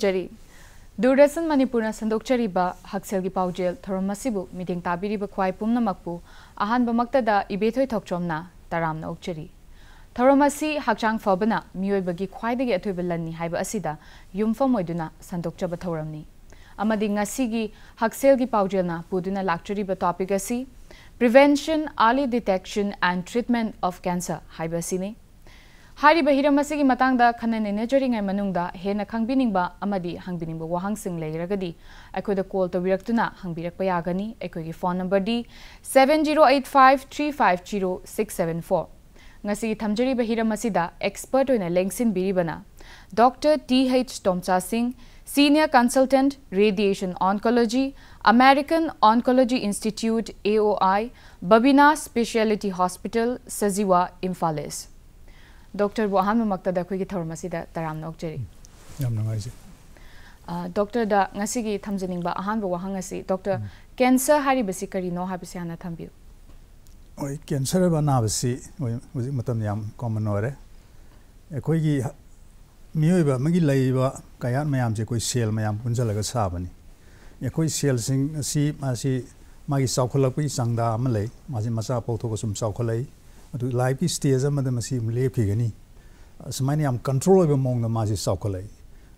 थमजरी दूरदर्शन मनपुर संदोचरीब हक्सल की पाजे थोरमु मीटिंग ताबी ख्वाई पुनमक अहम इबेथोना तराम ओक्चरी थोरम हक्चांग फबना मयोब की खाई अथब लंबीद युफम संदोचब थोरमी की पाजेना पुदना लाचरीब topic prevention early detection and treatment of cancer है ꯍꯥꯏꯔꯤꯕ ꯍꯤꯔꯝ ꯑꯁꯤꯒꯤ ꯃꯇꯥꯡꯗ ꯈꯟꯅ ꯅꯩꯅꯖꯔꯤꯉꯩ ꯃꯅꯨꯡꯗ ꯍꯦꯟꯅ ꯈꯪꯕꯤꯅꯤꯡꯕ ꯑꯃꯗꯤ ꯍꯪꯕꯤꯅꯤꯡꯕ ꯋꯥꯍꯪꯁꯤꯡ ꯂꯩꯔꯒꯗꯤ ꯑꯩꯈꯣꯏꯗ ꯀꯣꯜ ꯇꯧꯕꯤꯔꯛꯇꯨꯅ ꯍꯪꯕꯤꯔꯛꯄ ꯌꯥꯒꯅꯤ ꯑꯩꯈꯣꯏꯒꯤ ꯐꯣꯟ ꯅꯝꯕꯔꯗꯤ seven zero eight five three five zero six seven four ꯉꯁꯤꯒꯤ ꯊꯝꯖꯔꯤꯕ ꯍꯤꯔꯝ ꯑꯁꯤꯗ ꯑꯦꯛꯁꯄꯔꯠ ꯑꯣꯏꯅ ꯂꯦꯡꯁꯤꯟꯕꯤꯔꯤꯕꯅ ꯗꯣꯛꯇꯔ ꯇꯤ ꯍꯩꯆ ꯇꯣꯝꯆꯥ ꯁꯤꯡ doctor वो अहम मकता दा कोई थौर मसी दा तराम नोक जेरी यम नगाई जे डॉक्टर दा ngasi gi thamjining ba ahan bo wahang asi doctor cancer hari basi kari no ha bisi ana thambi oi cancer ba na basi oi muji matam yam common ore ekoi gi miyoi ba magi lai ba kayan mayam je koi cell mayam punja laga sa bani ekoi cell sing si ma si magi saukhulak pi changda ma lai ma ji ma sa pau tho ko sum saukhulai ꯑꯗꯨ ꯂꯥꯏꯐꯀꯤ stage ꯑꯃꯗ ꯃꯁꯤ ꯑꯃꯨꯛ ꯂꯦꯞꯈꯤꯒꯅꯤ ꯑꯁꯨꯃꯥꯏꯅ ꯌꯥꯝ control ꯑꯣꯏꯕ ꯃꯑꯣꯡꯗ ꯃꯥꯁꯤ ꯆꯥꯎꯈꯠꯂꯛꯏ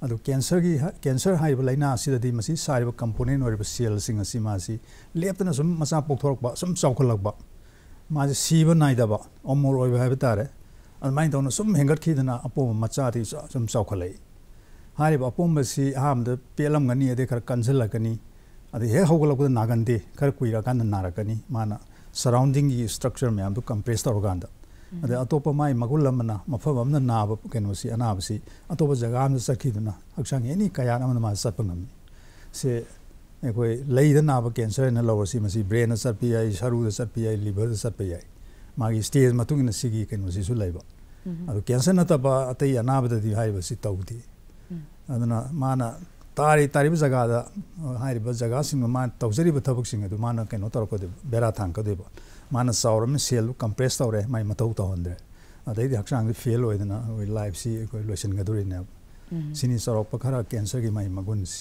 ꯑꯗꯨ ꯀꯦꯟꯁꯔꯒꯤ ꯀꯦꯟꯁꯔ ꯍꯥꯏꯔꯤꯕ ꯂꯥꯏꯅꯥ ꯑꯁꯤꯗꯗꯤ ꯃꯁꯤ ꯁꯥꯔꯤꯕ ꯀꯝꯄꯣꯅꯦꯟ ꯑꯣꯏꯔꯤꯕ ꯁꯦꯜꯁꯤꯡ ꯑꯁꯤ ꯃꯥꯁꯤ ꯂꯦꯞꯇꯅ ꯁꯨꯝ ꯃꯆꯥ ꯄꯣꯛꯊꯣꯔꯛꯄ ꯁꯨꯝ ꯆꯥꯎꯈꯠꯂꯛꯄ ꯃꯥꯁꯤ ꯁꯤꯕ ꯅꯥꯏꯗꯕ ꯑꯃꯣꯔ ꯑꯣꯏꯕ ꯍꯥꯏꯕ ꯇꯥꯔꯦ ꯑꯗꯨꯃꯥꯏꯅ ꯇꯧꯅ ꯁꯨꯝ ꯍꯦꯟꯒꯠꯈꯤꯗꯅ ꯑꯄꯣꯝꯕ ꯃꯆꯥꯗꯤ ꯁꯨꯝ ꯆꯥꯎꯈꯠꯂꯛꯏ ꯍꯥꯏꯔꯤꯕ ꯑꯄꯣꯝꯕꯁꯤ ꯑꯍꯥꯟꯕꯗ ꯄꯦꯠꯂꯝꯒꯅꯤ ꯑꯗꯩ ꯈꯔ ꯀꯟꯁꯤꯜꯂꯛꯀꯅꯤ ꯑꯗꯩ ꯍꯦꯛ ꯍꯧꯒꯠꯂꯛꯄꯗ ꯅꯥꯒꯟꯗꯦ ꯈꯔ ꯀꯨꯏꯔꯀꯥꯟꯗ ꯅꯥꯔꯛꯀꯅꯤ ꯃꯥꯅ ꯁꯔꯥꯎꯟꯗꯤꯡꯒꯤ ꯁ꯭ꯇ꯭ꯔꯛꯆꯔ ꯃꯌꯥꯝꯗꯨ ꯀꯝꯄ꯭ꯔꯦꯁ ꯇꯧꯔꯀꯥꯟꯗ ꯑꯗꯩ ꯑꯇꯣꯞꯄ ꯃꯥꯏ ꯃꯒꯨꯟ ꯑꯃꯅ ꯃꯐꯝ ꯑꯃꯗ ꯅꯥꯕ ꯀꯩꯅꯣꯁꯤ ꯑꯅꯥꯕꯁꯤ ꯑꯇꯣꯞꯄ ꯖꯒꯥ ꯑꯃꯗ ꯆꯠꯈꯤꯗꯨꯅ ꯍꯛꯆꯥꯡꯒꯤ ꯑꯦꯅꯤ ꯀꯌꯥꯠ ꯑꯃꯗ ꯃꯥ ꯆꯠꯄ ꯉꯝꯃꯤ ꯁꯦ ꯑꯩꯈꯣꯏ ꯂꯩꯗ ꯅꯥꯕ ꯀꯦꯟꯁꯔ ꯍꯥꯏꯅ ꯂꯧꯔꯁꯤ ꯃꯁꯤ ꯕ꯭ꯔꯦꯟꯗ ꯆꯠꯄ ꯌꯥꯏ ꯁꯔꯨꯗ ꯆꯠꯄ ꯌꯥꯏ ꯂꯤꯚꯔꯗ ꯆꯠꯄ ꯌꯥꯏ ꯃꯥꯒꯤ ꯁ꯭ꯇꯦꯖ ꯃꯇꯨꯡ ꯏꯟꯅ ꯁꯤꯒꯤ ꯀꯩꯅꯣꯁꯤꯁꯨ ꯂꯩꯕ ꯑꯗꯨ ꯀꯦꯟꯁꯔ ꯅꯠꯇꯕ ꯑꯇꯩ ꯑꯅꯥꯕꯗꯗꯤ ꯍꯥꯏꯔꯤꯕꯁꯤ ꯇꯧꯗꯦ ꯑꯗꯨꯅ ꯃꯥꯅ ꯇꯥꯔꯤ ꯇꯥꯔꯤꯕ ꯖꯒꯥꯗ ꯍꯥꯏꯔꯤꯕ ꯖꯒꯥꯁꯤꯡꯗ ꯃꯥꯅ ꯇꯧꯖꯔꯤꯕ ꯊꯕꯛꯁꯤꯡ ꯑꯗꯨ ꯃꯥꯅ ꯀꯩꯅꯣ ꯇꯧꯔꯛꯀꯗꯣꯏꯕ ꯕꯦꯔꯥ ꯊꯥꯡꯀꯗꯣꯏꯕ ꯃꯥꯅ ꯆꯥꯎꯔꯝꯅ ꯁꯦꯜꯗꯨ ꯀꯝꯄ꯭ꯔꯦꯁ ꯇꯧꯔꯦ ꯃꯥꯏ ꯃꯊꯧ ꯇꯧꯍꯟꯗ꯭ꯔꯦ ꯑꯗꯩꯗꯤ ꯍꯛꯆꯥꯡꯁꯤ ꯐꯦꯜ ꯑꯣꯏꯗꯅ ꯑꯩꯈꯣꯏ ꯂꯥꯏꯐꯁꯤ ꯑꯩꯈꯣꯏ ꯂꯣꯏꯁꯤꯟꯒꯗꯣꯔꯤꯅꯦꯕ ꯁꯤꯅꯤ ꯆꯥꯎꯔꯛꯄ ꯈꯔ ꯀꯦꯟꯁꯔꯒꯤ ꯃꯥꯏ ꯃꯒꯨꯟꯁꯤ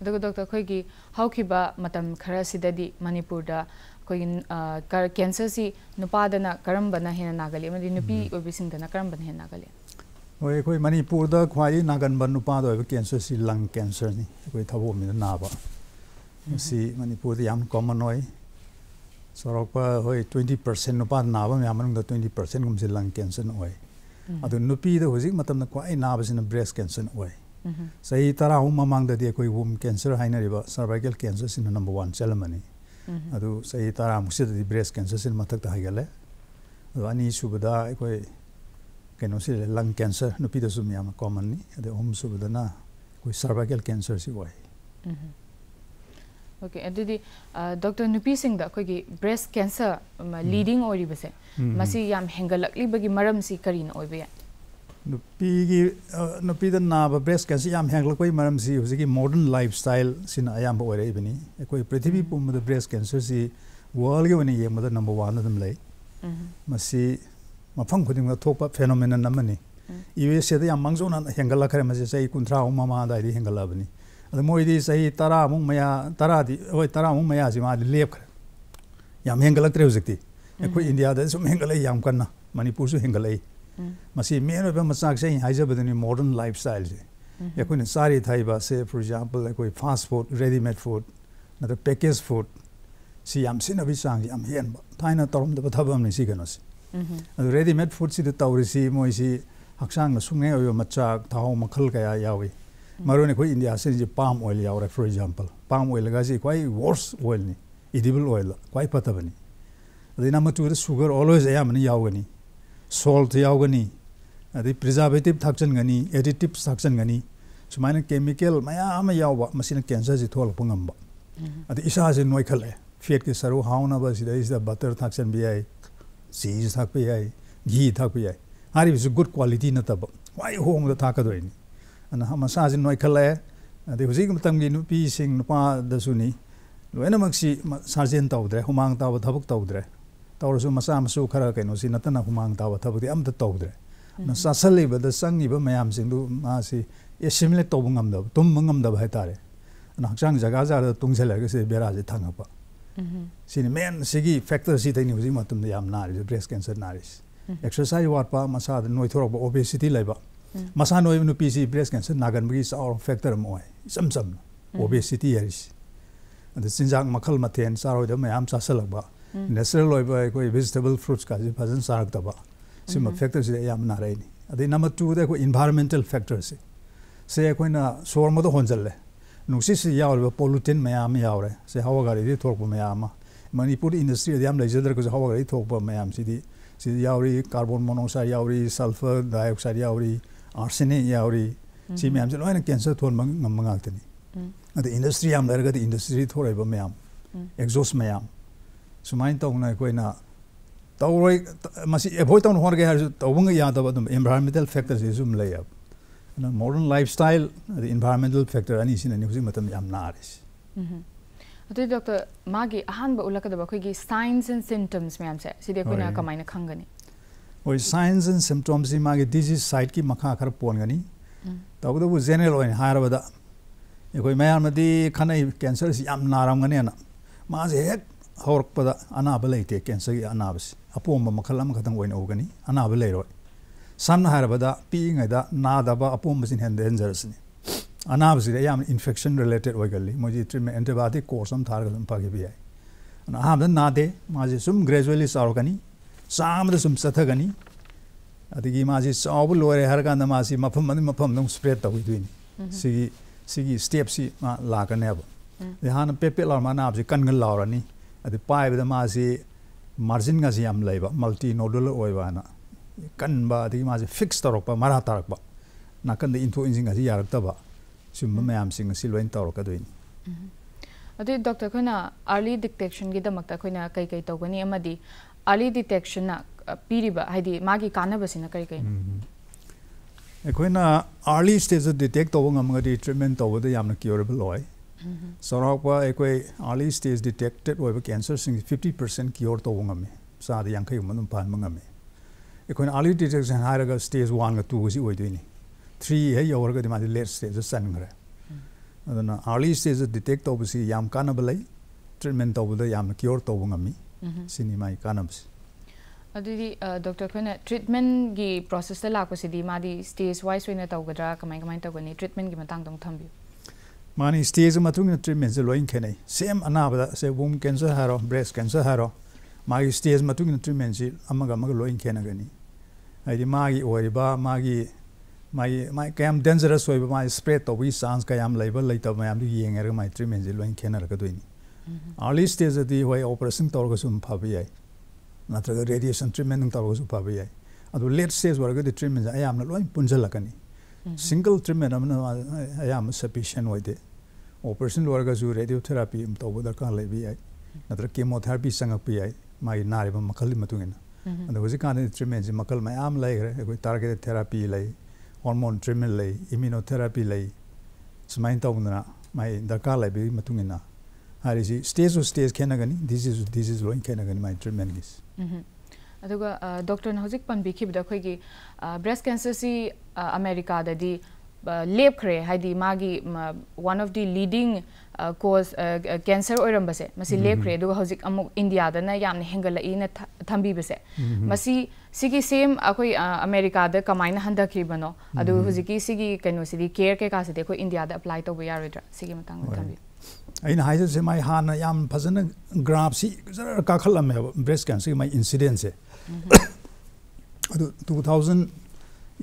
ꯑꯗꯨꯒ ꯗꯣꯛꯇꯔ ꯑꯩꯈꯣꯏꯒꯤ ꯍꯧꯈꯤꯕ ꯃꯇꯝ ꯈꯔꯁꯤꯗꯗꯤ ꯃꯅꯤꯄꯨꯔꯗ ꯑꯩꯈꯣꯏꯒꯤ ꯀꯦꯟꯁꯔꯁꯤ ꯅꯨꯄꯥꯗꯅ ꯀꯔꯝꯕꯅ ꯍꯦꯟꯅ ꯅꯥꯒꯜꯂꯤ ꯑꯃꯗꯤ ꯅꯨꯄꯤ ꯑꯣꯏꯕꯁꯤꯡꯗꯅ ꯀꯔꯝꯕꯅ ꯍꯦꯟꯅ ꯅꯥꯒꯜꯂꯤ ꯍꯣꯏ ꯑꯩꯈꯣꯏ ꯃꯅꯤꯄꯨꯔꯗ ꯈ꯭ꯋꯥꯏꯗꯒꯤ ꯅꯥꯒꯟꯕ ꯅꯨꯄꯥꯗ ꯑꯣꯏꯕ ꯀꯦꯟꯁꯔꯁꯤ ꯂꯪ ꯀꯦꯟꯁꯔꯅꯤ ꯑꯩꯈꯣꯏ ꯊꯕꯣꯛꯃꯤꯗ ꯅꯥꯕ ꯃꯁꯤ ꯃꯅꯤꯄꯨꯔꯗ ꯌꯥꯝ ꯀꯣꯃꯟ ꯑꯣꯏ ꯆꯥꯎꯔꯥꯛꯄ ꯍꯣꯏ ꯇ꯭ꯋꯦꯟꯇꯤ ꯄꯥꯔꯁꯦꯟ ꯅꯨꯄꯥꯗ ꯅꯥꯕ ꯃꯌꯥꯝ ꯃꯅꯨꯡꯗ ꯇ꯭ꯋꯦꯟꯇꯤ ꯄꯥꯔꯁꯦꯟꯒꯨꯝꯕꯁꯤ ꯂꯪ ꯀꯦꯟꯁꯔꯅ ꯑꯣꯏ ꯑꯗꯨ ꯅꯨꯄꯤꯗ ꯍꯧꯖꯤꯛ ꯃꯇꯝꯗ ꯈ꯭ꯋꯥꯏ ꯅꯥꯕꯁꯤꯅ ꯕ꯭ꯔꯦꯁ ꯀꯦꯟꯁꯔꯅ ꯑꯣꯏ ꯆꯍꯤ ꯇꯔꯥꯃꯨꯛ ꯃꯃꯥꯡꯗꯗꯤ ꯑꯩꯈꯣꯏ ꯋꯨꯝ ꯀꯦꯟꯁꯔ ꯍꯥꯏꯅꯔꯤꯕ ꯁꯔꯚꯥꯏꯀꯦꯜ ꯀꯦꯟꯁꯔꯁꯤꯅ ꯅꯝꯕꯔ ꯋꯥꯟ ꯆꯠꯂꯝꯕꯅꯤ ꯑꯗꯨ ꯆꯍꯤ ꯇꯔꯥꯃꯨꯛꯁꯤꯗꯗꯤ ꯕ꯭ꯔꯦꯁ ꯀꯦꯟꯁꯔꯁꯤꯅ ꯃꯊꯛꯇ ꯍꯥꯏꯒꯠꯂꯦ ꯑꯗꯨ ꯑꯅꯤꯁꯨꯕꯗ ꯑꯩꯈꯣꯏ ꯀꯩꯅꯣꯁꯤ ꯂꯪ ꯀꯦꯟꯁꯔ ꯅꯨꯄꯤꯗꯁꯨ ꯌꯥꯝꯅ ꯀꯣꯃꯟꯅꯤ ꯑꯗꯩ ꯑꯍꯨꯝꯁꯨꯕꯗꯅ ꯑꯩꯈꯣꯏ ꯁꯔꯚꯥꯏꯀꯦꯜ ꯀꯦꯟꯁꯔꯁꯤ ꯑꯣꯏ mafang khuding la thokpa phenomenon namani iwe se da yang mangzo na hengala khare ma se sai kunthra uma ma da ri hengala bani ada moi di sai tara mu maya tara di oi tara mu maya ji ma lep khare yam hengala tre hujikti ekoi india da sum hengala yam kanna manipur su hengala masi mero ba masak se haija badani modern lifestyle je ekoi ne sari thai ba se for example ekoi fast food ready made food na the package food si yam sinabi sang yam hen ba thaina torom da ba thabam ni si kanos readymade food तौरी तौरिसि मोइसि हक्सांग सुंगे ओयो मखल कया यावि मरोने खो इंडिया से जे पाम ऑयल यावरे फॉर एग्जांपल पाम ऑयल गासि क्वाइ वर्स ऑयल नि इडिबल ऑयल क्वाइ पतबनि अदु ना सुगर ऑलवेज या सोल्ट यावगनि सॉल्ट यावगनि अदु प्रिजर्वेटिव थाक्सन गनि एडिटिव थाक्सन गनि सुमाइन केमिकल मया अम यावबा कैंसर जि थोल पंगम इसा जे नोइखले फेट के सरु हाउना बसि दै इज़ बटर थाक्सन चीज़ थाक याई घी थाक याई हारी बिसु गुड क्वालिटी नतब वाई होंग द थाक दोइन अन हम साज नोय खले अदे हुजी गम तंग गिनु पी सिंग नपा दसुनी नतना हुमांग ताव थबक अम त ताउद्रे न सासल बद संग इब मयाम सिंग दु मासी एसिमिलेट तोबंगम दब तुम मंगम दब है तारे न हक्सांग जगा जा तुंग से लगे से बेराजे थांगपा ꯁꯤꯅꯤ ꯃꯦꯟ ꯁꯤꯒꯤ ꯐꯦꯛꯇꯔꯁꯤꯗꯩꯅꯤ ꯍꯧꯖꯤꯛ ꯃꯇꯝꯗ ꯌꯥꯝ ꯅꯥꯔꯤꯁꯦ ꯕ꯭ꯔꯦꯁ ꯀꯦꯟꯁꯔ ꯅꯥꯔꯤꯁꯦ ꯑꯦꯛꯁꯔꯁꯥꯏꯖ ꯋꯥꯠꯄ ꯃꯁꯥꯗ ꯅꯣꯏꯊꯣꯔꯛꯄ ꯑꯣꯕꯦꯁꯤꯇꯤ ꯂꯩꯕ ꯃꯁꯥ ꯅꯣꯏꯕ ꯅꯨꯄꯤꯁꯤ ꯕ꯭ꯔꯦꯁ ꯀꯦꯟꯁꯔ ꯅꯥꯒꯟꯕꯒꯤ ꯆꯥꯎꯔꯕ ꯐꯦꯛꯇꯔ ꯑꯃ ꯑꯣꯏ ꯏꯆꯝ ꯆꯝꯅ ꯑꯣꯕꯦꯁꯤꯇꯤ ꯍꯥꯏꯔꯤꯁꯤ ꯑꯗ ꯆꯤꯟꯖꯥꯛ ꯃꯈꯜ ꯃꯊꯦꯜ ꯆꯥꯔꯣꯏꯗꯕ ꯃꯌꯥꯝ ꯆꯥꯁꯤꯜꯂꯛꯄ ꯅꯦꯆꯔꯦꯜ ꯑꯣꯏꯕ ꯑꯩꯈꯣꯏ ꯚꯦꯖꯤꯇꯦꯕꯜ ꯐ꯭ꯔꯨꯠꯁꯀꯥꯁꯦ ꯐꯖꯅ ꯆꯥꯔꯛꯇꯕ ꯁꯤꯒꯨꯝꯕ ꯐꯦꯛꯇꯔꯁꯤꯗ ꯑꯌꯥꯝꯕ ꯅꯥꯔꯛꯏꯅꯤ ꯑꯗꯩ ꯅꯝꯕꯔ ꯇꯨꯗ ꯑꯩꯈꯣꯏ ꯏꯟꯚꯥꯏꯔꯣꯟꯃꯦꯟꯇꯦꯜ ꯐꯦꯛꯇꯔꯁꯦ ꯁꯦ ꯑꯩꯈꯣꯏꯅ ꯁꯣꯔ ꯑꯃꯗ ꯍꯣꯟꯖꯜꯂꯦ ꯅꯨꯡꯁꯤꯠꯁꯤ ꯌꯥꯎꯔꯤꯕ ꯄꯣꯂꯨꯇꯤꯟ ꯃꯌꯥꯝ ꯑꯃ ꯌꯥꯎꯔꯦ ꯁꯦ ꯍꯋꯥ ꯒꯥꯔꯤꯗꯒꯤ ꯊꯣꯛꯂꯛꯄ ꯃꯌꯥꯝ ꯑꯃ ꯃꯅꯤꯄꯨꯔ ꯏꯟꯗꯁꯇ꯭ꯔꯤꯗ ꯌꯥꯝ ꯂꯩꯖꯗ꯭ꯔꯒꯁꯨ ꯍꯋꯥ ꯒꯥꯔꯤ ꯊꯣꯛꯄ ꯃꯌꯥꯝꯁꯤꯗꯤ ꯁꯤꯗ ꯌꯥꯎꯔꯤ ꯀꯥꯔꯕꯣꯟ ꯃꯣꯅꯣꯛꯁꯥꯏꯗ ꯌꯥꯎꯔꯤ ꯁꯜꯐꯔ ꯗꯥꯏꯑꯣꯛꯁꯥꯏꯗ ꯌꯥꯎꯔꯤ know, modern lifestyle the environmental factor ani sin ani hujik matam yam na aris atu doctor ma gi ahan ba ulaka da khoi gi signs and symptoms me am se sidi ko na kamai na khangani oi signs and symptoms ma gi disease side ki makha khar pon gani ta ko bu general oi har ba da ekoi ma yam di khana cancer si yam na ram gani na ma je hek hork pa da ana ba leite cancer gi ana ba si apom ma khal am khatang oi na ugani ana ba leiroi ꯁꯝꯅ ꯍꯥꯏꯔꯕꯗ ꯄꯤꯛꯏꯉꯩꯗ ꯅꯥꯗꯕ ꯑꯄꯣꯝꯕꯁꯤꯅ ꯍꯦꯟꯅ ꯗꯦꯟꯖꯔꯁꯅꯤ ꯑꯅꯥꯕꯁꯤꯗ ꯑꯌꯥꯝꯕ infection related ꯑꯣꯏꯒꯜꯂꯤ ꯃꯣꯏꯁꯤ treatment antibiotic course ꯑꯃ ꯊꯥꯔꯒ ꯑꯗꯨꯝ ꯐꯈꯤꯕ ꯌꯥꯏ ꯑꯗꯨꯅ ꯑꯍꯥꯟꯕꯗ ꯅꯥꯗꯦ ꯃꯥꯁꯤ ꯁꯨꯝ ꯒ꯭ꯔꯦꯖꯨꯋꯦꯂꯤ ꯆꯥꯎꯔꯛꯀꯅꯤ ꯆꯥꯝꯃꯗ ꯁꯨꯝ ꯆꯠꯊꯒꯅꯤ ꯑꯗꯒꯤ ꯃꯥꯁꯤ ꯆꯥꯎꯕ ꯂꯣꯏꯔꯦ ꯍꯥꯏꯔꯀꯥꯟꯗ ꯃꯥꯁꯤ ꯃꯐꯝ ꯑꯃꯗ ꯃꯐꯝ ꯑꯗꯨꯝ ꯁ꯭ꯄ꯭ꯔꯦꯗ ꯇꯧꯈꯤꯗꯣꯏꯅꯤ ꯁꯤꯒꯤ ꯁꯤꯒꯤ ꯁ꯭ꯇꯦꯞꯁꯤ ꯃꯥ ꯂꯥꯛꯀꯅꯦꯕ ꯑꯗꯩ ꯍꯥꯟꯅ ꯄꯦꯠ ꯄꯦꯠ ꯂꯥꯎꯔ ꯃꯥ ꯅꯥꯕꯁꯤ ꯀꯟꯒꯟ ꯂꯥꯎꯔꯅꯤ ꯑꯗꯩ ꯄꯥꯏꯕꯗ ꯃꯥꯁꯤ ꯃꯥꯔꯖꯤꯟꯒꯁꯤ ꯌꯥꯝ ꯂꯩꯕ ꯃꯜꯇꯤ ꯅꯣꯗꯨꯂꯔ ꯑꯣꯏꯕ ꯍꯥꯏꯅ ꯀꯟꯕ ꯑꯗꯒꯤ ꯃꯥꯁꯤ ꯐꯤꯛꯁ ꯇꯧꯔꯛꯄ ꯃꯔꯥ ꯇꯥꯔꯛꯄ ꯅꯥꯀꯟꯗ ꯏꯟꯊꯣꯛ ꯏꯟꯁꯤꯟꯒꯁꯤ ꯌꯥꯔꯛꯇꯕ ꯁꯤꯒꯨꯝꯕ ꯃꯌꯥꯝꯁꯤꯡ ꯑꯁꯤ ꯂꯣꯏꯅ ꯇꯧꯔꯛꯀꯗꯣꯏꯅꯤ ꯑꯗꯨꯗꯤ ꯗꯣꯛꯇꯔ ꯑꯩꯈꯣꯏꯅ ꯑꯥꯔꯂꯤ ꯗꯤꯇꯦꯛꯁꯟꯒꯤꯗꯃꯛꯇ ꯑꯩꯈꯣꯏꯅ ꯀꯩ ꯀꯩ ꯇꯧꯒꯅꯤ ꯑꯃꯗꯤ ꯑꯥꯔꯂꯤ ꯗꯤꯇꯦꯛꯁꯟꯅ ꯄꯤꯔꯤꯕ ꯍꯥꯏꯗꯤ ꯃꯥꯒꯤ ꯀꯥꯟꯅꯕꯁꯤꯅ ꯀꯔꯤ ꯀꯔꯤꯅꯣ ꯑꯩꯈꯣꯏꯅ ꯑꯥꯔꯂꯤ ꯁ꯭ꯇꯦꯖꯇ ꯗꯤꯇꯦꯛ ꯇꯧꯕ ꯉꯝꯃꯒꯗꯤ ꯇ꯭ꯔꯤꯠꯃꯦꯟ ꯇꯧꯕꯗ ꯌꯥꯝꯅ ꯀ꯭ꯌꯣꯔꯦꯕꯜ ꯑꯣꯏ ꯆꯥꯎꯔꯥꯛꯄ ꯑꯩꯈꯣꯏ ꯑꯥꯔꯂꯤ ꯁ꯭ꯇꯦꯖ ꯗꯤꯇꯦꯛꯇꯦꯠ ꯑꯣꯏꯕ ꯀꯦꯟꯁꯔꯁꯤꯡꯁꯤ ꯐꯤꯐꯇꯤ ꯄꯔꯁꯦꯟ ꯀ꯭ꯌꯣꯔ ꯇꯧꯕ ꯉꯝꯃꯤ ꯆꯥꯗ ꯌꯥꯡꯈꯩꯒꯨꯝꯕ ꯑꯗꯨꯝ ꯐꯍꯟꯕ ꯉꯝꯃꯤ ꯑꯩꯈꯣꯏꯅ ꯑꯥꯔꯂꯤ ꯗꯤꯇꯦꯛꯁꯟ ꯍꯥꯏꯔꯒ ꯁ꯭ꯇꯦꯖ ꯋꯥꯟꯒ ꯇꯨꯒꯁꯤ ꯑꯣꯏꯗꯣꯏꯅꯤ ꯊ꯭ꯔꯤ ꯍꯦꯛ ꯌꯧꯔꯒꯗꯤ ꯃꯥꯗꯤ ꯂꯦꯠ ꯁ꯭ꯇꯦꯖꯇ ꯆꯟꯈ꯭ꯔꯦ ꯑꯗꯨꯅ ꯑꯥꯔꯂꯤ ꯁ꯭ꯇꯦꯖꯇ ꯗꯤꯇꯦꯛ ꯇꯧꯕꯁꯤ ꯌꯥꯝ ꯀꯥꯟꯅꯕ ꯂꯩ ꯇ꯭ꯔꯤꯠꯃꯦꯟ ꯇꯧꯕꯗ ꯌꯥꯝꯅ ꯀ꯭ꯌꯣꯔ ꯇꯧꯕ ꯉꯝꯃꯤ ꯁꯤꯅꯤ ꯃꯥꯒꯤ ꯀꯥꯟꯅꯕꯁꯤ ꯑꯗꯨꯗꯤ ꯗꯣꯛꯇꯔ ꯑꯩꯈꯣꯏꯅ ꯇ꯭ꯔꯤꯠꯃꯦꯟꯒꯤ ꯄ꯭ꯔꯣꯁꯦꯁꯇ ꯂꯥꯛꯄꯁꯤꯗꯤ ꯃꯥꯗꯤ ꯁ꯭ꯇꯦꯖ ꯋꯥꯏꯁ ꯑꯣꯏꯅ ꯇꯧꯒꯗ꯭ꯔꯥ ꯀꯃꯥꯏ ꯀꯃꯥꯏꯅ ꯇꯧꯒꯅꯤ ꯇ꯭ꯔꯤꯠꯃꯦꯟꯒꯤ ꯃꯇꯥꯡꯗ ꯑꯃꯨꯛ ꯊꯝꯕꯤꯌꯨ ꯃꯥꯅꯤ ꯁ꯭ꯇꯦꯖ ꯃꯇꯨꯡ ꯏꯟꯅ ꯇ꯭ꯔꯤꯠꯃꯦꯟꯁꯦ ꯂꯣꯏꯅ ꯈꯦꯠꯅꯩ ꯁꯦꯝ ꯑꯅꯥꯕꯗ ꯁꯦ ꯋꯨꯝ ꯀꯦꯟꯁꯔ ꯍꯥꯏꯔꯣ ꯕ꯭ꯔꯦꯁ ꯀꯦꯟꯁꯔ ꯍꯥꯏꯔꯣ ꯃꯥꯒꯤ ꯁ꯭ꯇꯦꯖ ꯃꯇꯨꯡ ꯏꯟꯅ ꯇ꯭ꯔꯤꯠꯃꯦꯟꯁꯤ ꯑꯃꯒ ꯑꯃꯒ ꯂꯣꯏꯅ ꯈꯦꯠꯅꯒꯅꯤ ꯍꯥꯏꯗꯤ ꯃꯥꯒꯤ ꯑꯣꯏꯔꯤꯕ ꯃꯥꯒꯤ ꯃꯥꯒꯤ ꯃꯥꯒꯤ ꯀꯌꯥꯝ ꯗꯦꯟꯖꯔꯁ ꯑꯣꯏꯕ ꯃꯥꯒꯤ ꯁ꯭ꯄ꯭ꯔꯦꯗ ꯇꯧꯕꯒꯤ ꯆꯥꯟꯁ ꯀꯌꯥꯝ ꯂꯩꯕ ꯂꯩꯇꯕ ꯃꯌꯥꯝꯗꯨ ꯌꯦꯡꯉꯔꯒ ꯃꯥꯒꯤ ꯇ꯭ꯔꯤꯠꯃꯦꯟꯁꯦ ꯂꯣꯏꯅ ꯈꯦꯠꯅꯔꯛꯀꯗꯣꯏꯅꯤ ꯑꯥꯔꯂꯤ ꯁ꯭ꯇꯦꯖꯇꯗꯤ ꯍꯣꯏ ꯑꯣꯄꯔꯦꯁꯟ ꯇꯧꯔꯒꯁꯨ ꯑꯗꯨꯝ ꯐꯕ ꯌꯥꯏ ꯅꯠꯇ꯭ꯔꯒ ꯔꯦꯗꯤꯌꯦꯁꯟ ꯇ꯭ꯔꯤꯠꯃꯦꯟ ꯇꯧꯔꯒꯁꯨ ꯐꯕ ꯌꯥꯏ ꯑꯗꯨ ꯂꯦꯠ ꯁ꯭ꯇꯦꯖ ꯑꯣꯏꯔꯒꯗꯤ ꯇ꯭ꯔꯤꯠꯃꯦꯟꯁꯦ ꯑꯌꯥꯝꯕꯅ ꯂꯣꯏ ꯄꯨꯟꯁꯤꯜꯂꯛꯀꯅꯤ ꯁꯤꯡꯒꯜ ꯇ꯭ꯔꯤꯠꯃꯦꯟ ꯑꯃꯅ ꯑꯌꯥꯝꯕ ꯁꯐꯤꯁꯤꯌꯦꯟ ꯑꯣꯏꯗꯦ ꯑꯣꯄꯔꯦꯁꯟ ꯂꯣꯏꯔꯒꯁꯨ ꯔꯦꯗꯤꯑꯣꯊꯦꯔꯥꯄꯤ ꯇꯧꯕ ꯗꯔꯀꯥꯔ ꯂꯩꯕ ꯌꯥꯏ ꯅꯠꯇ꯭ꯔꯒ ꯀꯦꯃꯣꯊꯦꯔꯥꯄꯤ ꯆꯪꯉꯛꯄ ꯌꯥꯏ ꯃꯥꯒꯤ ꯅꯥꯔꯤꯕ ꯃꯈꯜꯒꯤ ꯃꯇꯨꯡ ꯏꯟꯅ ꯑꯗꯣ ꯍꯧꯖꯤꯛꯀꯥꯟꯗꯗꯤ ꯇ꯭ꯔꯤꯠꯃꯦꯟꯁꯤ ꯃꯈꯜ ꯃꯌꯥꯝ ꯂꯩꯈ꯭ꯔꯦ ꯑꯩꯈꯣꯏ ꯇꯥꯔꯒꯦꯇꯦꯠ ꯊꯦꯔꯥꯄꯤ ꯂꯩ ꯍꯣꯔꯃꯣꯟ ꯇ꯭ꯔꯤꯠꯃꯦꯟ ꯂꯩ ꯏꯝꯃ꯭ꯌꯨꯅꯣꯊꯦꯔꯥꯄꯤ ꯂꯩ ꯁꯨꯃꯥꯏꯅ ꯇꯧꯗꯅ ꯃꯥꯒꯤ ꯗꯔꯀꯥꯔ ꯂꯩꯕꯒꯤ ꯃꯇꯨꯡ ꯏꯟꯅ ꯍꯥꯏꯔꯤꯁꯤ ꯁ꯭ꯇꯦꯖꯁꯨ ꯁ꯭ꯇꯦꯖ ꯈꯦꯠꯅꯒꯅꯤ ꯗꯤꯖꯤꯖꯁꯨ ꯗꯤꯖꯤꯖ ꯂꯣꯏ ꯈꯦꯠꯅꯒꯅꯤ ꯃꯥꯒꯤ ꯇ꯭ꯔꯤꯠꯃꯦꯟꯒꯤꯁꯤ ꯑꯗꯨꯒ ꯗꯣꯛꯇꯔꯅ ꯍꯧꯖꯤꯛ ꯄꯟꯕꯤꯈꯤꯕꯗ ꯑꯩꯈꯣꯏꯒꯤ ꯕ꯭ꯔꯦꯁ ꯀꯦꯟꯁꯔꯁꯤ ꯑꯃꯦꯔꯤꯀꯥꯗꯗꯤ ꯂꯦꯞꯈ꯭ꯔꯦ ꯍꯥꯏꯗꯤ ꯃꯥꯒꯤ one of the leading cause cancer ꯑꯣꯏꯔꯝꯕꯁꯦ ꯃꯁꯤ ꯂꯦꯞꯈ꯭ꯔꯦ ꯑꯗꯨꯒ ꯍꯧꯖꯤꯛ ꯑꯃꯨꯛ ꯏꯟꯗꯤꯌꯥꯗꯅ ꯌꯥꯝꯅ ꯍꯦꯟꯒꯠꯂꯛꯏꯅ ꯊꯝꯕꯤꯕꯁꯦ ꯃꯁꯤ ꯁꯤꯒꯤ ꯁꯦꯝ ꯑꯩꯈꯣꯏ ꯑꯃꯦꯔꯤꯀꯥꯗ ꯀꯃꯥꯏꯅ ꯍꯟꯊꯈꯤꯕꯅꯣ ꯑꯗꯨ ꯍꯧꯖꯤꯛꯀꯤ ꯁꯤꯒꯤ ꯀꯩꯅꯣꯁꯤꯗꯤ ꯀꯦꯌꯔ ꯀꯩꯀꯥꯁꯤꯗꯤ ꯑꯩꯈꯣꯏ ꯏꯟꯗꯤꯌꯥꯗ ꯑꯦꯄ꯭ꯂꯥꯏ ꯇꯧꯕ ꯌꯥꯔꯣꯏꯗ꯭ꯔꯥ ꯁꯤꯒꯤ ꯃꯇꯥꯡꯗ ꯊꯝꯕꯤꯌꯨ ꯑꯩꯅ ꯍꯥꯏꯖꯔꯤꯁꯦ ꯃꯥꯏ ꯍꯥꯟꯅ ꯌꯥꯝ ꯐꯖꯅ ꯒ꯭ꯔꯥꯐꯁꯤ ꯖꯔ ꯀꯥꯈꯠꯂꯝꯃꯦꯕ ꯕ꯭ꯔꯦꯁ ꯀꯦꯟꯁꯔꯒꯤ ꯃꯥꯏ ꯏꯟꯁꯤꯗꯦꯟꯁꯦ ꯑꯗꯨ two thousand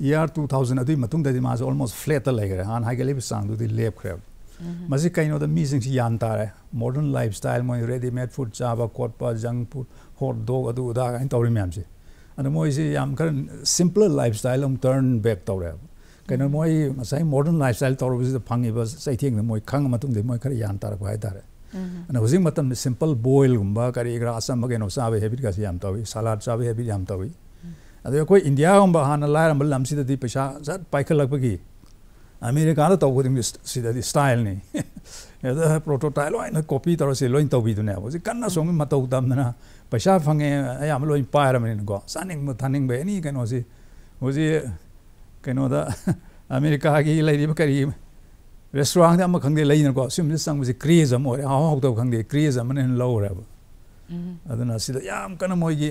year two thousand ꯑꯗꯨꯒꯤ ꯃꯇꯨꯡꯗꯗꯤ ꯃꯥꯁꯦ ꯑꯣꯜꯃꯣꯁ ꯐ꯭ꯂꯦꯠꯇ ꯂꯩꯈ꯭ꯔꯦ ꯍꯥꯟꯅ ꯍꯥꯏꯒꯠꯂꯤꯕ ꯆꯥꯡꯗꯨꯗꯤ ꯂꯦꯞꯈ꯭ꯔꯦꯕ मज कई नोद मीजिंग सी यान तारे मॉडर्न लाइफस्टाइल मोय रेडीमेड फ़ूड चाब कोटपा जंग फ़ूड हॉट डॉग तौरी मैम से अन खर simple lifestyle turn back तौरे कहीं मोय मसाई लाइफ स्टाइल तौर से फंगीब बस सही थिंग मोय खर मतुंग दे यान तार है तारे अन सिंपल बोल गुंबा करी एक रासम चाब हेबिट का यहाँ तौर तौई सलाद साबे हैबिट याम तौई अदु इंडिया हाँ बहाना लायरम पैसा जट पाखल की ꯑꯃꯦꯔꯤꯀꯥꯗ ꯇꯧꯕ ꯈꯨꯗꯤꯡꯒꯤ ꯁꯤꯗꯗꯤ ꯁ꯭ꯇꯥꯏꯜꯅꯤ ꯑꯗ ꯄ꯭ꯔꯣꯇꯣꯇꯥꯏꯞ ꯂꯣꯏꯅ ꯀꯣꯄꯤ ꯇꯧꯔꯁꯤ ꯂꯣꯏ ꯇꯧꯕꯤꯗꯨꯅꯦꯕ ꯍꯧꯖꯤꯛ ꯀꯟꯅ ꯁꯣꯝꯒꯤ ꯃꯇꯧ ꯇꯝꯗꯅ ꯄꯩꯁꯥ ꯐꯪꯉꯦ ꯑꯌꯥꯝꯕ ꯂꯣꯏ ꯄꯥꯏꯔꯕꯅꯤꯅꯀꯣ ꯆꯥꯅꯤꯡꯕ ꯊꯥꯅꯤꯡꯕ ꯑꯦꯅꯤ ꯀꯩꯅꯣꯁꯤ ꯍꯧꯖꯤꯛ ꯀꯩꯅꯣꯗ ꯑꯃꯦꯔꯤꯀꯥꯒꯤ ꯂꯩꯔꯤꯕ ꯀꯔꯤ ꯔꯦꯁꯇꯨꯔꯥꯟꯗ ꯑꯃ ꯈꯪꯗꯦ ꯂꯩꯅꯀꯣ ꯁꯤꯒꯨꯝꯕꯁꯤ ꯆꯪꯕꯁꯤ ꯀ꯭ꯔꯦꯖ ꯑꯃ ꯑꯣꯏꯔꯦ ꯍꯥꯎ ꯍꯥꯎꯇꯕ ꯈꯪꯗꯦ ꯀ꯭ꯔꯦꯖ ꯑꯃꯅ ꯍꯦꯟꯅ ꯂꯧꯔꯦꯕ ꯑꯗꯨꯅ ꯁꯤꯗ ꯌꯥꯝ ꯀꯟꯅ ꯃꯣꯏꯒꯤ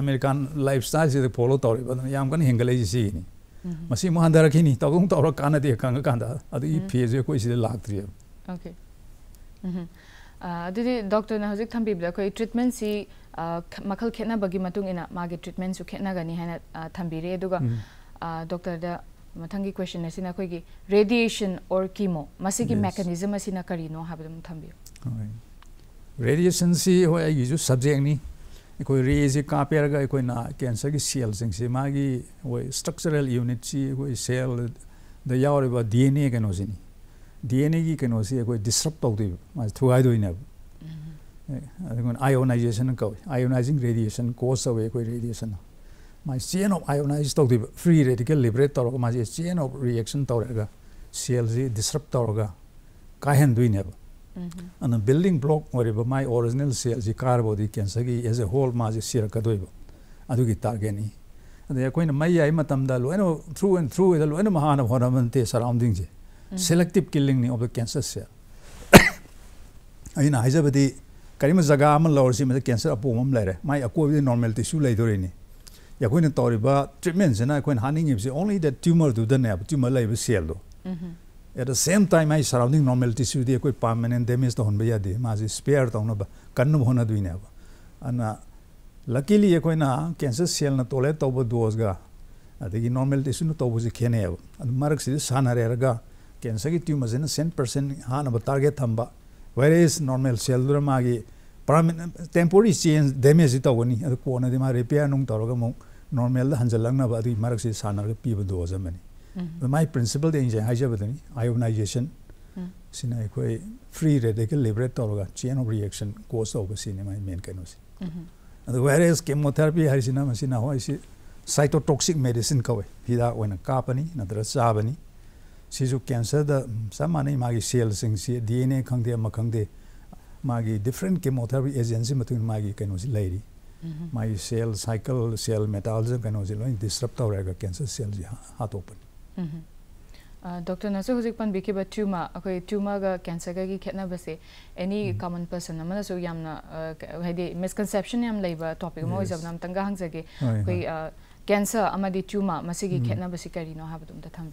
ꯑꯃꯦꯔꯤꯀꯥꯟ ꯂꯥꯏꯐ ꯁ꯭ꯇꯥꯏꯜꯁꯤꯗ ꯐꯣꯂꯣ ꯇꯧꯔꯤꯕ ꯑꯗꯨꯅ ꯌꯥꯝ ꯀꯟꯅ ꯍꯦꯟꯒꯠꯂꯛꯏꯁꯤ ꯁꯤꯒꯤꯅꯤ ꯃꯁꯤ ꯑꯃꯨꯛ ꯍꯟꯊꯔꯛꯈꯤꯅꯤ ꯇꯧꯗꯧ ꯇꯧꯔ ꯀꯥꯟꯅꯗꯦ ꯈꯪꯉꯀꯥꯟꯗ ꯑꯗꯨꯒꯤ ꯐꯦꯁꯁꯦ ꯑꯩꯈꯣꯏ ꯁꯤꯗ ꯂꯥꯛꯇ꯭ꯔꯤꯑꯕ ꯑꯣꯀꯦ ꯑꯗꯨꯗꯤ ꯗꯣꯛꯇꯔꯅ ꯍꯧꯖꯤꯛ ꯊꯝꯕꯤꯕꯗ ꯑꯩꯈꯣꯏ ꯇ꯭ꯔꯤꯠꯃꯦꯟꯁꯤ ꯃꯈꯜ ꯈꯦꯠꯅꯕꯒꯤ ꯃꯇꯨꯡ ꯏꯟꯅ ꯃꯥꯒꯤ ꯇ꯭ꯔꯤꯠꯃꯦꯟꯁꯨ ꯈꯦꯠꯅꯒꯅꯤ ꯍꯥꯏꯅ ꯊꯝꯕꯤꯔꯦ ꯑꯗꯨꯒ ꯗꯣꯛꯇꯔꯗ ꯃꯊꯪꯒꯤ ꯀ꯭ꯋꯦꯁꯟ ꯑꯁꯤꯅ ꯑꯩꯈꯣꯏꯒꯤ ꯔꯦꯗꯤꯌꯦꯁꯟ ꯑꯣꯔ ꯀꯤꯃꯣ ꯃꯁꯤꯒꯤ ꯃꯦꯀꯥꯅꯤꯖꯝ ꯑꯁꯤꯅ ꯀꯔꯤꯅꯣ ꯍꯥꯏꯕꯗꯨ ꯑꯃꯨꯛ ꯊꯝꯕꯤꯌꯨ ꯔꯦꯗꯤꯌꯦꯁꯟꯁꯤ ꯍꯣꯏ ꯑꯩꯒꯤꯁꯨ ꯁꯕꯖꯦꯛꯅꯤ ꯑꯩꯈꯣꯏ ꯔꯦꯁꯤ ꯀꯥꯞꯄꯦꯔꯒ ꯑꯩꯈꯣꯏꯅ ꯀꯦꯟꯁꯔꯒꯤ ꯁꯦꯜꯁꯤꯡꯁꯤ ꯃꯥꯒꯤ ꯍꯣꯏ ꯁ꯭ꯇ꯭ꯔꯛꯆꯔꯦꯜ ꯌꯨꯅꯤꯠꯁꯤ ꯑꯩꯈꯣꯏ ꯁꯦꯜꯗ ꯌꯥꯎꯔꯤꯕ D N A ꯀꯩꯅꯣꯁꯤꯅꯤ D N ꯑꯦꯒꯤ ꯀꯩꯅꯣꯁꯤ ꯑꯩꯈꯣꯏ ꯗꯤꯁꯇꯔꯕ ꯇꯧꯗꯣꯏꯕ ꯃꯥꯁꯤ ꯊꯨꯒꯥꯏꯗꯣꯏꯅꯦꯕ ꯑꯗꯨꯒ ꯑꯥꯏꯑꯣꯅꯥꯏꯖꯦꯁꯟ ꯀꯧꯏ ꯑꯥꯏꯑꯣꯅꯥꯏꯖꯤꯡ ꯔꯦꯗꯤꯌꯦꯁꯟ ꯀꯣꯁ ꯇꯧꯋꯦ ꯑꯩꯈꯣꯏ ꯔꯦꯗꯤꯌꯦꯁꯟ ꯃꯥꯏ ꯆꯦꯟ ꯑꯣꯐ ꯑꯥꯏꯑꯣꯅꯥꯏꯖ ꯇꯧꯗꯣꯏꯕ ꯐ꯭ꯔꯤ ꯔꯦꯗꯤꯀꯦꯜ ꯂꯤꯕꯔꯦꯠ ꯇꯧꯔꯒ ꯃꯥꯁꯤ ꯆꯦꯟ ꯑꯣꯐ ꯔꯤꯌꯦꯛꯁꯟ ꯇꯧꯔꯒ ꯁꯦꯜꯁꯤ ꯗꯤꯁꯇꯔꯕ ꯇꯧꯔꯒ ꯀꯥꯏꯍꯟꯗꯣꯏꯅꯦꯕ ana building block oriba my original cell ji carbo di cancer gi as a whole ma ji sir ka doibo adu gi target ni ada koi na mai ai matam da lo ano through and through da lo ano mahana horaman te surrounding ji selective killing ni of the cancer cell aina haijabadi karima jaga am lawr si me cancer apom lare mai akko bi normal tissue lai dore ni ya koi na toriba treatment jena koi haning ji only the tumor do the ne tumor lai cell do at the same time I surrounding normal tissue दिए कोई पार्मनेंट damage तो होने दी माजी spare तो होना कन्न भोन दुई ने अब लकीली ये कोई कैंसर सेल न तोले तब दुआसगा अगर नॉर्मल टिश्यू तब से खेने से सान हरगा कैंसर की ट्यूमर से सें पर्सेंट हाँ टारगेट थम्ब वेर इज़ नॉर्मल सेल दुर मागे टेम्पोरी चेंज डैमेज ही तबनी अब कौन दिमा रिपेयर नौ तौर मूँ नॉर्मल हंजल अगर से सान पीब दुआजमें ꯃꯥꯏ ꯄ꯭ꯔꯤꯟꯁꯤꯄꯜꯗꯤ ꯑꯩ ꯉꯁꯥꯏ ꯍꯥꯏꯖꯕꯗꯨꯅꯤ ꯑꯥꯏꯑꯣꯅꯥꯏꯖꯦꯁꯟ ꯁꯤꯅ ꯑꯩꯈꯣꯏ ꯐ꯭ꯔꯤ ꯔꯦꯗꯤꯀꯦꯜ ꯂꯤꯕꯔꯦꯠ ꯇꯧꯔꯒ ꯆꯦꯟ ꯑꯣꯐ ꯔꯤꯌꯦꯛꯁꯟ ꯀꯣꯁ ꯇꯧꯕ ꯁꯤꯅꯤ ꯃꯥꯏ ꯃꯦꯟ ꯀꯩꯅꯣꯁꯤ ꯑꯗꯨ ꯋꯦꯔꯦꯁ ꯀꯦꯃꯣꯊꯦꯔꯥꯄꯤ ꯍꯥꯏꯁꯤꯅ ꯃꯁꯤꯅ ꯍꯣꯏ ꯁꯤ ꯁꯥꯏꯇꯣꯇꯣꯛꯁꯤꯛ ꯃꯦꯗꯤꯁꯤꯟ ꯀꯧꯋꯦ ꯍꯤꯗꯥꯛ ꯑꯣꯏꯅ ꯀꯥꯞꯄꯅꯤ ꯅꯠꯇ꯭ꯔꯒ ꯆꯥꯕꯅꯤ ꯁꯤꯁꯨ ꯀꯦꯟꯁꯔꯗ ꯆꯞ ꯃꯥꯟꯅꯩ ꯃꯥꯒꯤ ꯁꯦꯜꯁꯤꯡꯁꯤ ꯗꯤ ꯑꯦꯟ ꯑꯦ ꯈꯪꯗꯦ ꯑꯃ ꯈꯪꯗꯦ डॉक्टर नसु हजिक पन ट्यूमा अखो ट्यूमा कैंसर ग की खेतना से एनी कॉमन पर्सन नमन सो टॉपिक मो हाजगे कैंसर ट्यूमा मसे की खेतना बसे करी नो हाब तुम तथम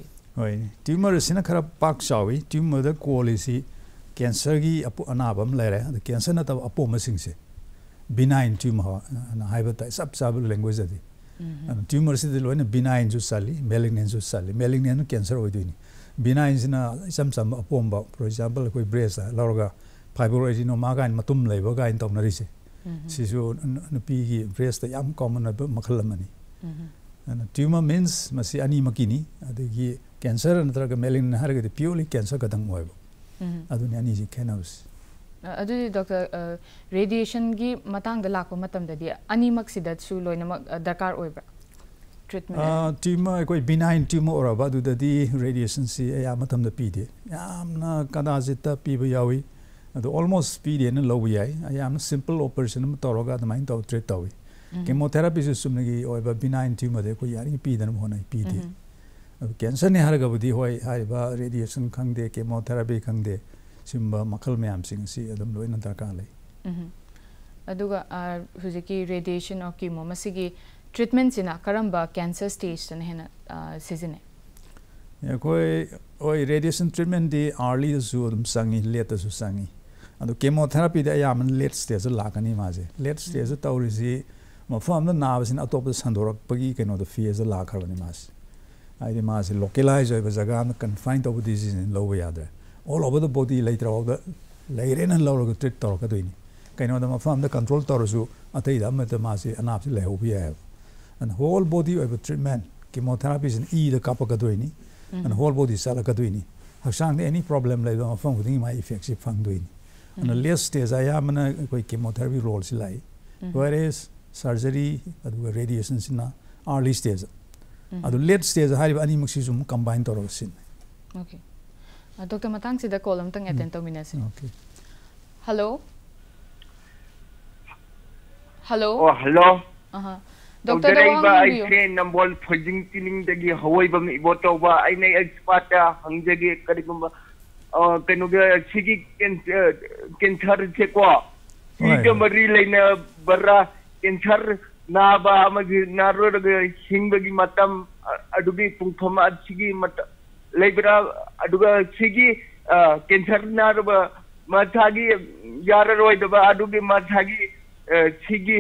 ट्यूमर सिना खरा पाक सावी ट्यूमर कॉल से कैंसर की अपो अनाबम कैंसर न तब से बिनाइन ट्यूम है सब चाब लैंग्वेज अदी tumor si de loina benign ju sali malignant ju sali malignant no cancer ho dini benign sina sam sam apom ba for example koi breast la roga fibroadenoma ga in matum lei ba ga in tom na ri se mm-hmm. si ju no pi gi breast yam common na ma khalam ani mm-hmm. and tumor means ma si ani ma kini ade gi cancer na tra ga malignant har ga purely cancer ka dang wa ba mm-hmm. adu ni ani ji kenaus doctor radiation की मतंग लाख मतम ददि अनिमक दरकार ओइबा treatment tumour कोई benign tumour ओरबा दुदि रेडिएशन से अमद पीदे कदाजित पीब यावी अदो ऑलमोस्ट पीदे न लोबी सिंपल ऑपरेशन म तोरगा दमाइन ट्रीट तवी केमोथेरापी सु सुमनगी ओइबा बिनाइन ट्यूमर दे कोई पीदन हो पीदे कैंसर ने हरगबुदि होय रेडिएशन खंगदे केमोथेरापी खंगदे सिम्बा मकल मैम लोन दरकार लेकिन रेडिएशन और कीमो ट्रीटमेंट से करब कैंसर स्टेज हेन सिजने अखोई रेडिएशन ट्रीटमेंट आर्ली चंगी लेट चंगी अब केमोथेरापी अब लेट स्टेज लाकनी माजे लेट स्टेज तौरी मफम नाबसीन अतोप सन्दोरपी कहो फ़ेज़ लाखरबनी मासे हो जगह कन्फाइन तब डिज़ीज़ लौब यादे ꯑꯣꯜ ꯑꯣꯚꯔ ꯗ ꯕꯣꯗꯤ ꯂꯩꯇ꯭ꯔꯐꯥꯎꯗ ꯂꯩꯔꯦꯅ ꯂꯧꯔꯒ ꯇ꯭ꯔꯤꯠ ꯇꯧꯔꯛꯀꯗꯣꯏꯅꯤ ꯀꯩꯅꯣꯗ ꯃꯐꯝ ꯑꯃꯗ ꯀꯟꯇ꯭ꯔꯣꯜ ꯇꯧꯔꯁꯨ ꯑꯇꯩꯗ ꯑꯃꯗ ꯃꯥꯁꯤ ꯑꯅꯥꯕꯁꯤ ꯂꯩꯍꯧꯕ ꯌꯥꯏꯑꯕ ꯑꯗꯨꯅ ꯍꯣꯜ ꯕꯣꯗꯤ ꯑꯣꯏꯕ ꯇ꯭ꯔꯤꯠꯃꯦꯟ ꯀꯤꯃꯣꯊꯦꯔꯥꯄꯤꯁꯤꯅ ꯏꯗ ꯀꯥꯞꯄꯛꯀꯗꯣꯏꯅꯤ ꯑꯗꯨꯅ ꯍꯣꯜ ꯕꯣꯗꯤ ꯆꯠꯂꯛꯀꯗꯣꯏꯅꯤ ꯍꯛꯆꯥꯡꯗ ꯑꯦꯅꯤ ꯄ꯭ꯔꯣꯕ꯭ꯂꯦꯝ ꯂꯩꯕ ꯃꯐꯝ ꯈꯨꯗꯤꯡꯒꯤ ꯃꯥꯒꯤ ꯏꯐꯦꯛꯁꯤ ꯐꯪꯗꯣꯏꯅꯤ ꯑꯗꯨꯅ ꯂꯦꯁ ꯁ꯭ꯇꯦꯖ ꯑꯌꯥꯝꯕꯅ ꯑꯩꯈꯣꯏ ꯀꯤꯃꯣꯊꯦꯔꯥꯄꯤ ꯔꯣꯜꯁꯤ ꯂꯥꯛꯏ ꯋꯦꯔꯦꯁ ꯁꯔꯖꯔꯤ ꯑꯗꯨꯒ ꯔꯦꯗꯤꯌꯦꯁꯟꯁꯤꯅ ꯑꯥꯔꯂꯤ ꯁ꯭ꯇꯦꯖ ꯑꯗꯨ ꯂꯦꯠ ꯁ꯭ꯇꯦꯖ ꯍꯥꯏꯔꯤꯕ ꯑꯅꯤꯃꯛꯁꯤꯁꯨ ꯑꯃꯨꯛ ꯀꯝꯕꯥꯏꯟ ꯇꯧꯔꯒ ꯁꯤꯟꯅꯩ ꯑꯣꯀꯦ ꯗꯣꯛꯇꯔ ꯃꯇꯥꯡꯁꯤꯗ ꯀꯣꯜ ꯑꯃꯇꯪ ꯑꯦꯇꯦꯟ ꯇꯧꯃꯤꯟꯅꯁꯤ ꯍꯜꯂꯣ ꯍꯜꯂꯣ ꯑꯣ ꯍꯜꯂꯣ ꯑꯍ ꯗꯣꯛꯇꯔ ꯑꯩꯕ ꯑꯩꯁꯦ ꯅꯝꯕꯣꯜ ꯐꯣꯏꯖꯤꯡ ꯇꯤꯅꯤꯡꯗꯒꯤ ꯍꯋꯥꯏꯕꯝ ꯏꯕꯣ ꯇꯧꯕ ꯑꯩꯅ ꯑꯦꯛꯁꯄꯥꯔꯠꯇ ꯍꯪꯖꯒꯦ ꯀꯔꯤꯒꯨꯝꯕ ꯀꯩꯅꯣꯒꯤ ꯁꯤꯒꯤ ꯀꯦꯟꯁꯔꯁꯦꯀꯣ ꯁꯤꯒ ꯃꯔꯤ ꯂꯩꯅꯕꯔꯥ ꯀꯦꯟꯁꯔ ꯅꯥꯕ ꯑꯃꯗꯤ ꯅꯥꯔꯣꯏꯔꯒ ꯍꯤꯡꯕꯒꯤ ꯃꯇꯝ ꯑꯗꯨꯒꯤ ꯄꯨꯡꯐꯝ ꯑꯁꯤꯒꯤ ꯂꯩꯕ꯭ꯔꯥ ꯑꯗꯨꯒ ꯁꯤꯒꯤ ꯀꯦꯟꯁꯔ ꯅꯥꯔꯕ ꯃꯁꯥꯒꯤ ꯌꯥꯔꯔꯣꯏꯗꯕ ꯑꯗꯨꯒꯤ ꯃꯁꯥꯒꯤ ꯁꯤꯒꯤ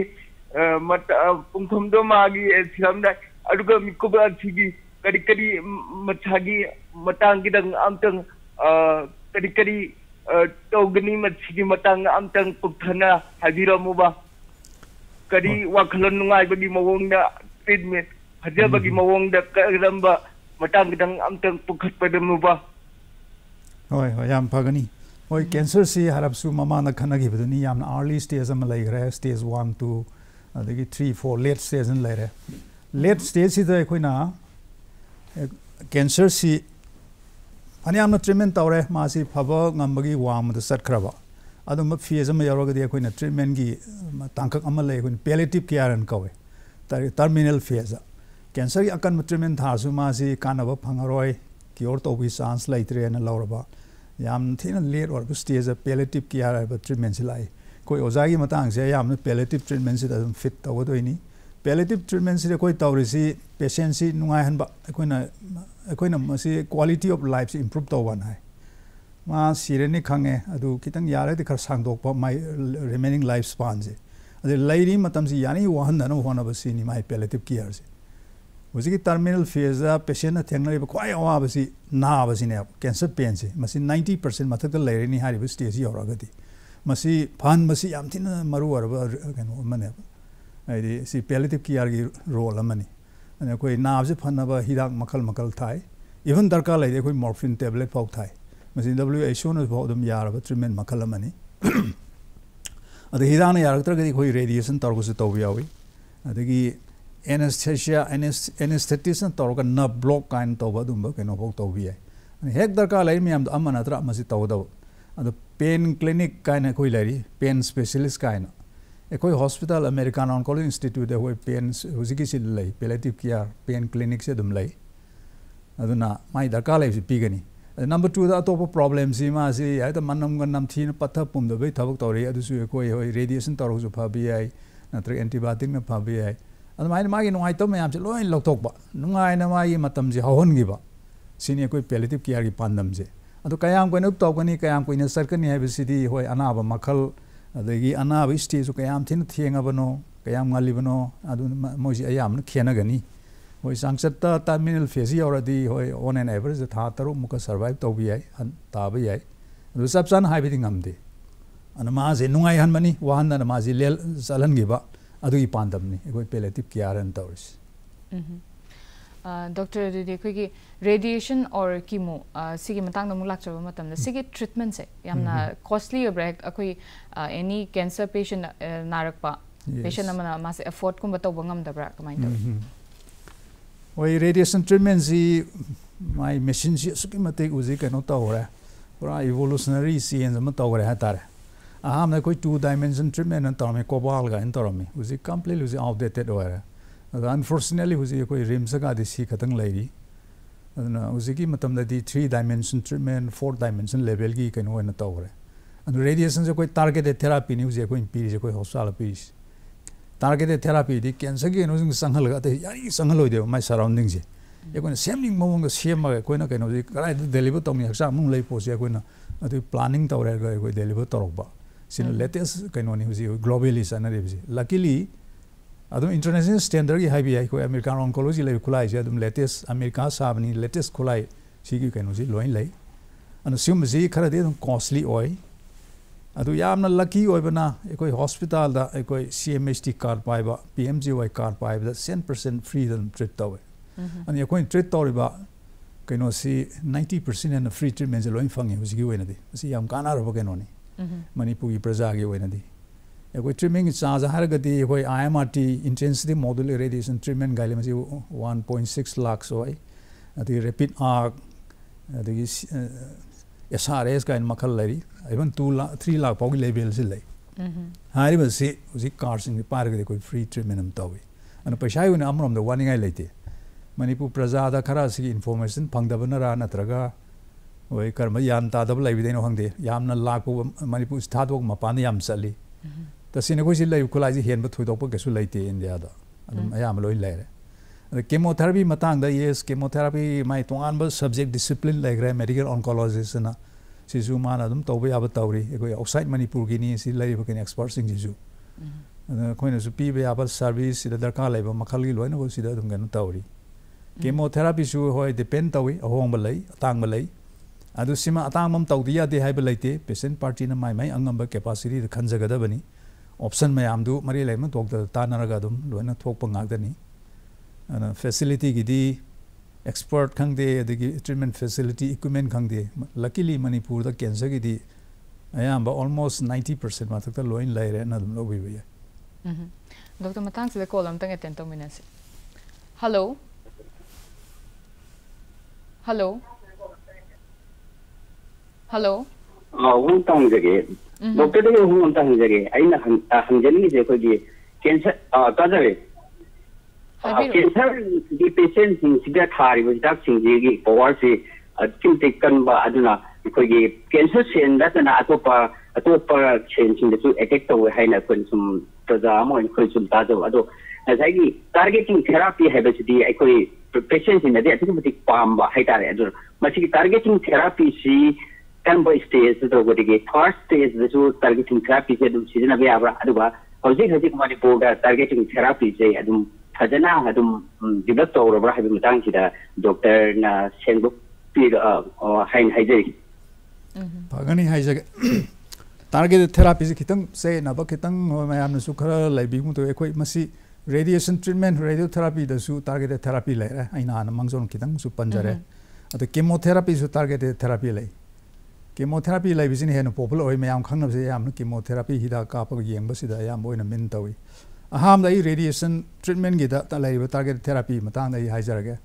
ꯄꯨꯡꯐꯝꯗꯣ ꯃꯥꯒꯤ ꯁꯤꯔꯝꯗ ꯑꯗꯨꯒ ꯃꯤꯀꯨꯞ ꯑꯁꯤꯒꯤ ꯀꯔꯤ ꯀꯔꯤ ꯃꯁꯥꯒꯤ ꯃꯇꯥꯡꯒꯤꯗꯪ ꯑꯝꯇꯪ ꯀꯔꯤ ꯀꯔꯤ ꯇꯧꯒꯅꯤ ꯃꯁꯤꯒꯤ ꯃꯇꯥꯡꯗ ꯑꯝꯇꯪ ꯀꯨꯞꯊꯅ ꯍꯥꯏꯕꯤꯔꯝꯃꯨꯕ ꯀꯔꯤ ꯋꯥꯈꯜꯂꯣꯟ ꯅꯨꯡꯉꯥꯏꯕꯒꯤ ꯃꯑꯣꯡꯗ ꯇ꯭ꯔꯤꯠꯃꯦꯟ ꯐꯖꯕꯒꯤ ꯃꯑꯣꯡꯗ ꯀꯔꯝꯕ ꯃꯇꯥꯡꯒꯤꯗꯪ ꯑꯝꯇꯪ ꯄꯨꯈꯠꯄꯗꯝꯃꯨꯕ ꯍꯣꯏ ꯍꯣꯏ ꯌꯥꯝ ꯐꯒꯅꯤ ꯍꯣꯏ ꯀꯦꯟꯁꯔꯁꯤ ꯍꯥꯏꯔꯕꯁꯨ ꯃꯃꯥꯡꯗ ꯈꯟꯅꯈꯤꯕꯗꯨꯅꯤ ꯌꯥꯝꯅ ꯑꯥꯔꯂꯤ ꯁ꯭ꯇꯦꯖ ꯑꯃ ꯂꯩꯈ꯭ꯔꯦ ꯁ꯭ꯇꯦꯖ ꯋꯥꯟ ꯇꯨ ꯑꯗꯒꯤ ꯊ꯭ꯔꯤ ꯐꯣꯔ ꯂꯦꯠ ꯁ꯭ꯇꯦꯖ ꯑꯃ ꯂꯩꯔꯦ ꯂꯦꯠ ꯁ꯭ꯇꯦꯖꯁꯤꯗ ꯑꯩꯈꯣꯏꯅ ꯀꯦꯟꯁꯔꯁꯤ ꯐꯅꯌꯥꯝꯅ ꯇ꯭ꯔꯤꯠꯃꯦꯟ ꯇꯧꯔꯦ ꯃꯥꯁꯤ ꯐꯕ ꯉꯝꯕꯒꯤ ꯋꯥꯡꯃꯗ ꯆꯠꯈ꯭ꯔꯕ ꯑꯗꯨꯝꯕ ꯐꯦꯖ ꯑꯃ ꯌꯥꯎꯔꯒꯗꯤ ꯑꯩꯈꯣꯏꯅ ꯇ꯭ꯔꯤꯠꯃꯦꯟꯒꯤ ꯇꯥꯡꯀꯛ ꯑꯃ ꯂꯩ ꯑꯩꯈꯣꯏꯅ ꯄꯦꯂꯦꯇꯤꯞ ꯀꯦꯌꯔ ꯍꯥꯏꯅ ꯀꯧꯋꯦ ꯇꯔꯃꯤꯅꯦꯜ ꯐꯦꯖꯗ ꯀꯦꯟꯁꯔꯒꯤ ꯑꯀꯟꯕ ꯇ꯭ꯔꯤꯠꯃꯦꯟ ꯊꯥꯔꯁꯨ ꯃꯥꯁꯤ ꯀꯥꯟꯅꯕ ꯐꯪꯉꯔꯣꯏ ꯀ꯭ꯌꯣꯔ ꯇꯧꯕꯒꯤ ꯆꯥꯟꯁ ꯂꯩꯇ꯭ꯔꯦꯅ ꯂꯧꯔꯕ ꯌꯥꯝ ꯊꯤꯅ ꯂꯦꯠ ꯑꯣꯏꯔꯕ ꯁ꯭ꯇꯦꯖꯗ ꯄꯦꯂꯦꯇꯤꯞ ꯀꯦꯌꯔ ꯍꯥꯏꯕ ꯇ꯭ꯔꯤꯠꯃꯦꯟꯁꯤ ꯂꯥꯛꯏ ꯑꯩꯈꯣꯏ ꯑꯣꯖꯥꯒꯤ ꯃꯇꯥꯡꯁꯦ ꯑꯌꯥꯝꯕꯅ ꯄꯦꯂꯦꯇꯤꯞ ꯇ꯭ꯔꯤꯠꯃꯦꯟꯁꯤꯗ ꯑꯗꯨꯝ ꯐꯤꯠ ꯇꯧꯒꯗꯣꯏꯅꯤ ꯄꯦꯂꯦꯇꯤꯞ ꯇ꯭ꯔꯤꯠꯃꯦꯟꯁꯤꯗ ꯑꯩꯈꯣꯏ ꯇꯧꯔꯤꯁꯤ ꯄꯦꯁꯦꯟꯁꯤ ꯅꯨꯡꯉꯥꯏꯍꯟꯕ ꯑꯩꯈꯣꯏꯅ ꯑꯩꯈꯣꯏꯅ ꯃꯁꯤ ꯀ꯭ꯋꯥꯂꯤꯇꯤ ꯑꯣꯐ ꯂꯥꯏꯐꯁꯤ ꯏꯝꯄ꯭ꯔꯨꯞ ꯇꯧꯕꯅ ꯍꯥꯏ ꯃꯥ ꯁꯤꯔꯅꯤ ꯈꯪꯉꯦ ꯑꯗꯨ ꯈꯤꯇꯪ ꯌꯥꯔꯒꯗꯤ ꯈꯔ ꯁꯥꯡꯗꯣꯛꯄ ꯃꯥꯏ ꯔꯤꯃꯦꯅꯤꯡ ꯂꯥꯏꯐ ꯁ꯭ꯄꯥꯟꯁꯦ ꯑꯗꯩ ꯂꯩꯔꯤ ꯃꯇꯝꯁꯤ ꯌꯥꯅꯤ ꯋꯥꯍꯟꯗꯅꯕ ꯍꯣꯠꯅꯕ ꯁꯤꯅꯤ ꯃꯥꯏ ꯄꯦꯂꯦꯇꯤꯞ ꯀꯤꯌꯔꯁꯦ ꯍꯧꯖꯤꯛꯀꯤ ꯇꯔꯃꯤꯅꯦꯜ ꯐꯦꯖꯗ ꯄꯦꯁꯦꯟꯅ ꯊꯦꯡꯅꯔꯤꯕ ꯈ꯭ꯋꯥꯏ ꯑꯋꯥꯕꯁꯤ ꯅꯥꯕꯁꯤꯅꯦꯕ ꯀꯦꯟꯁꯔ ꯄꯦꯟꯁꯦ ꯃꯁꯤ ꯅꯥꯏꯟꯇꯤ ꯄꯥꯔꯁꯦꯟ ꯃꯊꯛꯇ ꯂꯩꯔꯅꯤ ꯍꯥꯏꯔꯤꯕ ꯁ꯭ꯇꯦꯖꯁꯤ ꯌꯧꯔꯛꯑꯒꯗꯤ ꯃꯁꯤ ꯐꯍꯟꯕꯁꯤ ꯌꯥꯝ ꯊꯤꯅ ꯃꯔꯨ ꯑꯣꯏꯔꯕ ꯀꯩꯅꯣ ꯑꯃꯅꯦꯕ ꯍꯥꯏꯗꯤ ꯁꯤ ꯄꯦꯂꯦꯇꯤꯞ ꯀꯤꯌꯔꯒꯤ ꯔꯣꯜ ꯑꯃꯅꯤ ꯑꯗꯨꯅ ꯑꯩꯈꯣꯏ ꯅꯥꯕꯁꯤ ꯐꯅꯕ ꯍꯤꯗꯥꯛ ꯃꯈꯜ ꯃꯈꯜ ꯊꯥꯏ ꯏꯚꯟ ꯗꯔꯀꯥꯔ ꯂꯩꯔꯗꯤ ꯑꯩꯈꯣꯏ ꯃꯣꯔꯐꯤꯟ ꯇꯦꯕ꯭ꯂꯦꯠ ꯐꯥꯎ ꯊꯥꯏ ꯃꯁꯤ ꯗꯕ꯭ꯂꯤꯎ ꯑꯩꯆ ꯑꯣꯅꯁꯨ ꯐꯥꯎ ꯑꯗꯨꯝ ꯌꯥꯔꯕ ꯇ꯭ꯔꯤꯠꯃꯦꯟ ꯃꯈꯜ ꯑꯃꯅꯤ ꯑꯗ ꯍꯤꯗꯥꯛꯅ ꯌꯥꯔꯛꯇ꯭ꯔꯒꯗꯤ ꯑꯩꯈꯣꯏ ꯔꯦꯗꯤꯌꯦꯁꯟ ꯇꯧꯔꯒꯁꯨ ꯇꯧꯕ ꯌꯥꯎꯏ ꯑꯗꯒꯤ ꯑꯦꯅꯦꯁꯊꯦꯁꯤꯌꯥ ꯑꯦꯅꯦꯁꯊꯦꯇꯤꯁꯅ ꯇꯧꯔꯒ ꯅꯕ ꯕ꯭ꯂꯣꯛ ꯀꯥꯏꯅ ꯇꯧꯕ ꯑꯗꯨꯝꯕ ꯀꯩꯅꯣꯐꯥꯎ ꯇꯧꯕ ꯌꯥꯏ ꯍꯦꯛ ꯗꯔꯀꯥꯔ ꯂꯩꯔꯤ ꯃꯌꯥꯝꯗꯣ ꯑꯃ ꯅꯠꯇ꯭ꯔ ꯑꯃꯁꯤ ꯇꯧꯒꯗꯕ ꯑꯗꯣ ꯄꯦꯟ ꯀ꯭ꯂꯤꯅꯤꯛ ꯀꯥꯏꯅ ꯑꯩꯈꯣꯏ ꯂꯩꯔꯤ ꯄꯦꯟ ꯁ꯭ꯄꯦꯁꯤꯂꯤꯁ ꯀꯥꯏꯅ ꯑꯩꯈꯣꯏ ꯍꯣꯁꯄꯤꯇꯥꯜ ꯑꯃꯦꯔꯤꯀꯥꯟ ꯑꯣꯟꯀꯣꯂꯣꯖꯤ ꯏꯟꯁꯇꯤꯇ꯭ꯌꯨꯠꯇ ꯑꯩꯈꯣꯏ ꯄꯦꯟ ꯍꯧꯖꯤꯛꯀꯤꯁꯤꯗ ꯂꯩ ꯄꯦꯂꯦꯇꯤꯞ ꯀꯤꯌꯔ ꯄꯦꯟ ꯀ꯭ꯂꯤꯅꯤꯛꯁꯦ ꯑꯗꯨꯝ ꯂꯩ ꯑꯗꯨꯅ ꯃꯥꯏ ꯗꯔꯀꯥꯔ ꯂꯩꯕꯁꯤ ꯄꯤꯒꯅꯤ ꯅꯝꯕꯔ ꯇꯨꯗ ꯑꯇꯣꯞꯄ ꯄ꯭ꯔꯣꯕ꯭ꯂꯦꯝꯁꯤ ꯃꯥꯁꯤ ꯍꯦꯛꯇ ꯃꯅꯝꯒ ꯅꯝꯊꯤꯅ ꯄꯠꯊ ꯄꯨꯝꯗꯕꯩ ꯊꯕꯛ ꯇꯧꯔꯤ ꯑꯗꯨꯁꯨ ꯑꯩꯈꯣꯏ ꯍꯣꯏ ꯔꯦꯗꯤꯌꯦꯁꯟ ꯇꯧꯔꯒꯁꯨ ꯐꯕ ꯌꯥꯏ ꯅꯠꯇ꯭ꯔꯒ ꯑꯦꯟꯇꯤꯕꯥꯌꯣꯇꯤꯛꯅ ꯐꯕ ꯌꯥꯏ अदमाइन मागी मैम से लोन लौथोकप नुंगाइन मागी मतम से कोई पेलेटिव केयर की पांदम अब अदो कई तौकनी कयाम कोइन चरकनी है अनाब मखल अनाब स्टेज कयाम थी थेबनो कयाम ngaliबनो अदु मोजी खेनगनी होय चाचत टर्मिनल फ़ेज़ यौर होय ऑन एन एवरेज था तरुक मुक सर्वाइव तब याय ताब याय अदु सबसान है अनमाजे नुंगाइ हनमनी वहान लेल चलनगिबा ꯑꯗꯨꯒꯤ ꯄꯥꯟꯗꯝꯅꯤ ꯑꯩꯈꯣꯏ ꯄꯦꯂꯦꯇꯤꯞ ꯀꯤꯌꯔꯅ ꯇꯧꯔꯤꯁꯤ ꯗꯣꯛꯇꯔ ꯑꯗꯨꯗꯤ ꯑꯩꯈꯣꯏꯒꯤ ꯔꯦꯗꯤꯌꯦꯁꯟ ꯑꯣꯔ ꯀꯤꯃꯣ ꯁꯤꯒꯤ ꯃꯇꯥꯡꯗ ꯑꯃꯨꯛ ꯂꯥꯛꯆꯕ ꯃꯇꯝꯗ ꯁꯤꯒꯤ ꯇ꯭ꯔꯤꯠꯃꯦꯟꯁꯦ ꯌꯥꯝꯅ ꯀꯣꯁꯂꯤ ꯑꯣꯏꯕ꯭ꯔꯥ ꯑꯩꯈꯣꯏ ꯑꯦꯅꯤ ꯀꯦꯟꯁꯔ ꯄꯦꯁꯦꯟ ꯅꯥꯔꯛꯄ ꯄꯦꯁꯦꯟ ꯑꯃꯅ ꯃꯥꯁꯦ ꯑꯦꯐꯣꯔꯠꯀꯨꯝꯕ ꯇꯧꯕ ꯉꯝꯗꯕ꯭ꯔꯥ ꯀꯃꯥꯏꯅ ꯇꯧꯋꯤ ꯍꯣꯏ ꯔꯦꯗꯤꯌꯦꯁꯟ ꯇ꯭ꯔꯤꯠꯃꯦꯟꯁꯤ ꯃꯥꯏ ꯃꯦꯆꯤꯟꯁꯤ ꯑꯁꯨꯛꯀꯤ ꯃꯇꯤꯛ ꯍꯧꯖꯤꯛ ꯀꯩꯅꯣ ꯇꯧꯈ꯭ꯔꯦ ꯄꯨꯔꯥ ꯏꯚꯣꯂꯨꯁꯅꯔꯤ ꯆꯦꯟꯖ ꯑꯃ ꯇꯧꯈ꯭ꯔꯦ ꯍꯥꯏꯇꯥꯔꯦ हमने कोई टू डायमेंशन ट्रीटमेंट तौरमें कोबाल गाइन तौरमें हूँ कंप्लीट हूँ आउटडेटेड हो रहा अनफॉर्चुनेटली हूँ कोई रिम्स गादी सी खतंग लेरी हूँ three dimension treatment four dimension level की कहीं तौर रेडिएशन से कोई टारगेटेड थेरापी नहीं हूँ पीरी से कोई हॉस्पिटल पीस टारगेटेड थेरापी दी कैंसर की कहीं चंगल अत यारी चंगल माई सराउंडिंग से अखोना सेमलिंग मौन सेम अखोना कहीं कई डेलीवर तौनी हक्चा मूल पोसे अखोना प्लानिंग तौर अखोई डिलीवर तौरब sino latest kaino ni huji globally sana re bji luckily adum international standard hi bi ai ko american oncology le khulai je adum latest america sabni latest khulai si gi kaino ji loin lai anu sim ji khara de costly oi adu yamna lucky oi bana ekoi hospital da ekoi cmht card pai ba pmgy card pai da 100% free them treat tawe ani ekoi treat tawe ba kaino si 90% and free treatment je loin fangi huji gi wena de si yam kana ro ba kaino ni Mm-hmm. manipuri prasagi we nadi. Ya ko trimming sa zahar gati ko imrt intensity modulated radiation treatment gaile masi 1.6 lakhs oi adi rapid arc adi uh, srs ka in makhal lari even 2 lakh 3 lakh pau level sil lai. Mm-hmm. Hari masi usi cars in par gade ko free treatment am tawi. Ana paisa yuna amrom da wani ngai lai te. Manipur praja da information phangda bana ra natraga ꯍꯣꯏ ꯀꯔꯝꯕ ꯌꯥꯟ ꯇꯥꯗꯕ ꯂꯩꯕꯗꯩꯅꯣ ꯈꯪꯗꯦ ꯌꯥꯝꯅ ꯂꯥꯛꯄ ꯃꯅꯤꯄꯨꯔ ꯊꯥꯗꯣꯛ ꯃꯄꯥꯟꯗ ꯌꯥꯝ ꯆꯠꯂꯤ ꯇꯁꯦꯡꯅ ꯑꯩꯈꯣꯏꯁꯤ ꯂꯩꯕ ꯈꯨꯠꯂꯥꯏꯁꯤ ꯍꯦꯟꯕ ꯊꯣꯏꯗꯣꯛꯄ ꯀꯩꯁꯨ ꯂꯩꯇꯦ ꯏꯟꯗꯤꯌꯥꯗ ꯑꯗꯨꯝ ꯑꯌꯥꯝꯕ ꯂꯣꯏ ꯂꯩꯔꯦ ꯑꯗ ꯀꯦꯃꯣꯊꯦꯔꯥꯄꯤ ꯃꯇꯥꯡꯗ ꯌꯦꯁ ꯀꯦꯃꯣꯊꯦꯔꯥꯄꯤ ꯃꯥꯏ ꯇꯣꯉꯥꯟꯕ ꯁꯕꯖꯦꯛ ꯗꯤꯁꯤꯄ꯭ꯂꯤꯟ ꯂꯩꯈ꯭ꯔꯦ ꯃꯦꯗꯤꯀꯦꯜ ꯑꯣꯟꯀꯣꯂꯣꯖꯤꯁꯅ ꯁꯤꯁꯨ ꯃꯥꯅ ꯑꯗꯨꯝ ꯇꯧꯕ ꯌꯥꯕ ꯇꯧꯔꯤ ꯑꯩꯈꯣꯏ ꯑꯥꯎꯠꯁꯥꯏꯠ ꯃꯅꯤꯄꯨꯔꯒꯤꯅꯤ ꯁꯤ ꯂꯩꯔꯤꯕ ꯀꯩꯅꯣ ꯑꯦꯛꯁꯄꯔꯠꯁꯤꯡꯁꯤꯁꯨ ꯑꯗ ꯑꯩꯈꯣꯏꯅꯁꯨ ꯄꯤꯕ ꯌꯥꯕ ꯁꯥꯔꯚꯤꯁ ꯁꯤꯗ ꯗꯔꯀꯥꯔ ꯂꯩꯕ ꯃꯈꯜꯒꯤ ꯂꯣꯏꯅꯃꯛ ꯁꯤꯗ ꯑꯗꯨꯝ ꯀꯩꯅꯣ अदा अताम तौद लेते पेसेंट पार्टी मा मई अंगंब कैपासीटी खनजगदबनी ऑप्शन मैम मर लेम तानरगा लोन थोपनी फेसीलिटी की एक्सपर्ट खादे ट्रीटमेंट फेसीलिटी इक्विपमें खादे लकीली मनपुर कैंसर की अब ऑलमोस्ट नाइंटी पर्सेंट मधक् लोन लेर लौब doctor call hello hello ꯍꯜꯂೋ ꯋꯥꯍꯪ ꯇꯝꯖꯒꯦ ꯗꯣꯛꯇꯔꯗꯒꯤ ꯋꯥꯍꯪ ꯑꯃ ꯇꯝꯖꯒꯦ ꯑꯩꯅ ꯍꯪꯖꯅꯤꯡꯉꯤꯁꯦ ꯑꯩꯈꯣꯏꯒꯤ ꯀꯦꯟꯁꯔ ꯇꯥꯖꯔꯦ ꯀꯦꯟꯁꯔꯒꯤ ꯄꯦꯁꯦꯟꯁꯤꯡꯁꯤꯗ ꯊꯥꯔꯤꯕ ꯍꯤꯗꯥꯛꯁꯤꯡꯁꯤꯒꯤ ꯄꯋꯥꯔꯁꯤ ꯑꯗꯨꯛꯀꯤ ꯃꯇꯤꯛ ꯀꯟꯕ ꯑꯗꯨꯅ ꯑꯩꯈꯣꯏꯒꯤ ꯀꯦꯟꯁꯔ ꯁꯦꯜ ꯅꯠꯇꯅ ꯑꯇꯣꯞꯄ ꯑꯇꯣꯞꯄ ꯁꯦꯜꯁꯤꯡꯗꯁꯨ ꯑꯦꯇꯦꯛ ꯇꯧꯋꯦ ꯍꯥꯏꯅ ꯑꯩꯈꯣꯏꯅ ꯁꯨꯝ ꯄ꯭ꯔꯖꯥ ꯑꯃ ꯑꯣꯏꯅ ꯑꯩꯈꯣꯏ ꯁꯨꯝ ꯇꯥꯖꯕ ꯑꯗꯣ ꯉꯁꯥꯏꯒꯤ ꯇꯥꯔꯒꯦꯇꯤꯡ ꯊꯦꯔꯥꯄꯤ ꯍꯥꯏꯕꯁꯤꯗꯤ ꯑꯩꯈꯣꯏ ꯄꯦꯁꯦꯟꯁꯤꯡꯅꯗꯤ ꯑꯗꯨꯛꯀꯤ ꯃꯇꯤꯛ ꯄꯥꯝꯕ ꯍꯥꯏꯇꯥꯔꯦ ꯑꯗꯨꯅ ꯃꯁꯤꯒꯤ ꯇꯥꯔꯒꯦꯇꯤꯡ ꯊꯦꯔꯥꯄꯤꯁꯤ ꯀꯔꯝꯕ ꯁ꯭ꯇꯦꯖꯇ ꯇꯧꯕꯗꯒꯤ ꯐꯥꯔꯁ ꯁ꯭ꯇꯦꯖꯗꯁꯨ ꯇꯥꯔꯒꯦꯇꯤꯡ ꯊꯦꯔꯥꯄꯤꯁꯦ ꯑꯗꯨꯝ ꯁꯤꯖꯤꯟꯅꯕ ꯌꯥꯕ꯭ꯔꯥ ꯑꯗꯨꯒ ꯍꯧꯖꯤꯛ ꯍꯧꯖꯤꯛ ꯃꯅꯤꯄꯨꯔꯗ ꯇꯥꯔꯒꯦꯇꯤꯡ ꯊꯦꯔꯥꯄꯤꯁꯦ ꯑꯗꯨꯝ ꯐꯖꯅ ꯑꯗꯨꯝ ꯗꯤꯕꯂꯞ ꯇꯧꯔꯕ꯭ꯔꯥ ꯍꯥꯏꯕ ꯃꯇꯥꯡꯁꯤꯗ ꯗꯣꯛꯇꯔꯅ ꯁꯦꯡꯗꯣꯛꯄꯤꯔ ꯍꯥꯏꯅ ꯍꯥꯏꯖꯔꯤ ꯐꯒꯅꯤ ꯍꯥꯏꯖꯒꯦ ꯇꯥꯔꯒꯦꯇꯦꯗ ꯊꯦꯔꯥꯄꯤꯁꯤ ꯈꯤꯇꯪ ꯆꯌꯦꯠꯅꯕ ꯈꯤꯇꯪ ꯃꯌꯥꯝꯅꯁꯨ ꯈꯔ ꯂꯩꯕꯤꯒꯨꯝ ꯇꯧꯋꯤ ꯑꯩꯈꯣꯏ ꯃꯁꯤ ꯔꯦꯗꯤꯌꯦꯁꯟ ꯇ꯭ꯔꯤꯠꯃꯦꯟ ꯔꯦꯗꯤꯑꯣ ꯊꯦꯔꯥꯄꯤꯗꯁꯨ ꯇꯥꯔꯒꯦꯇꯦꯗ ꯊꯦꯔꯥꯄꯤ ꯂꯩꯔꯦ ꯑꯩꯅ ꯍꯥꯟꯅ ꯃꯥꯡꯖꯧꯅ ꯈꯤꯇꯪꯁꯨ ꯄꯟꯖꯔꯦ ꯑꯗꯣ ꯀꯦꯃꯣꯊꯦꯔꯥꯄꯤꯁꯨ ꯇꯥꯔꯒꯦꯇꯦꯗ ꯊꯦꯔꯥꯄꯤ ꯂꯩ ꯀꯦꯃꯣꯊꯦꯔꯥꯄꯤ ꯂꯩꯕꯁꯤꯅ ꯍꯦꯟꯅ ꯄꯣꯄꯨꯂꯔ ꯑꯣꯏ ꯃꯌꯥꯝ ꯈꯪꯅꯕꯁꯦ ꯌꯥꯝꯅ ꯀꯦꯃꯣꯊꯦꯔꯥꯄꯤ ꯍꯤꯗꯥꯛ ꯀꯥꯞꯄꯒ ꯌꯦꯡꯕꯁꯤꯗ ꯑꯌꯥꯝꯕ ꯑꯣꯏꯅ ꯃꯤꯟ ꯇꯧꯏ ꯑꯍꯥꯟꯕꯗ ꯑꯩ ꯔꯦꯗꯤꯌꯦꯁꯟ ꯇ꯭ꯔꯤꯠꯃꯦꯟꯒꯤꯗ ꯂꯩꯔꯤꯕ ꯇꯥꯔꯒꯦꯠ ꯊꯦꯔꯥꯄꯤ ꯃꯇꯥꯡꯗ ꯑꯩ ꯍꯥꯏꯖꯔꯒꯦ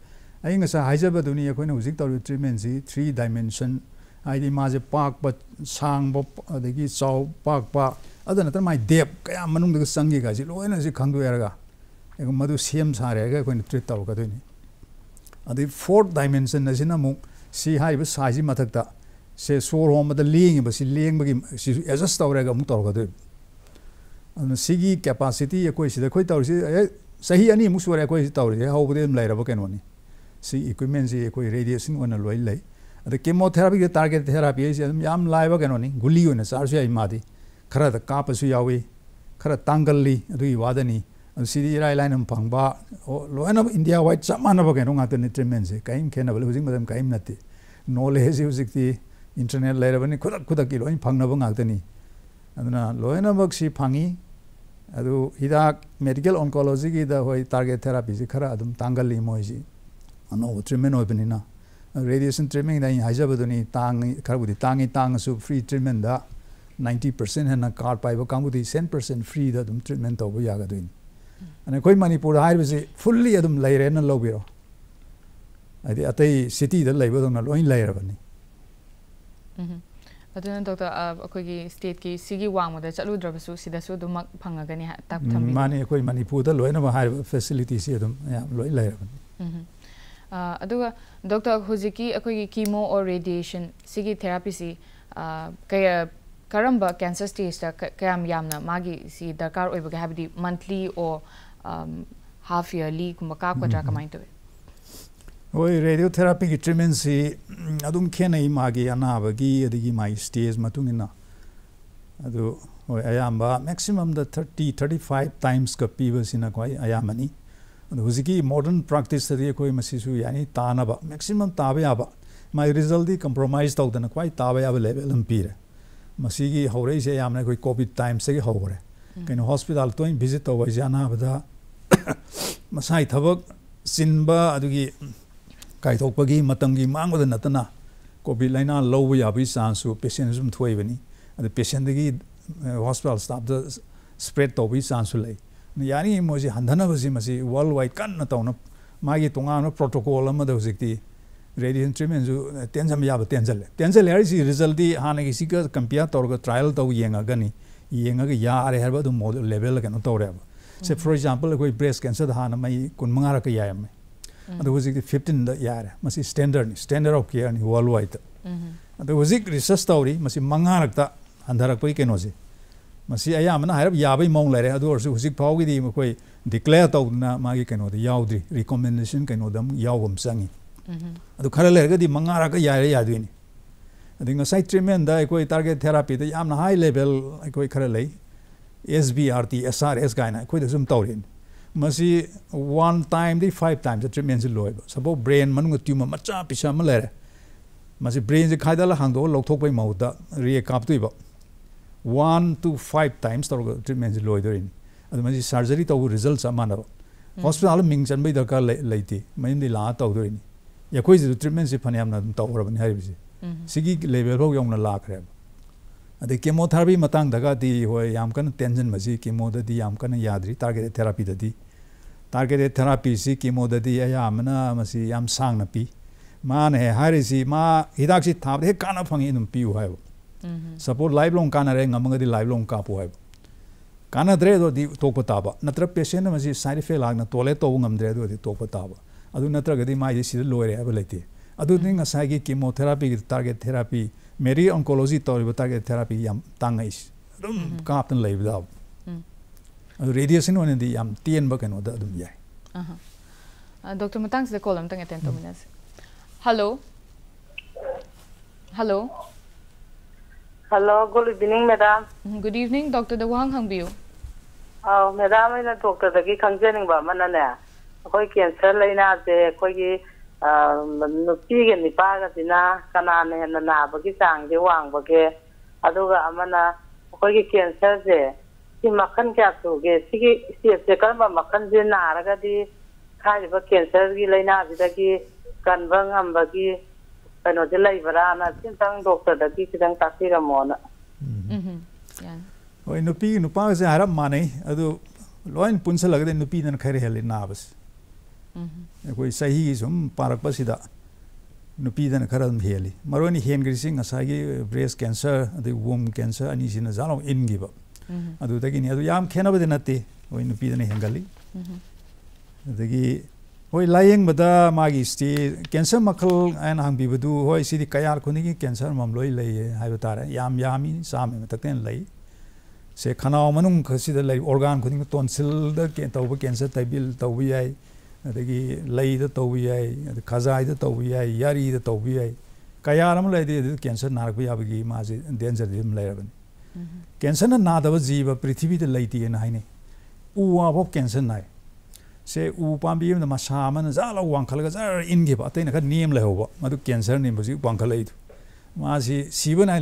ꯑꯩ ꯉꯁꯥꯏ ꯍꯥꯏꯖꯕꯗꯨꯅꯤ ꯑꯩꯈꯣꯏꯅ ꯍꯧꯖꯤꯛ ꯇꯧꯔꯤꯕ ꯇ꯭ꯔꯤꯠꯃꯦꯟꯁꯤ ꯊ꯭ꯔꯤ ꯗꯥꯏꯃꯦꯟꯁꯟ ꯍꯥꯏꯗꯤ ꯃꯥꯁꯦ ꯄꯥꯛꯄ ꯁꯥꯡꯕ ꯑꯗꯒꯤ ꯆꯥꯎ ꯄꯥꯛꯄ ꯑꯗꯨ ꯅꯠꯇꯅ ꯃꯥꯏ ꯗꯦꯞ ꯀꯌꯥ ꯃꯅꯨꯡꯗ ꯆꯪꯒꯦꯒꯁꯤ ꯂꯣꯏꯅ ꯁꯤ ꯈꯪꯗꯣꯛꯑꯔꯒ ꯃꯗꯨ ꯁꯦꯝ ꯁꯥꯔꯦꯒ ꯑꯩꯈꯣꯏꯅ ꯇ꯭ꯔꯤꯠ ꯇꯧꯔꯛꯀꯗꯣꯏꯅꯤ ꯑꯗꯩ ꯐꯣꯔꯠ ꯗꯥꯏꯃꯦꯟꯁꯟ ꯑꯁꯤꯅ ꯑꯃꯨꯛ ꯁꯤ ꯍꯥꯏꯔꯤꯕ ꯁꯥꯏꯖꯁꯤ ꯃꯊꯛꯇ ꯁꯦ ꯁꯣꯔ ꯍꯣꯟꯕꯗ ꯂꯦꯡꯉꯤꯕ ꯁꯤ ꯂꯦꯡꯕꯒꯤ ꯁꯤꯁꯨ ꯑꯦꯗꯖꯁ ꯇꯧꯔꯒ ꯑꯃꯨꯛ ꯇꯧꯔꯛꯀꯗꯣꯏꯕ ꯑꯗꯨꯅ ꯁꯤꯒꯤ ꯀꯦꯄꯥꯁꯤꯇꯤ ꯑꯩꯈꯣꯏ ꯁꯤꯗ ꯑꯩꯈꯣꯏ ꯇꯧꯔꯤꯁꯤ ꯆꯍꯤ ꯑꯅꯤꯃꯨꯛ ꯁꯨꯔꯦ ꯑꯩꯈꯣꯏ ꯇꯧꯔꯤꯁꯦ ꯍꯧꯕꯗꯤ ꯑꯗꯨꯝ ꯂꯩꯔꯕ ꯀꯩꯅꯣꯅꯤ ꯁꯤ ꯏꯀ꯭ꯋꯤꯞꯃꯦꯟꯁꯤ ꯑꯩꯈꯣꯏ ꯔꯦꯗꯤꯌꯦꯁꯟ ꯑꯣꯏꯅ ꯂꯣꯏ ꯂꯩ ꯑꯗ ꯀꯦꯃꯣꯊꯦꯔꯥꯄꯤꯒ ꯇꯥꯔꯒꯦꯠ ꯊꯦꯔꯥꯄꯤ ꯍꯥꯏꯁꯦ ꯑꯗꯨꯝ ꯌꯥꯝ ꯂꯥꯏꯕ ꯀꯩꯅꯣꯅꯤ ꯒꯨꯂꯤ ꯑꯣꯏꯅ ꯆꯥꯔꯁꯨ ꯌꯥꯏ ꯃꯥꯗꯤ ꯈꯔꯗ ꯀꯥꯞꯄꯁꯨ ꯌꯥꯎꯏ ꯈꯔ ꯇꯥꯡꯒꯜꯂꯤ ꯑꯗꯨꯒꯤ ꯋꯥꯗꯅꯤ ꯑꯗꯨ ꯁꯤꯗꯤ ꯏꯔꯥꯏ ꯂꯥꯏꯅ ꯐꯪꯕ ꯂꯣꯏꯅꯃꯛ ꯏꯟꯗꯤꯌꯥ ꯋꯥꯏꯠ ꯆꯞ ꯃꯥꯟꯅꯕ ꯀꯩꯅꯣ ꯉꯥꯛꯇꯅꯤ ꯇ꯭ꯔꯤꯠꯃꯦꯟꯁꯦ ꯀꯔꯤꯝ ꯈꯦꯠꯅꯕ ꯍꯧꯖꯤꯛ ꯃꯇꯝ ꯀꯔꯤꯝ ꯅꯠꯇꯦ ꯅꯣꯂꯦꯖꯁꯤ ꯍꯧꯖꯤꯛꯇꯤ ꯏꯟꯇꯔꯅꯦꯠ ꯂꯩꯔꯕꯅꯤ ꯈꯨꯗꯛ ꯈꯨꯗꯛꯀꯤ ꯂꯣꯏꯅ ꯐꯪꯅꯕ ꯉꯥꯛꯇꯅꯤ ꯑꯗꯨꯅ ꯂꯣꯏꯅꯃꯛ ꯁꯤ ꯐꯪꯉꯤ ꯑꯗꯨ ꯍꯤꯗꯥꯛ ꯃꯦꯗꯤꯀꯦꯜ ꯑꯣꯟꯀꯣꯂꯣꯖꯤꯒꯤꯗ ꯍꯣꯏ ꯇꯥꯔꯒꯦꯠ ꯊꯦꯔꯥꯄꯤꯁꯤ ꯈꯔ ꯑꯗꯨꯝ ꯇꯥꯡꯒꯜꯂꯤ ꯃꯣꯏꯁꯤ ꯑꯅꯧꯕ ꯇ꯭ꯔꯤꯠꯃꯦꯟ ꯑꯣꯏꯕꯅꯤꯅ ꯔꯦꯗꯤꯌꯦꯁꯟ ꯇ꯭ꯔꯤꯠꯃꯦꯟꯗ ꯑꯩꯅ ꯍꯥꯏꯖꯕꯗꯨꯅꯤ ꯇꯥꯡꯉꯤ ꯈꯔꯕꯨꯗꯤ ꯇꯥꯡꯉꯤ ꯇꯥꯡꯉꯁꯨ ꯐ꯭ꯔꯤ ꯇ꯭ꯔꯤꯠꯃꯦꯟꯗ ꯅꯥꯏꯟꯇꯤ ꯄꯔꯁꯦꯟ ꯍꯦꯟꯅ ꯀꯥꯔꯗ ꯄꯥꯏꯕ ꯀꯥꯡꯕꯨꯗꯤ ꯁꯦꯟ ꯄꯔꯁꯦꯟ ꯐ꯭ꯔꯤꯗ ꯑꯗꯨꯝ ꯇ꯭ꯔꯤꯠꯃꯦꯟ ꯇꯧꯕ ꯌꯥꯒꯗꯣꯏꯅꯤ ꯑꯗꯨꯅ ꯑꯩꯈꯣꯏ ꯃꯅꯤꯄꯨꯔꯗ ꯍꯥꯏꯔꯤꯕꯁꯤ ꯐꯨꯜꯂꯤ ꯑꯗꯨꯝ ꯂꯩꯔꯦꯅ ꯂꯧꯕꯤꯔꯣ ꯍꯥꯏꯗꯤ ꯑꯇꯩ ꯁꯤꯇꯤꯗ ꯂꯩꯕꯗꯧꯅ ꯂꯣꯏ ꯂꯩꯔꯕꯅꯤ ꯑꯗꯨꯅ ꯗꯣꯛꯇꯔ ꯑꯩꯈꯣꯏꯒꯤ ꯁ꯭ꯇꯦꯠꯀꯤ ꯁꯤꯒꯤ ꯋꯥꯡꯃꯗ ꯆꯠꯂꯨꯗ꯭ꯔꯕꯁꯨ ꯁꯤꯗꯁꯨ ꯑꯗꯨꯃꯛ ꯐꯪꯉꯒꯅꯤ ꯃꯥꯅꯤ ꯑꯩꯈꯣꯏ ꯃꯅꯤꯄꯨꯔꯗ ꯂꯣꯏꯅꯃꯛ ꯍꯥꯏꯔꯤꯕ ꯐꯦꯁꯤꯂꯤꯇꯤꯁꯤ ꯑꯗꯨꯝ ꯌꯥꯝ ꯂꯣꯏ ꯂꯩꯔꯕꯅꯤ ꯑꯗꯨꯒ ꯗꯣꯛꯇꯔ ꯍꯧꯖꯤꯛꯀꯤ ꯑꯩꯈꯣꯏꯒꯤ ꯀꯤꯃꯣ ꯑꯣꯔ ꯔꯦꯗꯤꯌꯦꯁꯟ ꯁꯤꯒꯤ ꯊꯦꯔꯥꯄꯤꯁꯤ ꯀꯌꯥ ꯀꯔꯝꯕ ꯀꯦꯟꯁꯔ ꯁ꯭ꯇꯦꯖꯇ ꯀꯌꯥꯝ ꯌꯥꯝꯅ ꯃꯥꯒꯤ ꯁꯤ ꯗꯔꯀꯥꯔ ꯑꯣꯏꯕꯒꯦ ꯍꯥꯏꯕꯗꯤ ꯃꯟꯊꯂꯤ ꯑꯣꯔ ꯍꯥꯐ ꯏꯌꯔꯂꯤꯒꯨꯝꯕ ꯀꯥꯞꯀꯗ꯭ꯔꯥ ꯀꯃꯥꯏꯅ वही रेडियो थेरापी ट्रीटमेंट से अदम खेने मागी अनाब की माई स्टेज मतुंग इना अदु वही अयाम मैक्सिमम द 30 35 टाइम्स का पीव सिना कोई अयाम नहीं अदु हुजिकी मॉडर्न प्रैक्टिस रे कोई मसिसु यानी तानब मैक्सिमम ताबे आबा माई रिज़ल्ट दी कंप्रोमाइज तौदन कोई ताबे आबा लेवल हम पीरे मसीगी हौरे से यामने कोई अनाबदा मसाई थबक चिनबा ꯀꯥꯏꯊꯣꯛꯄꯒꯤ ꯃꯇꯝꯒꯤ ꯃꯥꯡꯕꯗ ꯅꯠꯇꯅ ꯀꯣꯚꯤꯗ ꯂꯥꯏꯅꯥ ꯂꯧꯕ ꯌꯥꯕꯒꯤ ꯆꯥꯟꯁꯁꯨ ꯄꯦꯁꯦꯟꯗ ꯁꯨꯝ ꯊꯣꯛꯏꯕꯅꯤ ꯑꯗꯨ ꯄꯦꯁꯦꯟꯗꯒꯤ ꯍꯣꯁꯄꯤꯇꯥꯜ ꯁ꯭ꯇꯥꯐꯇ ꯁ꯭ꯄ꯭ꯔꯦꯗ ꯇꯧꯕꯒꯤ ꯆꯥꯟꯁꯁꯨ ꯂꯩ ꯌꯥꯔꯤꯉꯩ ꯃꯣꯏꯁꯤ ꯍꯟꯊꯅꯕꯁꯤ ꯃꯁꯤ ꯋꯥꯔꯜ ꯋꯥꯏꯗ ꯀꯟꯅ ꯇꯧꯅ ꯃꯥꯒꯤ ꯇꯣꯉꯥꯟꯕ ꯄ꯭ꯔꯣꯇꯣꯀꯣꯜ ꯑꯃꯗ ꯍꯧꯖꯤꯛꯇꯤ ꯔꯦꯗꯤꯌꯦꯁꯟ ꯇ꯭ꯔꯤꯠꯃꯦꯟꯁꯨ ꯇꯦꯟꯖꯟꯕ ꯌꯥꯕ ꯇꯦꯟꯖꯜꯂꯦ ꯇꯦꯟꯖꯜꯂꯦ ꯍꯥꯏꯔꯤꯁꯤ ꯔꯤꯖꯜꯇꯤ ꯍꯥꯟꯅꯒꯤꯁꯤꯒ ꯀꯝꯄꯤꯌꯥꯔ ꯇꯧꯔꯒ ꯇ꯭ꯔꯥꯏꯌꯦꯜ ꯇꯧ ꯌꯦꯡꯉꯒꯅꯤ ꯌꯦꯡꯉꯒ ꯌꯥꯔꯦ ꯍꯥꯏꯕ ꯑꯗꯨꯝ ꯂꯦꯚꯦꯜ ꯀꯩꯅꯣ ꯇꯧꯔꯦꯕ ꯁꯦ ꯐꯣꯔ ꯑꯦꯛꯖꯥꯝꯄꯜ ꯑꯩꯈꯣꯏ ꯕ꯭ꯔꯦꯁ ꯀꯦꯟꯁꯔꯗ ꯍꯥꯟꯅ ꯃꯩ ꯀꯨꯟ ꯃꯉꯥꯔꯛꯀ ꯌꯥꯔꯝꯃꯦ ꯑꯗꯣ ꯍꯧꯖꯤꯛꯇꯤ ꯐꯤꯐꯇꯤꯟꯗ ꯌꯥꯔꯦ ꯃꯁꯤ ꯁ꯭ꯇꯦꯟꯗꯔꯠꯅꯤ ꯁ꯭ꯇꯦꯟꯗꯔꯠ ꯑꯣꯐ ꯀꯦꯌꯔꯅꯤ ꯋꯥꯔꯜ ꯋꯥꯏꯗꯇ ꯑꯗꯣ ꯍꯧꯖꯤꯛ ꯔꯤꯁꯔꯁ ꯇꯧꯔꯤ ꯃꯁꯤ ꯃꯉꯥꯔꯛꯇ ꯍꯟꯊꯔꯛꯄꯒꯤ ꯀꯩꯅꯣꯁꯦ ꯃꯁꯤ ꯑꯌꯥꯝꯕꯅ ꯍꯥꯏꯔꯞ ꯌꯥꯕꯩ ꯃꯑꯣꯡ ꯂꯩꯔꯦ ꯑꯗꯨ ꯑꯣꯏꯔꯁꯨ ꯍꯧꯖꯤꯛ ꯐꯥꯎꯒꯤꯗꯤ ꯃꯈꯣꯏ ꯗꯤꯀ꯭ꯂꯦꯌꯔ ꯇꯧꯗꯅ ꯃꯥꯒꯤ ꯀꯩꯅꯣꯗ ꯌꯥꯎꯗ꯭ꯔꯤ ꯔꯤꯀꯣꯃꯦꯟꯗꯦꯁꯟ ꯀꯩꯅꯣꯗ ꯑꯃꯨꯛ ꯌꯥꯎꯕ ꯑꯃ ꯆꯪꯉꯤ ꯑꯗꯨ ꯈꯔ ꯂꯩꯔꯒꯗꯤ ꯃꯉꯥꯔꯛꯀ ꯌꯥꯔꯦ ꯌꯥꯗꯣꯏꯅꯤ ꯑꯗꯩ ꯉꯁꯥꯏ ꯇ꯭ꯔꯤꯠꯃꯦꯟꯗ ꯑꯩꯈꯣꯏ ꯇꯥꯔꯒꯦꯠ ꯊꯦꯔꯥꯄꯤꯗ ꯌꯥꯝꯅ ꯍꯥꯏ ꯂꯦꯚꯦꯜ ꯑꯩꯈꯣꯏ ꯈꯔ ꯂꯩ S B R T S R S ꯀꯥꯏꯅ ꯑꯩꯈꯣꯏꯗ ꯁꯨꯝ ꯇꯧꯔꯤꯅꯤ masi one time they five times the treatment si loi sabo brain manung tumor macha pisa ma lere masi brain si khaida la hangdo lok thok pai mau da re kap tu ba one to five times tor treatment si loi dorin adu masi surgery to results amana hospital ming chan bai da ka leiti main de la to dorin ya koi si treatment si phanyam na to ra ban hari bi si gi level ho yong na la khre ꯑꯗꯩ ꯀꯦꯃꯣꯊꯦꯔꯥꯄꯤ ꯃꯇꯥꯡꯗꯒꯗꯤ ꯍꯣꯏ ꯌꯥꯝ ꯀꯟꯅ ꯇꯦꯟꯁꯤꯟꯕꯁꯤ ꯀꯦꯃꯣꯗꯗꯤ ꯌꯥꯝ ꯀꯟꯅ ꯌꯥꯗ꯭ꯔꯤ targeted ꯊꯦꯔꯥꯄꯤꯗꯗꯤ targeted ꯊꯦꯔꯥꯄꯤꯁꯤ ꯀꯦꯃꯣꯗꯗꯤ ꯑꯌꯥꯝꯕꯅ ꯃꯁꯤ ꯌꯥꯝ ꯁꯥꯡꯅ ꯄꯤ ꯃꯥꯅ ꯍꯦꯛ ꯍꯥꯏꯔꯤꯁꯤ ꯃꯥ ꯍꯤꯗꯥꯛꯁꯤ ꯊꯥꯕꯗ ꯍꯦꯛ ꯀꯥꯟꯅ ꯐꯪꯉꯤ ꯑꯗꯨꯝ ꯄꯤꯌꯨ ꯍꯥꯏꯕ ꯁꯄꯣꯁ ꯂꯥꯏꯐ ꯂꯣꯡ ꯀꯥꯟꯅꯔꯦ ꯉꯝꯃꯒꯗꯤ ꯂꯥꯏꯐ ꯂꯣꯡ ꯀꯥꯞꯄꯨ ꯍꯥꯏꯕ ꯀꯥꯟꯅꯗ꯭ꯔꯦ ꯑꯗꯨꯗꯤ ꯇꯣꯛꯄ ꯇꯥꯕ ꯅꯠꯇ꯭ꯔ ꯄꯦꯁꯦꯟꯅ ꯃꯁꯤ ꯁꯥꯏꯠ ꯏꯐꯦꯛ ꯂꯥꯛꯅ ꯇꯣꯂꯦꯠ ꯇꯧꯕ ꯉꯝꯗ꯭ꯔꯦ ꯑꯗꯨꯗꯤ ꯇꯣꯛꯄ ꯇꯥꯕ ꯑꯗꯨ ꯅꯠꯇ꯭ꯔꯒꯗꯤ ꯃꯥꯏꯗꯤ ꯁꯤꯗ ꯂꯣꯏꯔꯦ ꯍꯥꯏꯕ ꯂꯩꯇꯦ ꯑꯗꯨꯅꯤ ꯉꯁꯥꯏꯒꯤ ꯀꯤꯃꯣꯊꯦꯔꯥꯄꯤꯒꯤ ꯇꯥꯔꯒꯦꯠ ꯊꯦꯔꯥꯄꯤ ꯃꯦꯔꯤ ꯑꯣꯟꯀꯣꯂꯣꯖꯤ ꯇꯧꯔꯤꯕ ꯇꯥꯔꯒꯦꯠ ꯊꯦꯔꯥꯄꯤ ꯌꯥꯝ ꯇꯥꯡꯉꯛꯏꯁꯤ ꯑꯗꯨꯝ ꯀꯥꯞꯇꯅ ꯂꯩꯕꯗ ꯑꯗꯨ ꯔꯦꯗꯤꯌꯦꯁꯟ ꯑꯣꯏꯅꯗꯤ ꯌꯥꯝ ꯇꯦꯟꯕ ꯀꯩꯅꯣꯗ ꯑꯗꯨꯝ ꯌꯥꯏ ꯗꯣꯛꯇꯔ ꯃꯇꯥꯡꯁꯤꯗ ꯀꯣꯜ ꯑꯃꯇꯪ ꯑꯦꯇꯦꯟ ꯇꯧꯃꯤꯟꯅꯁꯤ hello hello hello good evening madam good evening ꯗꯣꯛꯇꯔꯗ ꯋꯥꯍꯪ ꯍꯪꯕꯤꯌꯨ ꯑꯧ ꯃꯦꯗꯥꯝ ꯑꯩꯅ ꯗꯣꯛꯇꯔꯗꯒꯤ ꯈꯪꯖꯅꯤꯡꯕ ꯑꯃꯅꯅꯦ ꯑꯩꯈꯣꯏ ꯀꯦꯟꯁꯔ ꯂꯩꯅꯥꯁꯦ ꯑꯩꯈꯣꯏꯒꯤ ꯅꯨꯄꯤꯒ ꯅꯤꯄꯥꯒꯁꯤꯅ ꯀꯅꯥꯅ ꯍꯦꯟꯅ ꯅꯥꯕꯒꯤ ꯆꯥꯡꯁꯦ ꯋꯥꯡꯕꯒꯦ ꯑꯗꯨꯒ ꯑꯃꯅ ꯑꯩꯈꯣꯏꯒꯤ ꯀꯦꯟꯁꯔꯁꯦ ꯁꯤ ꯃꯈꯜ ꯀꯌꯥ ꯁꯨꯒꯦ ꯁꯤꯒꯤ ꯁ꯭ꯇꯦꯖꯁꯦ ꯀꯔꯝꯕ ꯃꯈꯜꯁꯦ ꯅꯥꯔꯒꯗꯤ ꯍꯥꯏꯔꯤꯕ ꯀꯦꯟꯁꯔꯒꯤ ꯂꯩꯅꯥꯁꯤꯗꯒꯤ ꯀꯟꯕ ꯉꯝꯕꯒꯤ ꯀꯩꯅꯣꯁꯦ ꯂꯩꯕ꯭ꯔꯥꯅ ꯁꯤꯇꯪ ꯗꯣꯛꯇꯔꯗꯒꯤ ꯈꯤꯇꯪ ꯇꯥꯛꯄꯤꯔꯝꯃꯣꯅ ꯍꯣꯏ ꯅꯨꯄꯤꯒꯤ ꯅꯨꯄꯥꯒꯁꯦ ꯍꯥꯏꯔꯞ ꯃꯥꯟꯅꯩ ꯑꯗꯨ ꯂꯣꯏꯅ ꯄꯨꯟꯁꯤꯜꯂꯒꯗꯤ ꯅꯨꯄꯤꯗꯅ ꯈꯔ ꯍꯦꯜꯂꯤ ꯅꯥꯕꯁꯦ नुपीदन खर अम हेली मरवन हेनग्री ब्रेस कैंसर वोम कैंसर अनी जालों इन अदी अम खेनबदे नए नुपीदन हेगली लाएंगद माग इसे कैंसर मखल आए हाबीबू हाई इस कया खुद की कैंसर ममल लेरें याम याम चा मतते लाना मनुद्ध ओरगान खुद तौनसिल तब कैंसर तबील तब जाए अदगी लईद तौब याई खजाईद तौब याई यारीद तौब याई कयार कैंसर लेरबन कैंसर ना जीव पृथ्वी लेते हैं है नाइने उ आबो कैंसर से उ पांबी मसा मन जाला जर इन बा तैना ले कैंसर नेम बजी वांखलई दु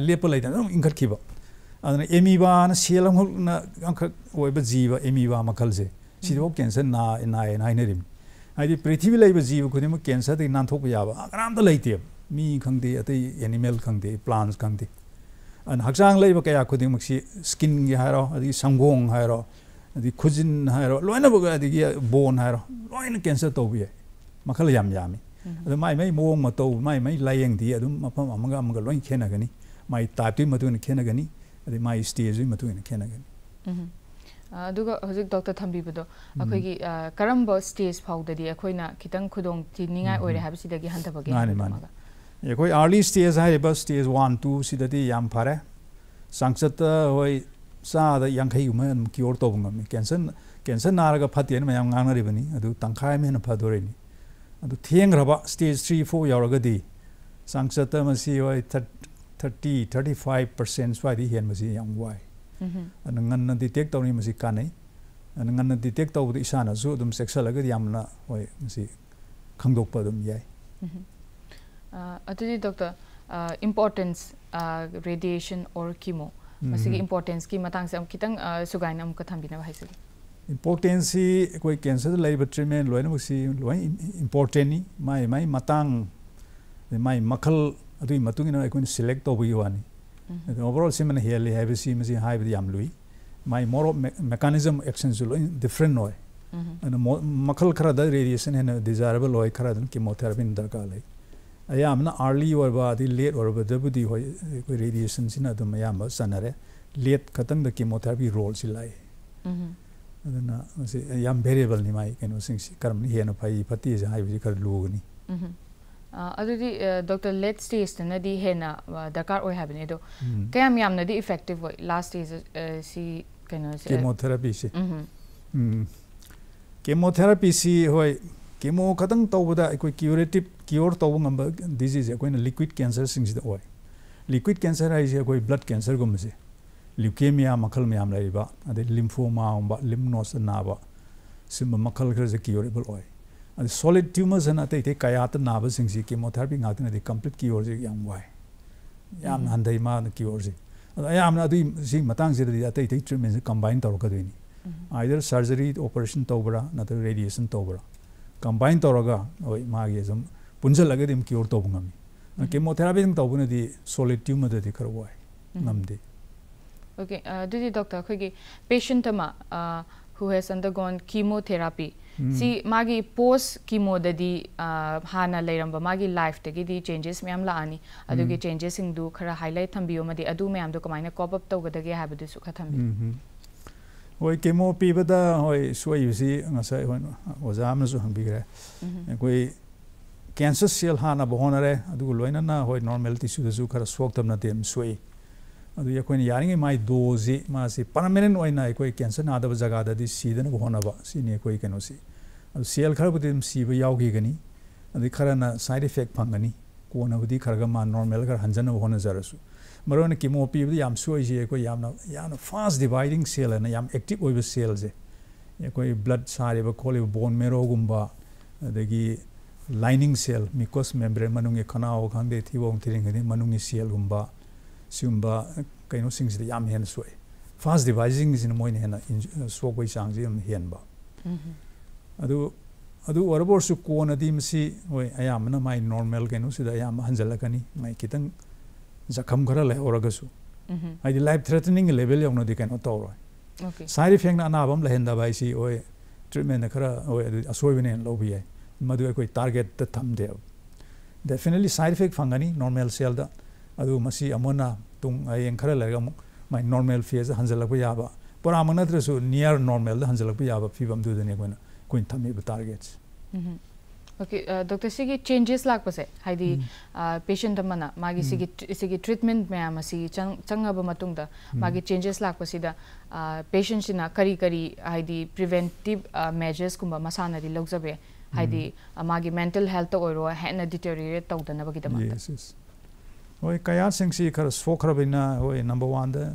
लेप लेते इंखट खिबा ना जीव एमीबा मखल कैंसर ना ना नाइने ꯍꯥꯏꯗꯤ ꯄ꯭ꯔꯤꯊꯤꯕꯤ ꯂꯩꯕ ꯖꯤꯕ ꯈꯨꯗꯤꯡꯃꯛ ꯀꯦꯟꯁꯔꯗꯒꯤ ꯅꯥꯟꯊꯣꯛꯄ ꯌꯥꯕ ꯀꯅꯥꯝꯇ ꯂꯩꯇꯦꯕ ꯃꯤ ꯈꯪꯗꯦ ꯑꯇꯩ ꯑꯦꯅꯤꯃꯦꯜ ꯈꯪꯗꯦ ꯄ꯭ꯂꯥꯟꯁ ꯈꯪꯗꯦ ꯑꯗꯨꯅ ꯍꯛꯆꯥꯡ ꯂꯩꯕ ꯀꯌా ꯈꯨꯗꯤꯡꯃꯛꯁꯤ ꯁ꯭ꯀꯤꯟꯒꯤ ꯍꯥꯏꯔꯣ ꯑꯗꯒꯤ ꯁꯪꯒꯣꯡ ꯍꯥꯏꯔോ ꯑꯗꯒꯤ ꯈꯨꯖꯤꯟ ꯍꯥꯏꯔꯣ ꯂꯣꯏꯅꯃꯛ ꯑꯗꯒꯤ ꯕꯣꯟ ꯍꯥꯏꯔോ ꯂꯣꯏꯅ ꯀꯦꯟꯁꯔ ꯇꯧꯕ ꯌꯥꯏ ꯃꯈꯜ ꯌꯥꯝ ꯌꯥꯝꯃꯤ ꯑꯗꯨ ꯃꯥꯏ ꯃꯥꯏ ꯃꯑꯣꯡ ꯃꯇꯧ ꯃꯥꯏ ꯃꯥꯏ ꯂꯥꯏꯌꯦꯡꯗꯤ ꯑꯗꯨꯝ ꯃꯐꯝ ꯑꯃꯒ ꯑꯃꯒ ꯂꯣꯏ ꯈꯦꯠꯅꯒꯅꯤ ꯃꯥꯏ ꯇꯥꯏꯞꯇꯨꯒꯤ ꯃꯇꯨꯡ ꯏꯟꯅ ꯈꯦꯠꯅꯒꯅꯤ ꯑꯗꯩ ꯃꯥꯒꯤ ꯁ꯭ꯇꯦꯖꯇꯨꯒꯤ ꯃꯇꯨꯡ ꯏꯟꯅ ꯈꯦꯠꯅꯒꯅꯤ ꯑꯗꯨꯒ ꯍꯧꯖꯤꯛ ꯗꯣꯛꯇꯔ ꯊꯝꯕꯤꯕꯗꯣ ꯑꯩꯈꯣꯏꯒꯤ ꯀꯔꯝꯕ ꯁ꯭ꯇꯦꯖ ꯐꯥꯎꯗꯗꯤ ꯑꯩꯈꯣꯏꯅ ꯈꯤꯇꯪ ꯈꯨꯗꯣꯡ ꯊꯤꯅꯤꯡꯉꯥꯏ ꯑꯣꯏꯔꯦ ꯍꯥꯏꯕꯁꯤꯗꯒꯤ ꯍꯟꯊꯕꯒꯦ ꯃꯥꯅꯤ ꯃꯥꯅꯤ ꯑꯩꯈꯣꯏ ꯑꯥꯔꯂꯤ ꯁ꯭ꯇꯦꯖ ꯍꯥꯏꯔꯤꯕ ꯁ꯭ꯇꯦꯖ ꯋꯥꯟ ꯇꯨ ꯁꯤꯗꯗꯤ ꯌꯥꯝ ꯐꯔꯦ ꯆꯥꯡꯆꯠꯇ ꯍꯣꯏ ꯆꯥꯗ ꯌꯥꯡꯈꯩꯒꯨꯝꯕ ꯑꯗꯨꯝ ꯀ꯭ꯌꯣꯔ ꯇꯧꯕ ꯉꯝꯃꯤ ꯀꯦꯟꯁꯔ ꯀꯦꯟꯁꯔ ꯅꯥꯔꯒ ꯐꯠꯇꯦꯅ ꯃꯌꯥꯝ ꯉꯥꯡꯅꯔꯤꯕꯅꯤ ꯑꯗꯨ ꯇꯪꯈꯥꯏ ꯑꯃ ꯍꯦꯟꯅ ꯐꯗꯣꯔꯤꯅꯤ ꯑꯗꯨ ꯊꯦꯡꯈ꯭ꯔꯕ ꯁ꯭ꯇꯦꯖ ꯊ꯭ꯔꯤ ꯐꯣꯔ ꯌꯧꯔꯒꯗꯤ ꯆꯥꯡꯆꯠꯇ ꯃꯁꯤ ꯍꯣꯏ ꯊꯥꯔꯇꯤ ꯊꯥꯔꯇꯤ ꯐꯥꯏꯚ ꯄꯥꯔꯁꯦꯟ ꯁ꯭ꯋꯥꯏꯗꯒꯤ ꯍꯦꯟꯕꯁꯤ ꯌꯥꯝ ꯋꯥꯏ ꯑꯗꯨꯅ ꯉꯟꯅ ꯗꯤꯇꯦꯛ ꯇꯧꯔꯤ ꯃꯁꯤ ꯀꯥꯟꯅꯩ ꯑꯗꯨꯅ ꯉꯟꯅ ꯗꯤꯇꯦꯛ ꯇꯧꯕꯗ ꯏꯁꯥꯅꯁꯨ ꯑꯗꯨꯝ ꯆꯦꯛꯁꯤꯜꯂꯒꯗꯤ ꯌꯥꯝꯅ ꯍꯣꯏ ꯃꯁꯤ ꯈꯪꯗꯣꯛꯄ ꯑꯗꯨꯝ ꯌꯥꯏ ꯑꯗꯨꯗꯤ ꯗꯣꯛꯇꯔ ꯏꯝꯄꯣꯔꯇꯦꯟꯁ ꯔꯦꯗꯤꯌꯦꯁꯟ ꯑꯣꯔ ꯀꯤꯃꯣ ꯃꯁꯤꯒꯤ ꯏꯝꯄꯣꯔꯇꯦꯟꯁꯀꯤ ꯃꯇꯥꯡꯁꯦ ꯑꯃꯨꯛ ꯈꯤꯇꯪ ꯁꯨꯒꯥꯏꯅ ꯑꯃꯨꯛꯀ ꯊꯝꯕꯤꯅꯕ ꯍꯥꯏꯖꯒꯦ ꯏꯝꯄꯣꯔꯇꯦꯟꯁꯤ the overall simen here have si masi high with yam lui my moral me mechanism actions lo different noi and makal khara da radiation and desirable loi khara dan chemotherapy in darka lai ayam na early or ba di late or ba dabu di hoi koi radiation sin adu ayam yam sanare late khatang da chemotherapy role si lai mhm and na masi yam variable ni mai kenu sing si karm ni he na phai phati ja hai bi khar lugni ꯑꯗꯨꯗꯤ doctor late ꯁ꯭ꯇꯦꯖꯇꯅꯗꯤ ꯍꯦꯟꯅ ꯗꯔꯀꯥꯔ ꯑꯣꯏ ꯍꯥꯏꯕꯅꯤ ꯑꯗꯣ ꯀꯌꯥꯝ ꯌꯥꯝꯅꯗꯤ effective ꯑꯣꯏ ꯂꯥꯁ ꯁ꯭ꯇꯦꯖ ꯁꯤ ꯀꯩꯅꯣꯁꯦ ꯀꯦꯃꯣꯊꯦꯔꯥꯄꯤꯁꯤ ꯀꯦꯃꯣꯊꯦꯔꯥꯄꯤꯁꯤ ꯍꯣꯏ ꯀꯦꯃꯣ ꯈꯇꯪ ꯇꯧꯕꯗ ꯑꯩꯈꯣꯏ ꯀ꯭ꯌꯨꯔꯦꯇꯤꯞ ꯀ꯭ꯌꯣꯔ ꯇꯧꯕ ꯉꯝꯕ ꯗꯤꯖꯤꯖꯁꯦ ꯑꯩꯈꯣꯏꯅ ꯂꯤꯀ꯭ꯋꯤꯗ ꯀꯦꯟꯁꯔꯁꯤꯡꯁꯤꯗ ꯑꯣꯏ ꯂꯤꯀ꯭ꯋꯤꯗ ꯀꯦꯟꯁꯔ ꯍꯥꯏꯁꯦ ꯑꯩꯈꯣꯏ ꯕ꯭ꯂꯗ ꯀꯦꯟꯁꯔꯒꯨꯝꯕꯁꯦ ꯂ꯭ꯌꯨꯀꯦꯃꯤꯌꯥ ꯃꯈꯜ ꯃꯌꯥꯝ ꯂꯩꯔꯤꯕ ꯑꯗꯩ ꯂꯤꯝꯐꯣꯃꯥꯒꯨꯝꯕ ꯂꯤꯝꯅꯣꯁꯇ ꯅꯥꯕ ꯁꯤꯒꯨꯝꯕ ꯃꯈꯜ ꯈꯔꯁꯦ ꯀ꯭ꯌꯣꯔꯦꯕꯜ ꯑꯣꯏ सोलिड ट्यूमर्स अत कयात नाब सिंह केमोथेरापी घाटन कंप्लीट क्योर से वाई हंध मा क्योर से अयामसी अत ट्रीटमेंट कंबाइन तौकदी आईदर सर्जरी ऑपरेशन तौबरा ना रेडिएशन तौबरा कंबाइन तौर मागेम पुंजलगे क्योर तब गमी केमोथेरापी तबने सोलिड ट्यूमद खर वाई नमदे okay doctor अखोगी patient who has undergone chemotherapy ꯁꯤ ꯃꯥꯒꯤ ꯄꯣꯁ ꯀꯤꯃꯣꯗꯗꯤ ꯍꯥꯟꯅ ꯂꯩꯔꯝꯕ ꯃꯥꯒꯤ ꯂꯥꯏꯐꯇꯒꯤꯗꯤ ꯆꯦꯟꯖꯦꯁ ꯃꯌꯥꯝ ꯂꯥꯛꯑꯅꯤ ꯑꯗꯨꯒꯤ ꯆꯦꯟꯖꯦꯁꯁꯤꯡꯗꯨ ꯈꯔ ꯍꯥꯏꯂꯥꯏꯠ ꯊꯝꯕꯤꯌꯨ ꯑꯃꯗꯤ ꯑꯗꯨ ꯃꯌꯥꯝꯗꯣ ꯀꯃꯥꯏꯅ ꯀꯣꯞ ꯑꯞ ꯇꯧꯒꯗꯒꯦ ꯍꯥꯏꯕꯗꯨꯁꯨ ꯈꯔ ꯊꯝꯕꯤꯌꯨ ꯍꯣꯏ ꯀꯦꯃꯣ ꯄꯤꯕꯗ ꯍꯣꯏ ꯁꯣꯏꯕꯁꯤ ꯉꯁꯥꯏ ꯑꯣꯖꯥ ꯑꯃꯅꯁꯨ ꯍꯪꯕꯤꯈ꯭ꯔꯦ ꯑꯩꯈꯣꯏ ꯀꯦꯟꯁꯔ ꯁꯦꯜ ꯍꯥꯟꯅꯕ ꯍꯣꯠꯅꯔꯦ ꯑꯗꯨꯒ ꯂꯣꯏꯅꯅ ꯍꯣꯏ ꯅꯣꯔꯃꯦꯜ ꯇꯤꯁꯨꯗꯁꯨ ꯈꯔ ꯁꯣꯛꯇꯕ ꯅꯠꯇꯦ अदु यखोइन यारिंगे दोजे मासे परमानेंट ओइना कैंसर नादब जगा ददि सीदन होनबा सिने यखोइ कनोसी अदु सेल खर बुदि खरना साइड इफ़ेक्ट फंगनी कोनबुदि खरग नॉर्मल खर हंजन होन जरसु मरोन कीमो पीबुदि याम सोइजे फास्ट डिवाइडिंग सेल है याम एक्टिव होब सेल जे ब्लड साब खोल बोन मेरो गुम्बा अदगी लाइनिंग सेल मिकोस मेम्ब्रेन मनुंगे खनाओ खांदे थिबोंग थिरिंगनि मनुंगे सेल गुम्बा ꯁꯤꯒꯨꯝꯕ ꯀꯩꯅꯣꯁꯤꯡꯁꯤꯗ ꯌꯥꯝ ꯍꯦꯟꯅ ꯁꯣꯛꯑꯦ ꯐꯥꯁ ꯗꯤꯚꯥꯏꯁꯤꯡꯁꯤꯅ ꯃꯣꯏꯅ ꯍꯦꯟꯅ ꯁꯣꯛꯄꯒꯤ ꯆꯥꯡꯁꯤ ꯌꯥꯝ ꯍꯦꯟꯕ ꯑꯗꯨ ꯑꯗꯨ ꯑꯣꯏꯔꯕ ꯑꯣꯏꯔꯁꯨ ꯀꯣꯟꯅꯗꯤ ꯃꯁꯤ ꯍꯣꯏ ꯑꯌꯥꯝꯕꯅ ꯃꯥꯏ ꯅꯣꯔꯃꯦꯜ ꯀꯩꯅꯣꯁꯤꯗ ꯑꯌꯥꯝꯕ ꯍꯟꯖꯜꯂꯛꯀꯅꯤ ꯃꯥꯏ ꯈꯤꯇꯪ ꯖꯈꯝ ꯈꯔ ꯂꯩꯍꯧꯔꯒꯁꯨ ꯍꯥꯏꯗꯤ ꯂꯥꯏꯐ ꯊ꯭ꯔꯦꯇꯅꯤꯡꯒꯤ ꯂꯦꯚꯦꯜ ꯌꯧꯅꯗꯤ ꯀꯩꯅꯣ ꯇꯧꯔꯣꯏ ꯁꯥꯏꯠ ꯏꯐꯦꯛꯅ ꯑꯅꯥꯕ ꯑꯃ ꯂꯩꯍꯟꯗꯕ ꯍꯥꯏꯁꯤ ꯍꯣꯏ ꯇ꯭ꯔꯤꯠꯃꯦꯟꯅ ꯈꯔ ꯍꯣꯏ ꯑꯗꯨ ꯑꯁꯣꯏꯕꯅ ꯍꯦꯟꯅ ꯂꯧꯕ ꯌꯥꯏ ꯃꯗꯨ ꯑꯩꯈꯣꯏ ꯇꯥꯔꯒꯦꯠꯇ ꯊꯝꯗꯦꯕ ꯗꯦꯐꯤꯅꯦꯠꯂꯤ ꯁꯥꯏꯠ ꯏꯐꯦꯛ ꯐꯪꯒꯅꯤ ꯅꯣꯔꯃꯦꯜ ꯁꯦꯜꯗ अदु मसी अमोना तुंग अयें खरा लगा मुक माइ नॉर्मल फ़ेज़ हंजलक प याबा पर आम नत्र सु नियर नॉर्मल द हंजलक प याबा फिबम दु दने कोइन कोइन थमे ब टारगेट्स ओके डॉक्टर सिगी चेंजेस लाग पसे हाइदी पेशेंट अमना मागी सिगी सिगी ट्रीटमेंट में आम सिगी चंगब मतुंग द मागी चेंजेस लाग पसे द पेशेंट सिना करी करी हाइदी प्रिवेंटिव मेजर्स कुम मसाना दि लगजबे हाइदी मागी मेंटल हेल्थ ओरो हैन डिटेरिएट तौदनबगिदमा hoi kaya sing si khar sokhra bina hoi number one the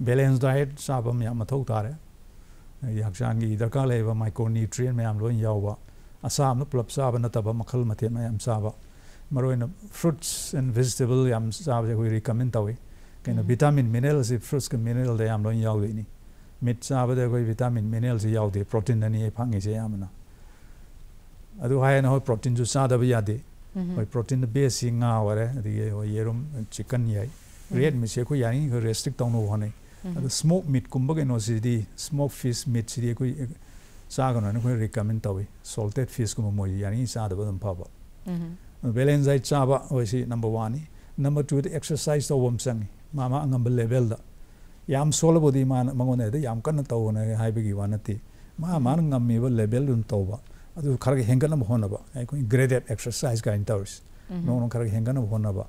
balanced diet sabam ya mathau tare yakshan gi darkar le ba micronutrient mayam loin yawa asam no plop sab na taba makhal mathe mayam saba maroin fruits and vegetable yam sab je hoi recommend tawe kaina vitamin minerals if fruits ka mineral de yam loin yawi ni mit sab de koi vitamin minerals yaw de protein ani phangi je yamna adu hai na hoi protein ju sa da ba ya de oi protein the base sing nga ware the yerum chicken yai red mi se ko yani ko restrict tong no hone the smoke meat kumba ke no si di smoke fish meat si ko sa ga no ko recommend tawi salted fish kuma mo yani sa da ban pa ba balance ai cha ba oi si number 1 number 2 the exercise to wom sang mama angam level da yam solabodi man mangone da yam kan tawone hai bi gi wanati ma man ngam mi ba level dun tawba ꯑꯗꯨ ꯈꯔ ꯍꯦꯟꯒꯠꯅꯕ ꯍꯣꯠꯅꯕ ꯑꯩꯈꯣꯏ ꯒ꯭ꯔꯦꯗꯦꯠ exercise ꯀꯥꯏꯅ ꯇꯧꯔꯤꯁꯤ ꯅꯣꯡꯃ ꯈꯔ ꯍꯦꯟꯒꯠꯅꯕ ꯍꯣꯠꯅꯕ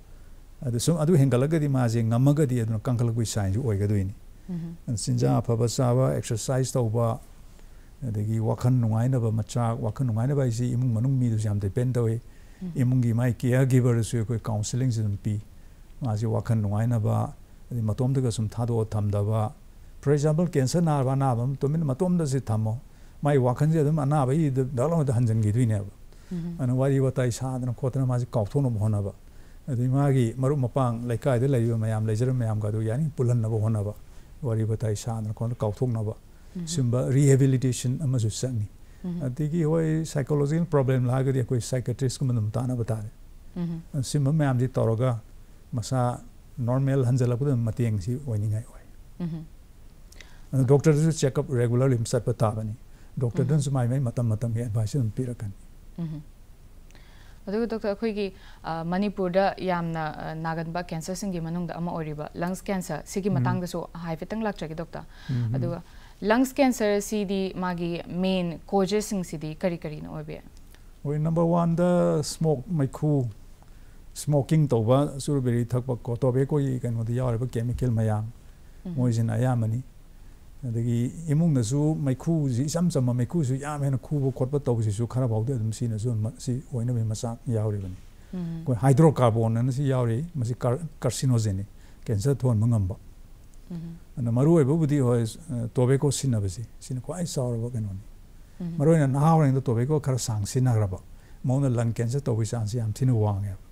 ꯑꯗꯨ ꯁꯨꯝ ꯑꯗꯨ ꯍꯦꯟꯒꯠꯂꯒꯗꯤ ꯃꯥꯁꯦ ꯉꯝꯃꯒꯗꯤ ꯑꯗꯨꯅ ꯀꯟꯈꯠꯂꯛꯄꯒꯤ ꯁꯥꯏꯟꯁꯨ ꯑꯣꯏꯒꯗꯣꯏꯅꯤ ꯆꯤꯟꯖꯥꯛ ꯑꯐꯕ ꯆꯥꯕ ꯑꯦꯛꯁꯔꯁꯥꯏꯁ ꯇꯧꯕ ꯑꯗꯒꯤ ꯋꯥꯈꯜ ꯅꯨꯡꯉꯥꯏꯅꯕ ꯃꯆꯥꯛ ꯋꯥꯈꯜ ꯅꯨꯡꯉꯥꯏꯅꯕ ꯍꯥꯏꯁꯤ ꯏꯃꯨꯡ ꯃꯅꯨꯡ ꯃꯤꯗꯨꯁꯨ ꯌꯥꯝ ꯗꯤꯄꯦꯟ ꯇꯧꯏ ꯏꯃꯨꯡꯒꯤ ꯃꯥꯏ ꯀꯤꯌꯔ ꯒꯤꯕꯔꯗꯁꯨ ꯑꯩꯈꯣꯏ ꯀꯥꯎꯟꯁꯤꯂꯤꯡꯁꯨ ꯑꯗꯨꯝ ꯄꯤ ꯃꯥꯁꯤ ꯋꯥꯈꯜ ꯅꯨꯡꯉꯥꯏꯅꯕ ꯑꯗꯩ ꯃꯇꯣꯝꯗꯒ ꯁꯨꯝ ꯊꯥꯗꯣꯛꯑ ꯊꯝꯗꯕ for example cancer na ba na bam to min thamo mai wakhan je dum ana bai da dalo da hanjang gi duine ba ana wari wa tai sa da ko ta ma ji kaw thono hona ba adi ma gi maru mapang lai kai de lai ba mayam lai jar mayam ga do yani pulan na ba hona ba wari wa tai sa da ko kaw thong na ba simba rehabilitation ama su sani adigi hoi psychological problem la ga di koi psychiatrist ko manum ta na bata re simba mayam ji toroga masa normal hanjala ko matiang si wani ngai oi doctor su check up regularly sat pata bani doctor dan su mai mai matam matam he advice dum pirakan ꯑꯗꯨꯒ doctor ꯑꯩꯈꯣꯏꯒꯤ ꯃꯅꯤꯄꯨꯔꯗ ꯌꯥꯝꯅ ꯅꯥꯒꯟꯕ ꯀꯦꯟꯁꯔꯁꯤꯡꯒꯤ ꯃꯅꯨꯡꯗ ꯑꯃ ꯑꯣꯏꯔꯤꯕ lungs cancer ꯁꯤꯒꯤ ꯃꯇꯥꯡꯗꯁꯨ ꯍꯥꯏꯐꯦꯠꯇꯪ ꯂꯥꯛꯆꯒꯦ ꯗꯣꯛꯇꯔ ꯑꯗꯨꯒ ꯂꯪꯁ ꯀꯦꯟꯁꯔ ꯁꯤꯗꯤ ꯃꯥꯒꯤ ꯃꯦꯟ ꯀꯣꯖꯦꯁꯁꯤꯡꯁꯤꯗꯤ ꯀꯔꯤ ꯀꯔꯤꯅ ꯑꯣꯏꯕ ꯍꯣꯏ ꯅꯝꯕꯔ ꯋꯥꯟꯗ ꯁ꯭ꯃꯣꯛ ꯃꯩꯈꯨ ꯁ꯭ꯃꯣꯀꯤꯡ ꯇꯧꯕ ꯆꯨꯔꯕꯦꯔꯤ ꯊꯛꯄ ꯇꯣꯕꯦꯀꯣꯒꯤ ꯀꯩꯅꯣꯗ ꯌꯥꯎꯔꯤꯕ ꯀꯦꯃꯤꯀꯦꯜ ꯃꯌꯥꯝ ꯃꯣꯏꯁꯤꯅ ꯑꯌꯥꯝꯕꯅꯤ ꯑꯗꯒꯤ ꯏꯃꯨꯡꯗꯁꯨ ꯃꯩꯈꯨꯁꯤ ꯏꯆꯝ ꯆꯝꯕ ꯃꯩꯈꯨꯁꯨ ꯌꯥꯝ ꯍꯦꯟꯅ ꯈꯨꯕ ꯈꯣꯠꯄ ꯇꯧꯕꯁꯤꯁꯨ ꯈꯔ ꯐꯥꯎꯗꯤ ꯑꯗꯨꯝ ꯁꯤꯅꯁꯨ ꯁꯤ ꯑꯣꯏꯅꯕꯒꯤ ꯃꯆꯥꯛ ꯌꯥꯎꯔꯤꯕꯅꯤ ꯑꯩꯈꯣꯏ ꯍꯥꯏꯗ꯭ꯔꯣꯀꯥꯔꯕꯣꯟ ꯑꯅ ꯁꯤ ꯌꯥꯎꯔꯤ ꯃꯁꯤ ꯀꯥꯔꯁꯤꯅꯣꯖꯦꯅꯤꯛ ꯀꯦꯟꯁꯔ ꯊꯣꯛꯍꯟꯕ ꯉꯝꯕ ꯑꯗꯨꯅ ꯃꯔꯨꯑꯣꯏꯕꯕꯨꯗꯤ ꯍꯣꯏ ꯇꯣꯕꯦꯀꯣ ꯁꯤꯖꯤꯟꯅꯕꯁꯤ ꯁꯤꯅ ꯈ꯭ꯋꯥꯏ ꯆꯥꯎꯔꯕ ꯀꯩꯅꯣꯅꯤ ꯃꯔꯨꯑꯣꯏꯅ ꯅꯍꯥ ꯑꯣꯏꯔꯤꯉꯩꯗ ꯇꯣꯕꯦꯀꯣ ꯈꯔ ꯁꯥꯡ ꯁꯤꯖꯤꯟꯅꯈ꯭ꯔꯕ ꯃꯉꯣꯟꯗ ꯂꯪ ꯀꯦꯟꯁꯔ ꯇꯧꯕꯒꯤ ꯆꯥꯟꯁꯁꯤ ꯌꯥꯝ ꯊꯤꯅ ꯋꯥꯡꯉꯦꯕ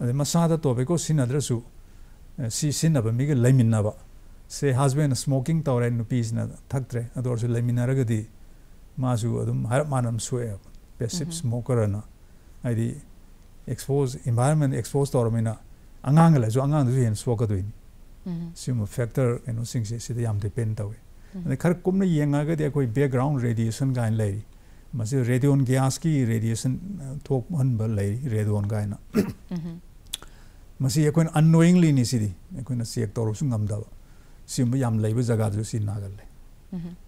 ꯑꯗꯩ ꯃꯁꯥꯗ ꯇꯣꯕꯦꯀꯣ ꯁꯤꯖꯤꯟꯅꯗ꯭ꯔꯁꯨ ꯁꯤ ꯁꯤꯖꯤꯟꯅꯕ ꯃꯤꯒ ꯂꯩꯃꯤꯟꯅꯕ ꯁꯦ ꯍꯁꯕꯦꯟꯅ ꯁ꯭ꯃꯣꯀꯤꯡ ꯇꯧꯔꯦ ꯅꯨꯄꯤꯁꯤꯅ ꯊꯛꯇ꯭ꯔꯦ ꯑꯗꯨ ꯑꯣꯏꯔꯁꯨ ꯂꯩꯃꯤꯟꯅꯔꯒꯗꯤ ꯃꯥꯁꯨ ꯑꯗꯨꯝ ꯍꯥꯏꯔꯞ ꯃꯥꯅ ꯑꯗꯨꯝ ꯁꯣꯛꯑꯦꯕ ꯄꯦꯁꯤꯞ ꯁ꯭ꯃꯣꯀꯔꯅ ꯍꯥꯏꯗꯤ ꯑꯦꯛꯁꯄꯣꯖ ꯏꯟꯚꯥꯏꯔꯟꯃꯦꯟ ꯑꯦꯛꯁꯄꯣꯖ ꯇꯧꯔꯕꯅꯤꯅ ꯑꯉꯥꯡꯒ ꯂꯩꯁꯨ ꯑꯉꯥꯡꯗꯨꯁꯨ ꯍꯦꯟꯅ ꯁꯣꯛꯀꯗꯣꯏꯅꯤ ꯁꯤꯒꯨꯝꯕ ꯐꯦꯛꯇꯔ ꯀꯩꯅꯣꯁꯤꯡꯁꯦ ꯁꯤꯗ ꯌꯥꯝ ꯗꯤꯄꯦꯟ ꯇꯧꯋꯤ ꯑꯗꯩ ꯈꯔ ꯀꯨꯞꯅ ꯌꯦꯡꯉꯒꯗꯤ ꯑꯩꯈꯣꯏ ꯕꯦꯛꯒ꯭ꯔꯥꯎꯟ ꯔꯦꯗꯤꯌꯦꯁꯟ ꯀꯥꯏꯅ ꯂꯩꯔꯤ ꯃꯁꯤ ꯔꯦꯗꯤꯌꯣꯟ ꯒ꯭ꯌꯥꯁꯀꯤ ꯔꯦꯗꯤꯌꯦꯁꯟ ꯊꯣꯛꯍꯟꯕ ꯂꯩꯔꯤ ꯔꯦꯗꯣꯟ ꯀꯥꯏꯅ ꯃꯁꯤ ꯑꯩꯈꯣꯏꯅ ꯑꯟꯅꯣꯌꯤꯡꯂꯤꯅꯤ ꯁꯤꯗꯤ ꯑꯩꯈꯣꯏꯅ ꯆꯦꯛ ꯇꯧꯔꯁꯨ ꯉꯝꯗꯕ सिम याम लेब जगह जो सी नागल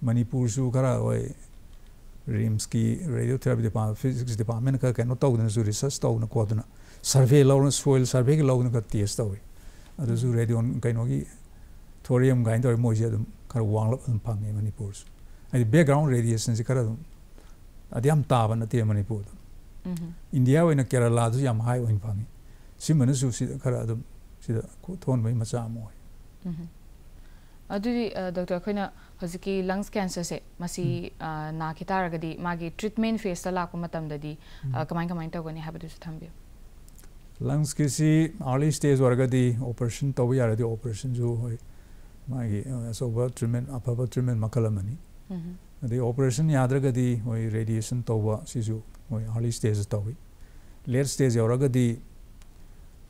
मणिपुर सु खरा ओय रिम्स की रेडियोथेरेपी डिपार्टमेंट फिजिक्स डिपार्टमेंट का कैनो तौदन सु रिसर्च तौन कोदन सर्वे लौन सोइल सर्वे की लौन का टेस्ट तौई अदु रेडियो कैनो की थोरियम गाइन तौई मोजे अदम खरा वांगल अदम पामे मणिपुर सु आई बैकग्राउंड रेडिएशन से खरा अदम अदियाम ताब नते मणिपुर इंडिया ओइन केरला दु याम हाई ओइन पामे सिमन सु सी खरा अदम सिदा थोन मई मचा मोय ꯑꯗꯨꯗꯤ ꯗꯣꯛꯇꯔ ꯑꯩꯈꯣꯏꯅ ꯍꯧꯖꯤꯛꯀꯤ ꯂꯪꯁ ꯀꯦꯟꯁꯔꯁꯦ ꯃꯁꯤ ꯅꯥꯈꯤ ꯇꯥꯔꯒꯗꯤ ꯃꯥꯒꯤ ꯇ꯭ꯔꯤꯠꯃꯦꯟ ꯐꯦꯁꯇ ꯂꯥꯛꯄ ꯃꯇꯝꯗꯗꯤ ꯀꯃꯥꯏ ꯀꯃꯥꯏꯅ ꯇꯧꯒꯅꯤ ꯍꯥꯏꯕꯗꯨꯁꯨ ꯊꯝꯕꯤꯌꯨ ꯂꯪꯁꯀꯤꯁꯤ ꯑꯥꯔꯂꯤ ꯁ꯭ꯇꯦꯖ ꯑꯣꯏꯔꯒꯗꯤ ꯑꯣꯄꯔꯦꯁꯟ ꯇꯧꯕ ꯌꯥꯔꯗꯤ ꯑꯣꯄꯔꯦꯁꯟꯁꯨ ꯍꯣꯏ ꯃꯥꯒꯤ ꯑꯆꯧꯕ ꯇ꯭ꯔꯤꯠꯃꯦꯟ ꯑꯐꯕ ꯇ꯭ꯔꯤꯠꯃꯦꯟ ꯃꯈꯜ ꯑꯃꯅꯤ ꯑꯗꯩ ꯑꯣꯄꯔꯦꯁꯟ ꯌꯥꯗ꯭ꯔꯒꯗꯤ ꯍꯣꯏ ꯔꯦꯗꯤꯌꯦꯁꯟ ꯇꯧꯕ ꯁꯤꯁꯨ ꯍꯣꯏ ꯑꯥꯔꯂꯤ ꯁ꯭ꯇꯦꯖ ꯇꯧꯏ ꯂꯦꯠ ꯁ꯭ꯇꯦꯖ ꯌꯧꯔꯒꯗꯤ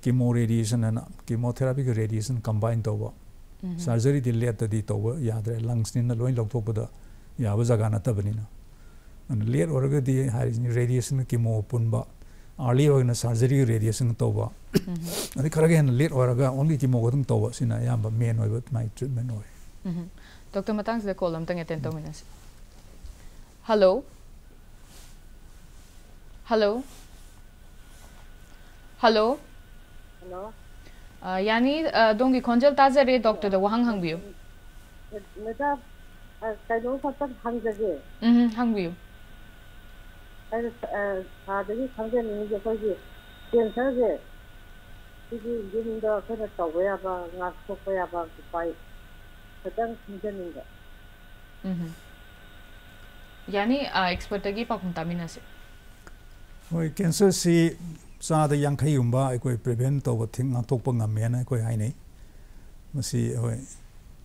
ꯀꯤꯃꯣ ꯔꯦꯗꯤꯌꯦꯁꯟ ꯑꯅ ꯀꯤꯃꯣꯊꯦꯔꯥꯄꯤꯒ ꯔꯦꯗꯤꯌꯦꯁꯟ ꯀꯝꯕꯥꯏꯟ ꯇꯧꯕ ꯁꯔꯖꯔꯤꯗꯤ ꯂꯦꯠꯇꯗꯤ ꯇꯧꯕ ꯌꯥꯗ꯭ꯔꯦ ꯂꯪꯁꯅꯤꯅ ꯂꯣꯏ ꯂꯧꯊꯣꯛꯄꯗ ꯌꯥꯕ ꯖꯒꯥ ꯅꯠꯇꯕꯅꯤꯅ ꯑꯗꯨꯅ ꯂꯦꯠ ꯑꯣꯏꯔꯒꯗꯤ ꯍꯥꯏꯔꯤꯁꯤꯅꯤ ꯔꯦꯗꯤꯌꯦꯁꯟ ꯀꯤꯃꯣ ꯄꯨꯟꯕ ꯑꯥꯔꯂꯤ ꯑꯣꯏꯅ ꯁꯔꯖꯔꯤꯒ ꯔꯦꯗꯤꯌꯦꯁꯟ ꯇꯧꯕ ꯑꯗꯩ ꯈꯔꯒ ꯍꯦꯟꯅ ꯂꯦꯠ ꯑꯣꯏꯔꯒ ꯑꯣꯟꯂꯤ ꯀꯤꯃꯣ ꯈꯛꯇꯪ ꯇꯧꯕ ꯁꯤꯅ ꯑꯌꯥꯝꯕ ꯃꯦꯟ ꯑꯣꯏꯕ ꯃꯥꯒꯤ ꯇ꯭ꯔꯤꯠꯃꯦꯟ ꯑꯣꯏ ꯗꯣꯛꯇꯔ ꯃꯇꯥꯡꯁꯤꯗ ꯀꯣꯜ ꯑꯝꯇꯪ ꯑꯦꯇꯦꯟ ꯇꯧꯃꯤꯟꯅꯁꯤ ꯍꯜꯂꯣ ꯍꯜꯂꯣ ꯍꯜꯂꯣ ꯍꯜꯂꯣ yani dongi konjal taze re doctor da wahang hang biu meda kailo sa tak hang jage mhm hang biu ai sa de ni hang de ni je ko ji tian sa je ji ji ni da ka da ta ya ba nga ko ko ya ba ku pai sa dang hang de ni da mhm yani expert agi pa kuntamina se oi cancer si ꯆꯥꯗ ꯌꯥꯡꯈꯩꯒꯨꯝꯕ ꯑꯩꯈꯣꯏ prevent ꯇꯧꯕ ꯊꯤꯡ ꯉꯥꯛꯊꯣꯛꯄ ꯉꯝꯃꯦꯅ ꯑꯩꯈꯣꯏ ꯍꯥꯏꯅꯩ ꯃꯁꯤ ꯍꯣꯏ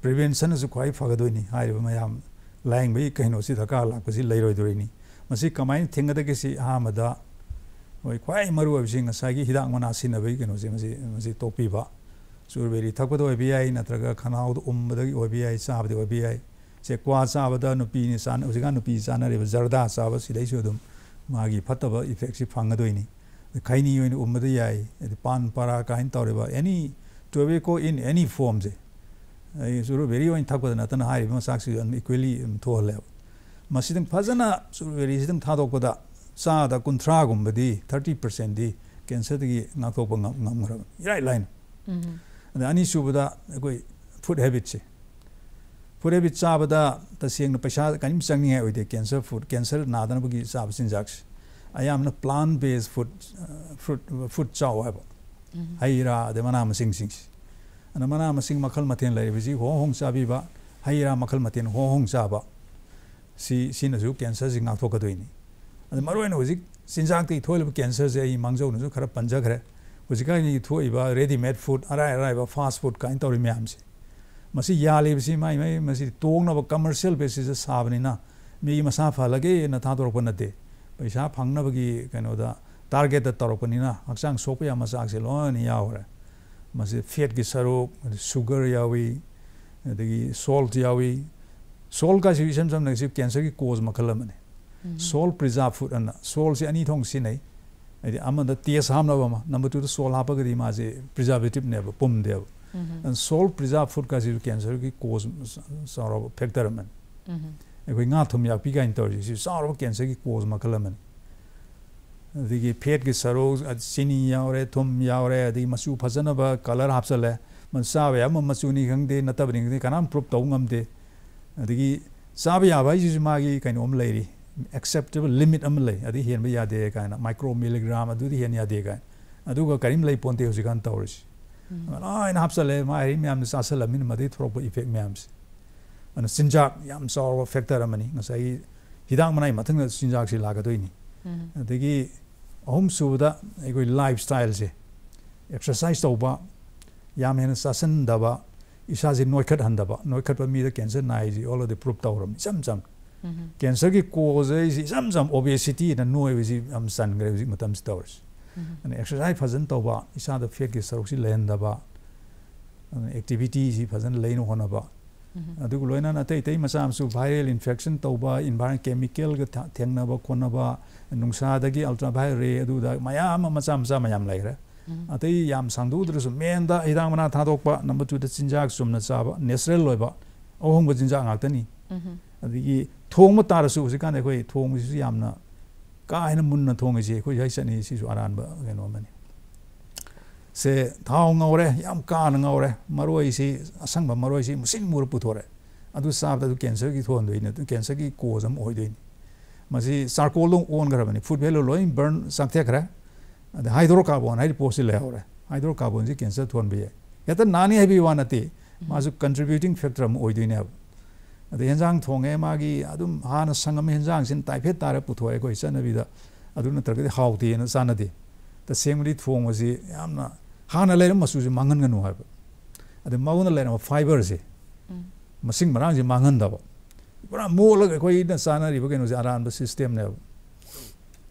ꯄ꯭ꯔꯤꯚꯦꯟꯁꯟꯅꯁꯨ ꯈ꯭ꯋꯥꯏ ꯐꯒꯗꯣꯏꯅꯤ ꯍꯥꯏꯔꯤꯕ ꯃꯌꯥꯝ ꯂꯥꯌꯦꯡꯕꯒꯤ ꯀꯩꯅꯣꯁꯤ ꯗꯔꯀꯥꯔ ꯂꯥꯛꯄꯁꯤ ꯂꯩꯔꯣꯏꯗꯣꯏꯅꯤ ꯃꯁꯤ ꯀꯃꯥꯏꯅ ꯊꯤꯡꯒꯗꯒꯦꯁꯤ ꯑꯍꯥꯟꯕꯗ ꯍꯣꯏ ꯈ꯭ꯋꯥꯏ ꯃꯔꯨ ꯑꯣꯏꯕꯁꯤ ꯉꯁꯥꯏꯒꯤ ꯍꯤꯗꯥꯛ ꯃꯅꯥ ꯁꯤꯖꯤꯟꯅꯕꯒꯤ ꯀꯩꯅꯣꯁꯤ ꯃꯁꯤ ꯃꯁꯤ ꯇꯣꯛꯄꯤꯕ ꯆꯨꯔꯕꯦꯔꯤ ꯊꯛꯄꯗ ꯑꯣꯏꯕ ꯌꯥꯏ ꯅꯠꯇ꯭ꯔꯒ ꯈꯅꯥꯎꯗ ꯎꯝꯕꯗꯒꯤ ꯑꯣꯏꯕ ꯌꯥꯏ ꯆꯥꯕꯗ ꯑꯣꯏꯕ ꯌꯥꯏ ꯁꯦ ꯀ꯭ꯋꯥ ꯆꯥꯕꯗ ꯅꯨꯄꯤꯅ ꯆꯥꯅ ꯍꯧꯖꯤꯛꯀꯥꯟ ꯅꯨꯄꯤ ꯆꯥꯅꯔꯤꯕ ꯖꯔꯗꯥ ꯆꯥꯕ ꯁꯤꯗꯩꯁꯨ ꯑꯗꯨꯝ ꯃꯥꯒꯤ ꯐꯠꯇꯕ ꯏꯐꯦꯛꯁꯤ ꯐꯪꯒꯗꯣꯏꯅꯤ खाइनी होने उम्मद याई पान परा कहीं तौरब any tobacco in any form से सुरुबेरी होने थक नतन इक्वेली इक्वली थोहलेब मसीदं फजना सुरुबेरीसीदं थाद चाद कुंथ्रागुम्बदी थर्टी पर्सेंटी दी कैंसर की नाथोप ngam इराई लाइन अदा अनी सुबदा कोई फ़ूड से फ़ूड हैबिट चाबदा तसेंग पैसा कहीं चंगनी है कैंसर फ़ूड कैंसर नादन की चाब सिंजाक्स ꯑꯌꯥꯝꯕꯅ ꯄ꯭ꯂꯥꯟ ꯕꯦꯁ ꯐꯨꯗ ꯐ꯭ꯔꯨꯠ ꯐꯨꯗ ꯆꯥꯎ ꯍꯥꯏꯕ ꯍꯩ ꯔꯥ ꯑꯗꯩ ꯃꯅꯥ ꯃꯁꯤꯡꯁꯤꯡꯁꯤ ꯑꯗ ꯃꯅꯥ ꯃꯁꯤꯡ ꯃꯈꯜ ꯃꯊꯦꯜ ꯂꯩꯔꯤꯕꯁꯤ ꯍꯣꯡ ꯍꯣꯡ ꯆꯥꯕꯤꯕ ꯍꯩꯔꯥ ꯃꯈꯜ ꯃꯊꯦꯜ ꯍꯣꯡ ꯍꯣꯡ ꯆꯥꯕ ꯁꯤ ꯁꯤꯅꯁꯨ ꯀꯦꯟꯁꯔꯁꯤ ꯉꯥꯛꯊꯣꯛꯀꯗꯣꯏꯅꯤ ꯑꯗ ꯃꯔꯨꯑꯣꯏꯅ ꯍꯧꯖꯤꯛ ꯆꯤꯟꯖꯥꯛꯇꯒꯤ ꯊꯣꯛꯂꯤꯕ ꯀꯦꯟꯁꯔꯁꯦ ꯑꯩ ꯃꯥꯡꯖꯧꯅꯁꯨ ꯈꯔ ꯄꯟꯖꯈ꯭ꯔꯦ ꯍꯧꯖꯤꯛꯀꯥꯟꯒꯤ ꯊꯣꯛꯏꯕ ꯔꯦꯗꯤꯃꯦꯗ ꯐꯨꯗ ꯑꯔꯥꯏ ꯑꯔꯥꯏꯕ ꯐꯥꯁ ꯐꯨꯗ ꯀꯥꯏꯅ ꯇꯧꯔꯤ ꯃꯌꯥꯝꯁꯦ ꯃꯁꯤ ꯌꯥꯜꯂꯤꯕꯁꯤ ꯃꯥꯏ ꯃꯥꯏ ꯃꯁꯤ ꯇꯣꯡꯅꯕ ꯀꯃꯔꯁꯤꯌꯦꯜ ꯕꯦꯁꯤꯁꯇ ꯁꯥꯕꯅꯤꯅ ꯃꯤꯒꯤ ꯃꯁꯥ ꯐꯍꯜꯂꯒꯦꯅ ꯊꯥꯗꯣꯔꯛꯄ ꯅꯠꯇꯦ पैसा फंगनबगी कनोदा टारगेट तौरपनीना हक्चांग सोप या लोन यावरे मसे फेट की सरुक सुगर यावी सोल्ट यावी सोल का इसम सम सम कैंसर की कोज मखलम सोल प्रिजर्व फ़ूड अन सोल से अनी थोंग सिनै अदि तेस हामनबा मा नंबर 2 तो सोल हापगरी माजे प्रिजर्वेटिव ने सोल प्रिजर्व फ़ूड का कैंसर की कोज सौरव फैक्टर मन ꯑꯩꯈꯣꯏ ꯉꯥ ꯊꯨꯝ ꯌꯥꯛꯄꯤ ꯀꯥꯏꯅ ꯇꯧꯔꯤꯁꯤ ꯁꯤ ꯆꯥꯎꯔꯕ ꯀꯦꯟꯁꯔꯒꯤ ꯀꯣꯖ ꯃꯈꯜ ꯑꯃꯅꯤ ꯑꯗꯒꯤ ꯐꯦꯠꯀꯤ ꯁꯔꯨꯛ ꯆꯤꯅꯤ ꯌꯥꯎꯔꯦ ꯊꯨꯝ ꯌꯥꯎꯔꯦ ꯑꯗꯒꯤ ꯃꯆꯨ ꯐꯖꯅꯕ ꯀꯂꯔ ꯍꯥꯞꯆꯜꯂꯦ ꯆꯥꯕ ꯌꯥꯕ ꯃꯆꯨꯅꯤ ꯈꯪꯗꯦ ꯅꯠꯇꯕꯅꯤ ꯈꯪꯗꯦ ꯀꯅꯥꯝ ꯄ꯭ꯔꯨꯞ ꯇꯧꯕ ꯉꯝꯗꯦ ꯑꯗꯒꯤ ꯆꯥꯕ ꯌꯥꯕ ꯍꯥꯏꯁꯤꯁꯨ ꯃꯥꯒꯤ ꯀꯩꯅꯣ ꯑꯃ ꯂꯩꯔꯤ ꯑꯦꯛꯁꯦꯞꯇꯦꯕꯜ ꯂꯤꯃꯤꯠ ꯑꯃ ꯂꯩ ꯑꯗꯨ ꯍꯦꯟꯕ ꯌꯥꯗꯦ ꯀꯥꯏꯅ ꯃꯥꯏꯀ꯭ꯔꯣ ꯃꯤꯂꯤꯒ꯭ꯔꯥꯝ ꯑꯗꯨꯗꯤ ꯍꯦꯟ ꯌꯥꯗꯦ ꯀꯥꯏꯅ ꯑꯗꯨꯒ ꯀꯔꯤꯝ ꯂꯩ ꯄꯣꯟꯇꯦ ꯍꯧꯖꯤꯛꯀꯥꯟ ꯇꯧꯔꯤꯁꯤ ꯂꯣꯏꯅ ꯍꯥꯞꯆꯜꯂꯦ ꯃꯥꯒꯤ ꯃꯌꯥꯝꯅ ꯆꯥꯁꯜꯂꯕꯅꯤꯅ ꯃꯗꯩ ꯊꯣꯛꯂꯛꯄ ꯏꯐꯦꯛ ꯃꯌꯥꯝꯁꯦ ꯑꯗꯨꯅ ꯆꯤꯟꯖꯥꯛ ꯌꯥꯝ ꯆꯥꯎꯔꯕ ꯐꯦꯛꯇꯔ ꯑꯃꯅꯤ ꯉꯁꯥꯏꯒꯤ ꯍꯤꯗꯥꯛ ꯃꯅꯥꯏ ꯃꯊꯪꯗ ꯆꯤꯟꯖꯥꯛꯁꯤ ꯂꯥꯛꯀꯗꯣꯏꯅꯤ ꯑꯗꯒꯤ ꯑꯍꯨꯝ ꯁꯨꯕꯗ ꯑꯩꯈꯣꯏ ꯂꯥꯏꯐ ꯁ꯭ꯇꯥꯏꯜꯁꯦ ꯑꯦꯛꯁꯔꯁꯥꯏꯁ ꯇꯧꯕ ꯌꯥꯝ ꯍꯦꯟꯅ ꯆꯥꯁꯤꯟꯗꯕ ꯏꯁꯥꯁꯦ ꯅꯣꯏꯈꯠꯍꯟꯗꯕ ꯅꯣꯏꯈꯠꯄ ꯃꯤꯗ ꯀꯦꯟꯁꯔ ꯅꯥꯏꯁꯤ ꯑꯣꯜꯔꯦꯗꯤ ꯄ꯭ꯔꯨꯞ ꯇꯧꯔꯝꯅꯤ ꯏꯆꯝ ꯆꯝ ꯀꯦꯟꯁꯔꯒꯤ ꯀꯣꯖ ꯑꯩꯁꯤ ꯏꯆꯝ ꯆꯝ ꯑꯣꯕꯦꯁꯤꯇꯤꯅ ꯅꯣꯏꯕꯁꯤ ꯌꯥꯝ ꯆꯟꯈ꯭ꯔꯦ ꯍꯧꯖꯤꯛ ꯃꯇꯝꯁꯤ ꯇꯧꯔꯤꯁꯤ ꯑꯗꯨꯅ ꯑꯦꯛꯁꯔꯁꯥꯏꯁ ꯐꯖꯅ ꯇꯧꯕ ꯏꯁꯥꯗ ꯐꯦꯠꯀꯤ ꯁꯔꯨꯛꯁꯤ ꯂꯩꯍꯟꯗꯕ ꯑꯗꯨꯅ ꯑꯦꯛꯇꯤꯚꯤꯇꯤꯁꯤ ꯐꯖꯅ ꯂꯩꯅ ꯍꯣꯠꯅꯕ ꯑꯗꯨꯒ ꯂꯣꯏꯅꯅ ꯑꯇꯩ ꯑꯇꯩ ꯃꯆꯥ ꯃꯁꯨ ꯚꯥꯏꯔꯦꯜ ꯏꯟꯐꯦꯛꯁꯟ ꯇꯧꯕ ꯏꯟꯚꯥꯏꯔꯟ ꯀꯦꯃꯤꯀꯦꯜꯒ ꯊꯦꯡꯅꯕ ꯈꯣꯠꯅꯕ ꯅꯨꯡꯁꯥꯗꯒꯤ ꯑꯜꯇ꯭ꯔꯥ ꯚꯥꯏ ꯔꯦ ꯑꯗꯨꯗ ꯃꯌꯥꯝ ꯑꯃ ꯃꯆꯥ ꯃꯆꯥ ꯃꯌꯥꯝ ꯂꯩꯈ꯭ꯔꯦ ꯑꯇꯩ ꯌꯥꯝ ꯁꯥꯡꯗꯣꯛꯎꯗ꯭ꯔꯁꯨ ꯃꯦꯟꯗ ꯍꯤꯗꯥꯛ ꯃꯅꯥ ꯊꯥꯗꯣꯛꯄ ꯅꯝꯕꯔ ꯇꯨꯗ ꯆꯤꯟꯖꯥꯛ ꯆꯨꯝꯅ ꯆꯥꯕ ꯅꯦꯆꯔꯦꯜ ꯑꯣꯏꯕ ꯑꯍꯣꯡꯕ ꯆꯤꯟꯖꯥꯛ ꯉꯥꯛꯇꯅꯤ ꯑꯗꯒꯤ ꯊꯣꯡꯕ ꯇꯥꯔꯁꯨ ꯍꯧꯖꯤꯛꯀꯥꯟꯗ ꯑꯩꯈꯣꯏ ꯊꯣꯡꯕꯁꯤꯁꯨ ꯌꯥꯝꯅ ꯀꯥ ꯍꯦꯟꯅ ꯃꯨꯟꯅ ꯊꯣꯡꯉꯤꯁꯤ ꯑꯩꯈꯣꯏ ꯍꯩ ꯆꯠꯅꯤ ꯁꯤꯁꯨ ꯑꯔꯥꯟꯕ ꯀꯩꯅꯣ ꯑꯃꯅꯤ से थाव ngawre yam kan ngawre maroi si asang ba maroi si musing mur pu thore adu sab da cancer gi thon doi ne cancer gi cause am hoi doi ni masi charcoal long on gar bani food value loin burn sakte kra ad hydrocarbon hai post le hore hydrocarbon ji cancer thon bi ya ta nani hai bi wanati masu contributing factor am hoi doi ne ad henjang thonge ma gi adum han sangam henjang sin tai phet tare pu thore ko isana bi da adu na tra ge hau ti na sana ti ta semri thong ma ji yamna हाँ लेर मसूस मांगनगनू है अद मौन लेर fibre से मसिंग से मांगनदब पूरा मोलग अखोइन चानरीब कहीं अरान सिस्टम ने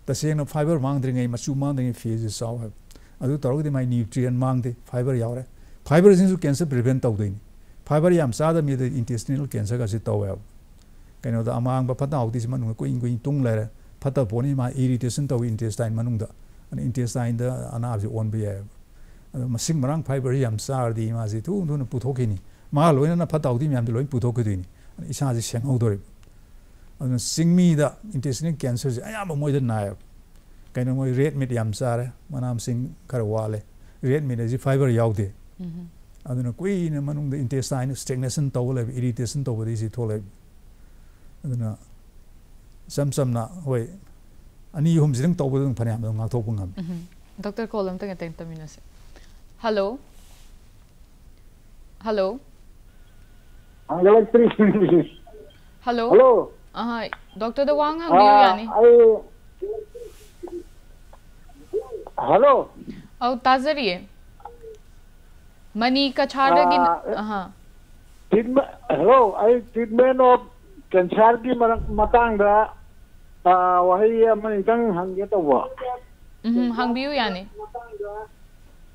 तसेंगे फाइबर मांगद्री मचू मांगद्री फ़ीस चाव है अदु तौरगदी माई न्यूट्रिएंट मांगदे फाइबर या फाइबर से कैंसर प्रिवेंट तौदनी फाइबर याम चादम ये इंटेस्टिनल कैंसर का तौवे कहीं अमांग फत आउदी कुइन कुइन तुम लेर फत पोनी मा इरीटेशन तौ इंटेस्टाइन मनुंग इंटेस्टाइन अनाब से ओन भी ꯃꯁꯤꯡ ꯃꯔꯥꯡ ꯐꯥꯏꯕꯔꯁꯤ ꯌꯥꯝ ꯆꯥꯔꯗꯤ ꯃꯥꯁꯤ ꯊꯨ ꯊꯨꯅ ꯄꯨꯊꯣꯛꯈꯤꯅꯤ ꯃꯥ ꯂꯣꯏꯅꯅ ꯐꯠꯇ ꯍꯥꯎꯊꯤ ꯃꯌꯥꯝꯗꯤ ꯂꯣꯏꯅ ꯄꯨꯊꯣꯛꯈꯤꯗꯣꯏꯅꯤ ꯏꯁꯥꯁꯤ ꯁꯦꯡꯍꯧꯗꯣꯔꯤꯕ ꯑꯗꯨꯅ ꯆꯤꯡꯃꯤꯗ ꯏꯟꯇꯦꯁꯇꯤꯅꯦꯜ ꯀꯦꯟꯁꯔꯁꯦ ꯑꯌꯥꯝꯕ ꯃꯣꯏꯗ ꯅꯥꯏꯌꯦꯕ ꯀꯩꯅꯣ ꯃꯣꯏ ꯔꯦꯗ ꯃꯤꯠ ꯌꯥꯝ ꯆꯥꯔꯦ ꯃꯅꯥ ꯃꯁꯤꯡ ꯈꯔ ꯋꯥꯠꯂꯦ ꯔꯦꯗ ꯃꯤꯠ ꯍꯥꯏꯁꯤ ꯐꯥꯏꯕꯔ ꯌꯥꯎꯗꯦ ꯑꯗꯨꯅ ꯀꯨꯏꯅ ꯃꯅꯨꯡꯗ ꯏꯟꯇꯦꯁꯇꯥꯏꯟ ꯁ꯭ꯇꯦꯛꯅꯦꯁꯟ ꯇꯧꯕ ꯂꯩꯕ ꯏꯔꯤꯇꯦꯁꯟ ꯇꯧꯕꯗꯒꯤ ꯁꯤ ꯊꯣꯛꯂꯛꯏꯕ ꯑꯗꯨꯅ ꯏꯆꯝ ꯆꯝꯅ ꯍꯣꯏ ꯑꯅꯤ ꯑꯍꯨꯝꯁꯤꯗꯪ ꯇꯧꯕꯗ ꯑꯗꯨꯝ ꯐꯅꯌꯥꯝ ꯑꯗꯨꯝ ꯉꯥꯛꯊꯣꯛꯄ ꯉꯝꯃꯤ ꯗꯣꯛꯇꯔ ꯀꯣꯜ ꯑꯝꯇꯪ ꯑꯇꯦꯟ ꯇꯧꯃꯤꯟꯅꯁꯦ हेलो हेलो हेलो हेलो हाँ डॉक्टर दवांग हम दियो यानी हेलो औ ताजरिये मनी कछाड़गिन हाँ treatment hello I treatment of cancer की मतांग वही मैं हंगे तो वो हंग भी यानी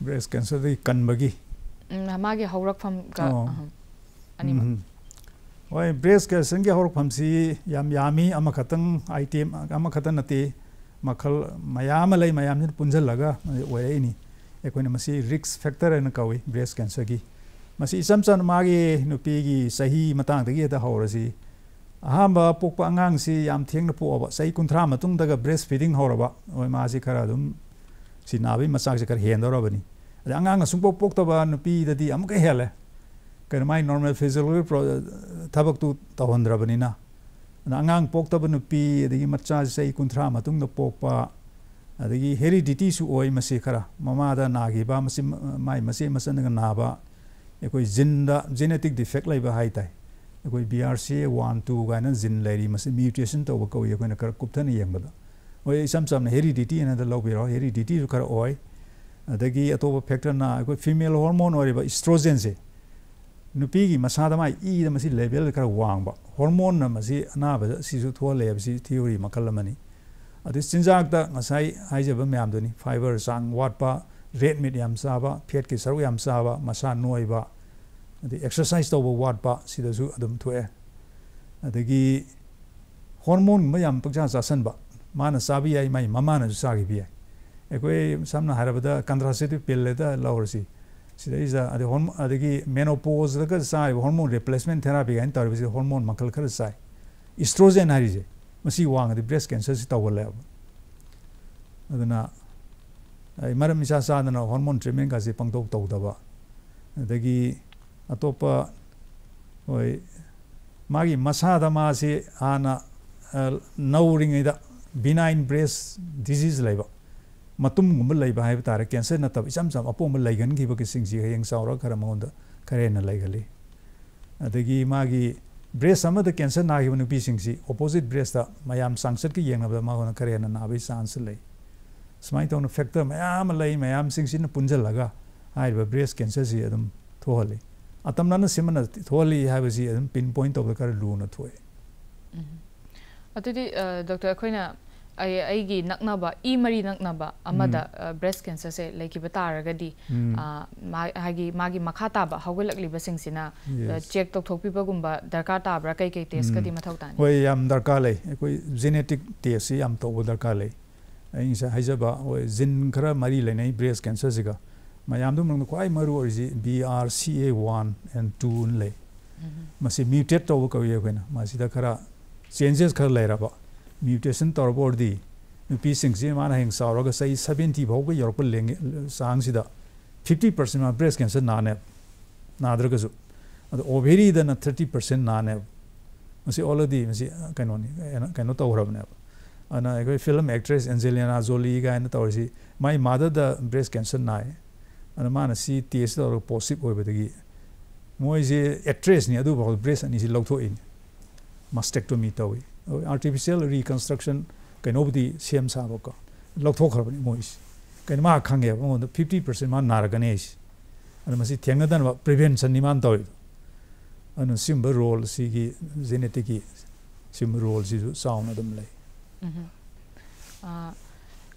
ꯕ꯭ꯔꯦꯁ ꯀꯦꯟꯁꯔꯗꯒꯤ ꯀꯟꯕꯒꯤ ꯎꯝ, ꯃꯥꯒꯤ ꯍꯧꯔꯛꯐꯝꯒ ꯑꯣ. ꯑꯍꯝ, ꯑꯅꯤꯃꯛ ꯎꯝ. ꯍꯣꯏ ꯕ꯭ꯔꯦꯁ ꯀꯦꯟꯁꯔꯒꯤ ꯍꯧꯔꯛꯐꯝꯁꯤ ꯌꯥꯝ ꯌꯥꯝꯃꯤ ꯑꯃꯈꯛꯇꯪ ꯑꯥꯏꯇꯦꯝ ꯑꯃꯈꯛꯇꯪ ꯅꯠꯇꯦ ꯃꯈꯜ ꯃꯌꯥꯝ ꯑꯃ ꯂꯩ ꯃꯌꯥꯝꯁꯤꯅ ꯄꯨꯟꯁꯤꯜꯂꯒ ꯑꯣꯏꯔꯛꯏꯅꯤ ꯑꯩꯈꯣꯏꯅ ꯃꯁꯤ ꯔꯤꯛꯁ ꯐꯦꯛꯇꯔ ꯍꯥꯏꯅ ꯀꯧꯏ ꯕ꯭ꯔꯦꯁ ꯀꯦꯟꯁꯔꯒꯤ ꯃꯁꯤ ꯏꯆꯝ ꯆꯝꯅ ꯃꯥꯒꯤ ꯅꯨꯄꯤꯒꯤ ꯆꯍꯤ ꯃꯇꯥꯡꯗꯒꯤ ꯍꯦꯛꯇ ꯍꯧꯔꯁꯤ ꯑꯍꯥꯟꯕ ꯄꯣꯛꯄ ꯑꯉꯥꯡꯁꯤ ꯌꯥꯝ ꯊꯦꯡꯅ ꯄꯣꯛꯑꯕ ꯆꯍꯤ ꯀꯨꯟꯊ꯭ꯔꯥ ꯃꯇꯨꯡꯗꯒ ꯕ꯭ꯔꯦꯁ ꯐꯤꯗꯤꯡ ꯍꯧꯔꯕ ꯍꯣꯏ ꯃꯥꯁꯤ ꯈꯔ ꯑꯗꯨꯝ ꯁꯤ ꯅꯥꯕꯒꯤ ꯃꯆꯥꯛꯁꯦ ꯈꯔ ꯍꯦꯟꯗꯧꯔꯕꯅꯤ ꯑꯗꯩ ꯑꯉꯥꯡꯅ ꯁꯨꯡꯄꯣꯛ ꯄꯣꯛꯇꯕ ꯅꯨꯄꯤꯗꯗꯤ ꯑꯃꯨꯛꯀ ꯍꯦꯜꯂꯦ ꯀꯩꯅꯣ ꯃꯥꯏ ꯅꯣꯔꯃꯦꯜ ꯐꯤꯖꯤꯀꯦꯜ ꯊꯕꯛꯇꯨ ꯇꯧꯍꯟꯗ꯭ꯔꯕꯅꯤꯅ ꯑꯗ ꯑꯉꯥꯡ ꯄꯣꯛꯇꯕ ꯅꯨꯄꯤ ꯑꯗꯒꯤ ꯃꯆꯥꯁꯤ ꯆꯍꯤ ꯀꯨꯟꯊ꯭ꯔꯥ ꯃꯇꯨꯡꯗ ꯄꯣꯛꯄ ꯑꯗꯒꯤ ꯍꯦꯔꯤꯗꯤꯇꯤꯁꯨ ꯑꯣꯏ ꯃꯁꯤ ꯈꯔ ꯃꯃꯥꯗ ꯅꯥꯈꯤꯕ ꯃꯁꯤ ꯃꯥꯏ ꯃꯆꯦ ꯃꯆꯟꯅꯒ ꯅꯥꯕ ꯑꯩꯈꯣꯏ ꯖꯤꯟꯗ ꯖꯦꯅꯦꯇꯤꯛ ꯗꯤꯐꯦꯛ ꯂꯩꯕ ꯍꯥꯏꯇꯥꯏ ꯑꯩꯈꯣꯏ B R C A one two ꯀꯥꯏꯅ ꯖꯤꯟ ꯂꯩꯔꯤ ꯃꯁꯤ ꯃ꯭ꯌꯨꯇꯦꯁꯟ ꯇꯧꯕ ꯀꯧꯏ ꯑꯩꯈꯣꯏꯅ ꯈꯔ ꯀꯨꯞꯊꯅ ꯌꯦꯡꯕꯗ ꯍꯣꯏ ꯏꯆꯝ ꯆꯝꯅ ꯍꯦꯔꯤꯗꯤꯇꯤ ꯑꯅꯗ ꯂꯧꯕꯤꯔꯣ ꯍꯦꯔꯤꯗꯤꯇꯤꯁꯨ ꯈꯔ ꯑꯣꯏ ꯑꯗꯒꯤ ꯑꯇꯣꯞꯄ ꯐꯦꯛꯇꯔꯅ ꯑꯩꯈꯣꯏ ꯐꯤꯃꯦꯜ ꯍꯣꯔꯃꯣꯟ ꯑꯣꯏꯔꯤꯕ ꯏꯁꯇ꯭ꯔꯣꯖꯦꯟꯁꯦ ꯅꯨꯄꯤꯒꯤ ꯃꯁꯥꯗ ꯃꯥꯏ ꯏꯗ ꯃꯁꯤ ꯂꯦꯚꯦꯜ ꯈꯔ ꯋꯥꯡꯕ ꯍꯣꯔꯃꯣꯟꯅ ꯃꯁꯤ ꯑꯅꯥꯕꯗ ꯁꯤꯁꯨ ꯊꯣꯛꯍꯜꯂꯦ ꯍꯥꯏꯕꯁꯤ ꯊꯤꯑꯣꯔꯤ ꯃꯈꯜ ꯑꯃꯅꯤ ꯑꯗꯩ ꯆꯤꯟꯖꯥꯛꯇ ꯉꯁꯥꯏ ꯍꯥꯏꯖꯕ ꯃꯌꯥꯝꯗꯨꯅꯤ ꯐꯥꯏꯕꯔ ꯆꯥꯡ ꯋꯥꯠꯄ ꯔꯦꯠ ꯃꯤꯠ ꯌꯥꯝ ꯆꯥꯕ ꯐꯦꯠꯀꯤ ꯁꯔꯨꯛ ꯌꯥꯝ ꯆꯥꯕ ꯃꯁꯥ ꯅꯣꯏꯕ ꯑꯗꯩ ꯑꯦꯛꯁꯔꯁꯥꯏꯁ ꯇꯧꯕ ꯋꯥꯠꯄ ꯁꯤꯗꯁꯨ ꯑꯗꯨꯝ ꯊꯣꯛꯑꯦ ꯑꯗꯒꯤ ꯍꯣꯔꯃꯣꯟꯒꯨꯝꯕ ꯌꯥꯝ ꯄꯛꯆꯥ ꯆꯥꯁꯟꯕ माना साबी आई माई ममा ने सागी भी आई अखोई सामना हारबदा कंट्रासेटिव पिल लेता लाउरसी सिदैज अदि होर्मोन अदि मेनोपोज चाय साइ होर्मोन रिप्लेसमेंट थेरापी गाइन तरबसी होर्मोन मखल खर साइ इस्ट्रोजन हरिजे मसी वांग अदि ब्रेस्ट कैंसर सि तवले अब अदना ai maram isa sa na hormone treatment ka pangtok tau da oi magi masa ana benign breast disease ꯂꯩꯕ ꯃꯇꯨꯝꯒꯨꯝꯕ ꯂꯩꯕ ꯍꯥꯏꯕ ꯇꯥꯔꯦ ꯀꯦꯟꯁꯔ ꯅꯠꯇꯕ ꯏꯆꯝ ꯆꯝ ꯑꯄꯣꯝꯕ ꯂꯩꯒꯟꯈꯤꯕꯁꯤꯡꯁꯤ ꯍꯌꯦꯡ ꯆꯥꯎꯔꯒ ꯈꯔ ꯃꯉꯣꯟꯗ ꯈꯔ ꯍꯦꯟꯅ ꯂꯩꯒꯜꯂꯤ ꯑꯗꯒꯤ ꯃꯥꯒꯤ ꯕ꯭ꯔꯦꯁ ꯑꯃꯗ ꯀꯦꯟꯁꯔ ꯅꯥꯈꯤꯕ ꯅꯨꯄꯤꯁꯤꯡꯁꯤ ꯑꯣꯄꯣꯖꯤꯠ ꯕ꯭ꯔꯦꯁꯇ ꯃꯌꯥꯝ ꯆꯥꯡꯆꯠꯀ ꯌꯦꯡꯅꯕꯗ ꯃꯉꯣꯟꯗ ꯈꯔ ꯍꯦꯟꯅ ꯅꯥꯕꯒꯤ ꯆꯥꯟꯁ ꯂꯩ ꯁꯨꯃꯥꯏꯅ ꯇꯧꯅ ꯐꯦꯛꯇꯔ ꯃꯌꯥꯝ ꯑꯃ ꯂꯩ ꯃꯌꯥꯝꯁꯤꯡꯁꯤꯅ ꯄꯨꯟꯁꯤꯜꯂꯒ ꯍꯥꯏꯔꯤꯕ ꯕ꯭ꯔꯦꯁ ꯀꯦꯟꯁꯔꯁꯤ ꯑꯗꯨꯝ ꯊꯣꯛꯍꯜꯂꯤ ꯑꯇꯝꯅꯅ ꯁꯤꯃꯅ ꯊꯣꯛꯍꯜꯂꯤ ꯍꯥꯏꯕꯁꯤ ꯑꯗꯨꯝ ꯄꯤꯟ ꯄꯣꯏꯟ ꯇꯧꯕꯗ ꯈꯔ ꯂꯨꯅ ꯊꯣꯛꯑꯦ ꯑꯗꯨꯗꯤ ꯗꯣꯛꯇꯔ ꯑꯩꯈꯣꯏꯅ ꯑꯩꯒꯤ ꯅꯛꯅꯕ ꯏ ꯃꯔꯤ ꯅꯛꯅꯕ ꯑꯃꯗ ꯕ꯭ꯔꯦꯁ ꯀꯦꯟꯁꯔꯁꯦ ꯂꯩꯈꯤꯕ ꯇꯥꯔꯒꯗꯤ ꯍꯥꯏꯗꯤ ꯃꯥꯒꯤ ꯃꯈꯥ ꯇꯥꯕ ꯍꯧꯒꯠꯂꯛꯂꯤꯕꯁꯤꯡꯁꯤꯅ ꯆꯦꯛ ꯇꯧꯊꯣꯛꯄꯤꯕꯒꯨꯝꯕ ꯗꯔꯀꯥꯔ ꯇꯥꯕ꯭ꯔꯥ ꯀꯩ ꯀꯩ ꯇꯦꯁꯀꯗꯤ ꯃꯊꯧ ꯇꯥꯅꯤ ꯍꯣꯏ ꯌꯥꯝ ꯗꯔꯀꯥꯔ ꯂꯩ ꯑꯩꯈꯣꯏ ꯖꯦꯅꯦꯇꯤꯛ ꯇꯦꯁꯁꯤ ꯌꯥꯝ ꯇꯧꯕ ꯗꯔꯀꯥꯔ ꯂꯩ ꯑꯩ ꯉꯁꯥꯏ ꯍꯥꯏꯖꯕ ꯍꯣꯏ ꯖꯤꯟ ꯈꯔ ꯃꯔꯤ ꯂꯩꯅꯩ ꯕ꯭ꯔꯦꯁ ꯀꯦꯟꯁꯔꯁꯤꯒ ꯃꯌꯥꯝꯗꯨ ꯃꯅꯨꯡꯗ ꯈ꯭ꯋꯥꯏ ꯃꯔꯨ ꯑꯣꯏꯔꯤꯁꯤ B R C A one and two ꯂꯩ ꯃꯁꯤ ꯃ꯭ꯌꯨꯇꯦꯠ ꯇꯧꯕ ꯀꯧꯏ ꯑꯩꯈꯣꯏꯅ ꯃꯁꯤꯗ ꯈꯔ ꯆꯦꯟꯖꯦꯁ ꯈꯔ ꯂꯩꯔꯕ म्यूटेशन तौरबोर्दी नुपीसिंगसे माना हेंग चावरगा सही सेवेंटी फाउबा यौरप लेंगे चांगसिदा फिफ्टी पर्सेंट मा ब्रेस्ट कैंसर नाने नाद्रगसु अद ओवेरीदना थर्टी पर्सेंट नाने मसी ऑलरेडी मसी कैनोनी कैनो तौरबने अना एगो film actress Angelina Jolie artificial reconstruction kai no bdi sem sa bo ko lok thok khar bani mois kai ma khang ge mo 50% ma nar ga ne is an ma si thyang dan prevention ni man doi an sim ba role si gi genetic sim role si sound adam lai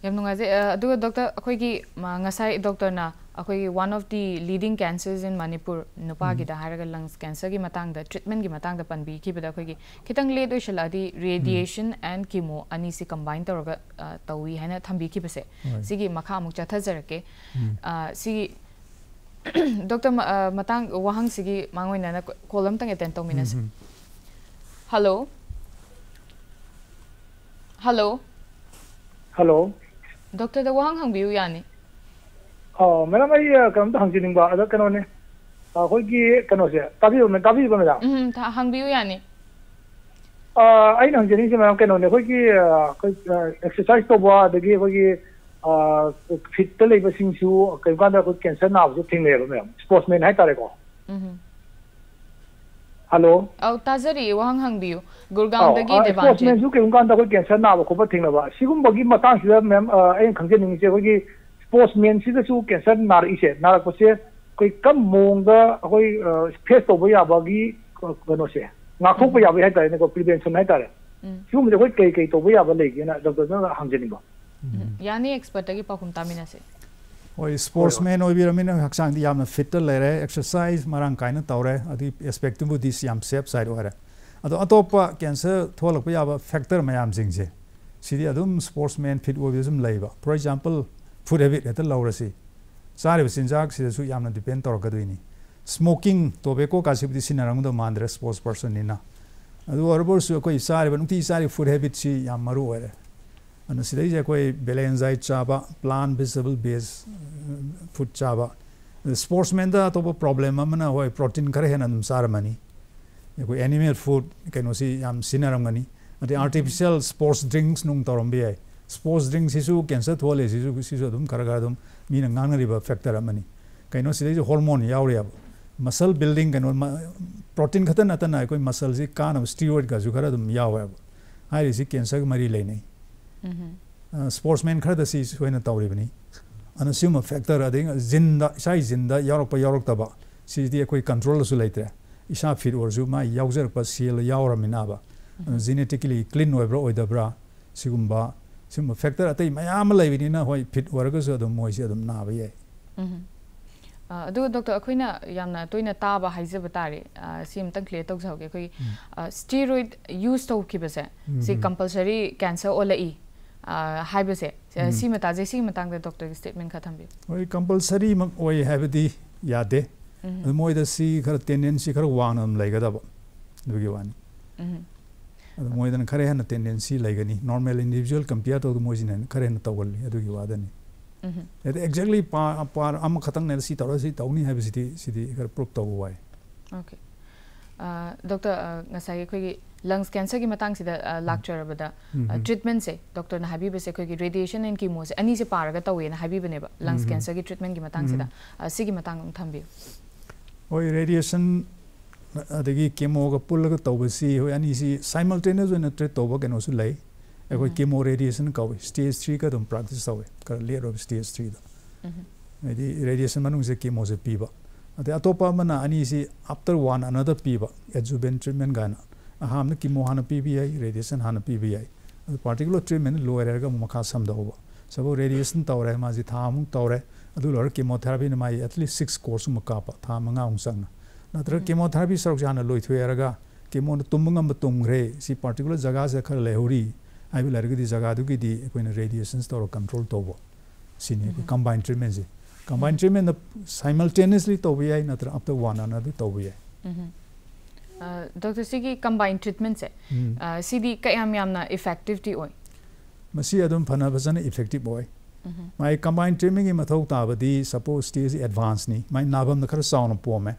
ཡམ ནུང ཨ ཟེ ཨ དུ ད ད ཁོ ཡི མ ང སའི ད ད ན ꯑꯩꯈꯣꯏꯒꯤ one of the leading ꯀꯦꯟꯁꯔꯁ ꯏꯟ ꯃꯅꯤꯄꯨꯔ ꯅꯨꯄꯥꯒꯤꯗ ꯍꯥꯏꯔꯒ lungs ꯀꯦꯟꯁꯔꯒꯤ ꯃꯇꯥꯡꯗ ꯇ꯭ꯔꯤꯠꯃꯦꯟꯒꯤ ꯃꯇꯥꯡꯗ ꯄꯟꯕꯤꯈꯤꯕꯗ ꯑꯩꯈꯣꯏꯒꯤ ꯈꯤꯇꯪ late ꯑꯣꯏꯁꯜꯂꯛꯑꯗꯤ radiation N ꯀꯤꯃꯣ ꯑꯅꯤꯁꯤ combine ꯇꯧꯔꯒ ꯇꯧꯋꯤ ꯍꯥꯏꯅ ꯊꯝꯕꯤꯈꯤꯕꯁꯦ ꯁꯤꯒꯤ ꯃꯈꯥ ꯑꯃꯨꯛ ꯆꯠꯊꯖꯔꯛꯀꯦ ꯁꯤꯒꯤ ꯗꯣꯛꯇꯔ ꯃꯇꯥꯡ ꯋꯥꯍꯪꯁꯤꯒꯤ ꯃꯥꯡꯑꯣꯏꯅꯅ ꯀꯣꯜ ꯑꯃꯇꯪ ꯑꯦꯇꯦꯟ ꯇꯧꯃꯤꯟꯅꯁꯤ ꯍꯜꯂꯣ ꯍꯜꯂꯣ ꯍꯜꯂꯣ ꯗꯣꯛꯇꯔꯗ ꯋꯥꯍꯪ ꯍꯪꯕꯤꯌꯨ ꯌꯥꯅꯤ ꯑꯣ ꯃꯦꯗꯥꯝ ꯑꯩ ꯀꯩꯅꯣꯝꯇ ꯍꯪꯖꯅꯤꯡꯕ ꯑꯗ ꯀꯩꯅꯣꯅꯦ ꯑꯩꯈꯣꯏꯒꯤ ꯀꯩꯅꯣꯁꯦ ꯇꯥꯕꯤꯕ ꯇꯥꯕꯤꯕ ꯃꯦꯗꯥꯝ ꯎꯝ ꯍꯪꯕꯤꯌꯨ ꯌꯥꯅꯤ ꯑꯩꯅ ꯍꯪꯖꯅꯤꯡꯉꯤꯁꯦ ꯃꯦꯗꯥꯝ ꯀꯩꯅꯣꯅꯦ ꯑꯩꯈꯣꯏꯒꯤ ꯑꯩꯈꯣꯏ ꯑꯦꯛꯁꯔꯁꯥꯏꯁ ꯇꯧꯕ ꯑꯗꯒꯤ ꯑꯩꯈꯣꯏꯒꯤ ꯐꯤꯠꯇ ꯂꯩꯕꯁꯤꯡꯁꯨ ꯀꯩꯒꯨꯝ ꯀꯥꯟꯗ ꯑꯩꯈꯣꯏ ꯀꯦꯟꯁꯔ ꯅꯥꯕꯁꯨ ꯊꯦꯡꯅꯩꯑꯕ ꯃꯦꯗꯥꯝ ꯁ꯭ꯄꯣꯔꯠꯁꯃꯦꯟ ꯍꯥꯏꯇꯥꯔꯦꯀꯣ ꯍꯜꯂꯣ ꯑꯧ ꯇꯥꯖꯔꯤ ꯋꯥꯍꯪ ꯍꯪꯕꯤꯌꯨ ꯒꯨꯔꯒꯥꯎꯟꯗꯒꯤ ꯗꯦꯕꯥꯟꯖꯤꯠ ꯁ꯭ꯄꯣꯔꯠꯁꯃꯦꯟꯁꯨ ꯀꯩꯒꯨꯝ ꯀꯥꯟꯗ ꯑꯩꯈꯣꯏ ꯀꯦꯟꯁꯔ ꯅꯥꯕ ꯈꯣꯠꯄ ꯊꯦꯡꯅꯕ ꯁꯤꯒꯨꯝꯕꯒꯤ ꯃꯇꯥꯡꯁꯤꯗ ꯃꯦꯝ ꯑꯩꯅ ꯈꯪꯖꯅꯤꯡꯉꯤꯁꯦ ꯑꯩꯈꯣꯏꯒꯤ ꯁ꯭ꯄꯣꯔꯠꯁꯃꯦꯟꯁꯤꯗꯁꯨ ꯀꯦꯟꯁꯔ ꯅꯥꯔꯛꯏꯁꯦ ꯅꯥꯔꯛꯄꯁꯦ ꯑꯩꯈꯣꯏ ꯀꯔꯝ ꯃꯑꯣꯡꯗ ꯑꯩꯈꯣꯏ ꯐꯦꯁ ꯇꯧꯕ ꯌꯥꯕꯒꯤ ꯀꯩꯅꯣꯁꯦ ꯉꯥꯛꯊꯣꯛꯄ ꯌꯥꯕꯒꯤ ꯍꯥꯏꯇꯥꯔꯦꯅꯦꯀꯣ ꯄ꯭ꯔꯤꯚꯦꯟꯁꯟ ꯍꯥꯏꯇꯥꯔꯦ ꯁꯤꯒꯨꯝꯕꯁꯦ ꯑꯩꯈꯣꯏ ꯀꯩ ꯀꯩ ꯇꯧꯕ ꯌꯥꯕ ꯂꯩꯒꯦꯅ ꯗꯣꯛꯇꯔꯅ ꯍꯪꯖꯅꯤꯡꯕ ꯌꯥꯅꯤ ꯑꯦꯛꯁꯄꯔꯠꯇꯒꯤ ꯄꯥꯎꯈꯨꯝ ꯇꯥꯃꯤꯟꯅꯁꯦ ꯍꯣꯏ ꯁ꯭ꯄꯣꯔꯠꯁꯃꯦꯟ ꯑꯣꯏꯕꯤꯔꯕꯅꯤꯅ ꯍꯛꯆꯥꯡꯗꯤ ꯌꯥꯝꯅ ꯐꯤꯠꯇ ꯂꯩꯔꯦ ꯑꯦꯛꯁꯔꯁꯥꯏꯖ ꯃꯔꯥꯡ ꯀꯥꯏꯅ ꯇꯧꯔꯦ ꯑꯗꯨꯒꯤ ꯑꯦꯁꯄꯦꯛꯇꯨꯕꯨꯗꯤ ꯌꯥꯝ ꯁꯦꯞ ꯁꯥꯏꯠ ꯑꯣꯏꯔꯦ ꯑꯗꯣ ꯑꯇꯣꯞꯄ ꯀꯦꯟꯁꯔ ꯊꯣꯛꯂꯛꯄ ꯌꯥꯕ ꯐꯦꯛꯇꯔ ꯃꯌꯥꯝꯁꯤꯡꯁꯦ ꯁꯤꯗꯤ ꯑꯗꯨꯝ ꯁ꯭ꯄꯣꯔꯠꯁꯃꯦꯟ ꯐꯤꯠ ꯑꯣꯏꯕꯗ ꯁꯨꯝ ꯂꯩꯕ ꯐꯣꯔ ꯑꯦꯛꯖꯥꯝꯄꯜ ꯐꯨꯗ ꯍꯦꯕꯤꯠ ꯍꯦꯛꯇ ꯂꯧꯔꯁꯤ ꯆꯥꯔꯤꯕ ꯆꯤꯟꯖꯥꯛꯁꯤꯗꯁꯨ ꯌꯥꯝꯅ ꯗꯤꯄꯦꯟ ꯇꯧꯔꯛꯀꯗꯣꯏꯅꯤ ꯁ꯭ꯃꯣꯀꯤꯡ ꯇꯣꯕꯦꯀꯣꯀꯥꯁꯤꯕꯨꯗꯤ ꯁꯤꯖꯤꯟꯅꯔꯝꯒꯗꯕ ꯃꯥꯟꯗ꯭ꯔꯦ ꯁ꯭ꯄꯣꯔꯠꯁ ꯄꯔꯁꯟꯅꯤꯅ ꯑꯗꯨ ꯑꯣꯏꯔꯕꯁꯨ ꯑꯩꯈꯣꯏ ꯆꯥꯔꯤꯕ ꯅꯨꯡꯇꯤꯒꯤ ꯆꯥꯔꯤꯕ ꯐꯨꯗ ꯍꯦꯕꯤꯠꯁꯤ ꯌꯥꯝ ꯃꯔꯨ ꯑꯣꯏꯔꯦ ꯑꯗꯨꯅ ꯁꯤꯗꯩꯁꯦ ꯑꯩꯈꯣꯏ ꯕꯦꯂꯦꯟꯖꯥꯏ ꯆꯥꯕ ꯄ꯭ꯂꯥꯟ ꯚꯤꯖꯤꯇꯦꯕꯜ ꯕꯦꯁ ꯐꯨꯗ ꯆꯥꯕ ꯁ꯭ꯄꯣꯔꯠꯁꯃꯦꯟꯗ ꯑꯇꯣꯞꯄ ꯄ꯭ꯔꯣꯕ꯭ꯂꯦꯝ ꯑꯃꯅ ꯍꯣꯏ ꯄ꯭ꯔꯣꯇꯤꯟ ꯈꯔ ꯍꯦꯟꯅ ꯑꯗꯨꯝ ꯆꯥꯔꯝꯃꯅꯤ ꯑꯩꯈꯣꯏ ꯑꯦꯅꯤꯃꯦꯜ ꯐꯨꯗ ꯀꯩꯅꯣꯁꯤ ꯌꯥꯝ ꯁꯤꯖꯤꯟꯅꯔꯝꯒꯅꯤ ꯑꯗꯩ ꯑꯥꯔꯇꯤꯐꯤꯁꯤꯌꯦꯜ ꯁ꯭ꯄꯣꯔꯠꯁ ꯗ꯭ꯔꯤꯡꯁ ꯅꯨꯡ ꯇꯧꯔꯝꯕ ꯌꯥꯏ स्पोर्ट्स ड्रिंक कैंसर थोले खरगा फैक्टर अमी कहींनोंद हॉर्मोन याब मसल बिल्डिंग कहीं प्रोटीन खत ना अको मसल से कानव स्टीरोड का खर याब आ कैंसर मरी लेने स्पोर्ट्समैन खरद से तौरीबनी फैक्टर अद इसा जिंद याब सिंह कंट्रोल लेते इसा फिर और मा यौजरप सेल यौरमीनाब जेनेटिकली क्लीन होब्रा होदब्रागुबा or ju ma yauzer pa sil yaura mina ba genetically clean oibra oidabra sigumba ꯁꯤꯒꯨꯝꯕ ꯐꯦꯛꯇꯔ ꯑꯇꯩ ꯃꯌꯥꯝ ꯑꯃ ꯂꯩꯕꯅꯤꯅ ꯍꯣꯏ ꯐꯤꯠ ꯑꯣꯏꯔꯒꯁꯨ ꯑꯗꯨꯝ ꯃꯣꯏꯁꯦ ꯑꯗꯨꯝ ꯅꯥꯕ ꯌꯥꯏ ꯑꯗꯨꯒ ꯗꯣꯛꯇꯔ ꯑꯩꯈꯣꯏꯅ ꯌꯥꯝꯅ ꯇꯣꯏꯅ ꯇꯥꯕ ꯍꯥꯏꯖꯕ ꯇꯥꯔꯦ ꯁꯤ ꯑꯃꯇꯪ ꯀ꯭ꯂꯤꯌꯔ ꯇꯧꯖꯍꯧꯒꯦ ꯑꯩꯈꯣꯏꯒꯤ ꯁ꯭ꯇꯤꯔꯣꯏꯗ ꯌꯨꯁ ꯇꯧꯈꯤꯕꯁꯦ ꯁꯤ ꯀꯝꯄꯜꯁꯔꯤ ꯀꯦꯟꯁꯔ ꯑꯣꯜꯂꯛꯏ ꯍꯥꯏꯕꯁꯦ ꯁꯤ ꯃꯇꯥꯡꯁꯦ ꯁꯤꯒꯤ ꯃꯇꯥꯡꯗ ꯗꯣꯛꯇꯔꯒꯤ ꯁ꯭ꯇꯦꯠꯃꯦꯟ ꯈꯔ ꯊꯝꯕꯤꯌꯨ ꯍꯣꯏ ꯀꯝꯄꯜꯁꯔꯤꯃꯛ ꯑꯣꯏ ꯍꯥꯏꯕꯗꯤ ꯌꯥꯗꯦ ꯑꯗꯨ ꯃꯣꯏꯗ ꯁꯤ ꯈꯔ ꯇꯦꯟꯗꯦꯟꯁꯤ ꯈꯔ ꯋꯥꯡꯅ ꯑꯗꯨꯝ ꯂꯩꯒꯗꯕ ꯑꯗꯨꯒꯤ ꯋꯥꯅꯤ मोदन खर हेन टेडेंसी नॉर्मल इंडिविजुअल कंपेयर तौर मोजी खर हेन तौली वादनी एक्जेक्टली खतने तौनी है प्रूफ तब वाई ओके डॉक्टर अखोगी लंग्स कैंसर की मांग से लाचरब ट्रीटमेंट से डॉक्टर ने से अखोगी रेडिएशन एंड कीमो से अनी से पार तौने लंग्स कैंसर की ट्रीटमेंट की मांग से रेडिएशन ꯑꯗꯒꯤ ꯀꯦꯃꯣꯒ ꯄꯨꯜꯂꯒ ꯇꯧꯕꯁꯤ ꯍꯣꯏ ꯑꯅꯤꯁꯤ ꯁꯥꯏꯃꯜꯇꯦꯅꯤꯌꯁ ꯑꯣꯏꯅ ꯇ꯭ꯔꯤꯠ ꯇꯧꯕ ꯀꯩꯅꯣꯁꯨ ꯂꯩ ꯑꯩꯈꯣꯏ ꯀꯦꯃꯣ ꯔꯦꯗꯤꯌꯦꯁꯟ ꯀꯧꯏ ꯁ꯭ꯇꯦꯖ ꯊ꯭ꯔꯤꯒ ꯑꯗꯨꯝ ꯄ꯭ꯔꯥꯛꯇꯤꯁ ꯇꯧꯋꯦ ꯈꯔ ꯂꯦꯠ ꯑꯣꯏꯕ ꯁ꯭ꯇꯦꯖ ꯊ꯭ꯔꯤꯗ ꯍꯥꯏꯗꯤ ꯔꯦꯗꯤꯌꯦꯁꯟ ꯃꯅꯨꯡꯁꯦ ꯀꯦꯃꯣꯁꯦ ꯄꯤꯕ ꯑꯗꯩ ꯑꯇꯣꯞꯄ ꯑꯃꯅ ꯑꯅꯤꯁꯤ ꯑꯥꯐꯇꯔ ꯋꯥꯟ ꯑꯅꯗꯔ ꯄꯤꯕ ꯑꯦꯗꯖꯨꯕꯦꯟ ꯇ꯭ꯔꯤꯠꯃꯦꯟ ꯀꯥꯏꯅ ꯑꯍꯥꯟꯕꯗ ꯀꯤꯃꯣ ꯍꯥꯟꯅ ꯄꯤꯕ ꯌꯥꯏ ꯔꯦꯗꯤꯌꯦꯁꯟ ꯍꯥꯟꯅ ꯄꯤꯕ ꯌꯥꯏ ꯑꯗꯨ ꯄꯥꯔꯇꯤꯀꯨꯂꯔ ꯇ꯭ꯔꯤꯠꯃꯦꯟ ꯂꯣꯏꯔꯒ ꯑꯃꯨꯛ ꯃꯈꯥ ꯁꯝꯊꯍꯧꯕ ꯁꯄꯣꯁ ꯔꯦꯗꯤꯌꯦꯁꯟ ꯇꯧꯔꯦ ꯃꯥꯁꯤ ꯊꯥ ꯑꯃꯨꯛ ꯇꯧꯔꯦ ꯑꯗꯨ ꯂꯣꯏꯔꯒ ꯀꯤꯃꯣꯊꯦꯔꯥꯄꯤꯅ ꯃꯥꯒꯤ ꯑꯦꯠꯂꯤꯁ ꯁꯤꯛꯁ ꯀꯣꯔꯁꯀꯨꯝꯕ ꯀꯥꯞꯄ ꯊꯥ ꯃꯉꯥꯃꯨꯛ ꯆꯪꯅ नत्र केमोथेरापी सरक जाने लोई थे अरग केमो तुम तुम्हरे पार्टिकुलर जगह से खर लेहरी है जगहदी अखोन रेडिएशन तौर कंट्रोल तब सिने कंबाइन ट्रीटमेंट से कंबाइन ट्रीटमेंट साइमल्टेनियसली तब है नत्र अब तक वन तब है डॉक्टर सिंह कंबाइन ट्रीटमेंट से सी कयाम इफ़ेक्टिव मसी अदम फना फजन इफ़ेक्टिव हो माय कंबाइन ट्रीटमेंट की मथौ ताबदी सपोज़ स्टेज एडवांस नहीं माय नाभम खर साउन पोमें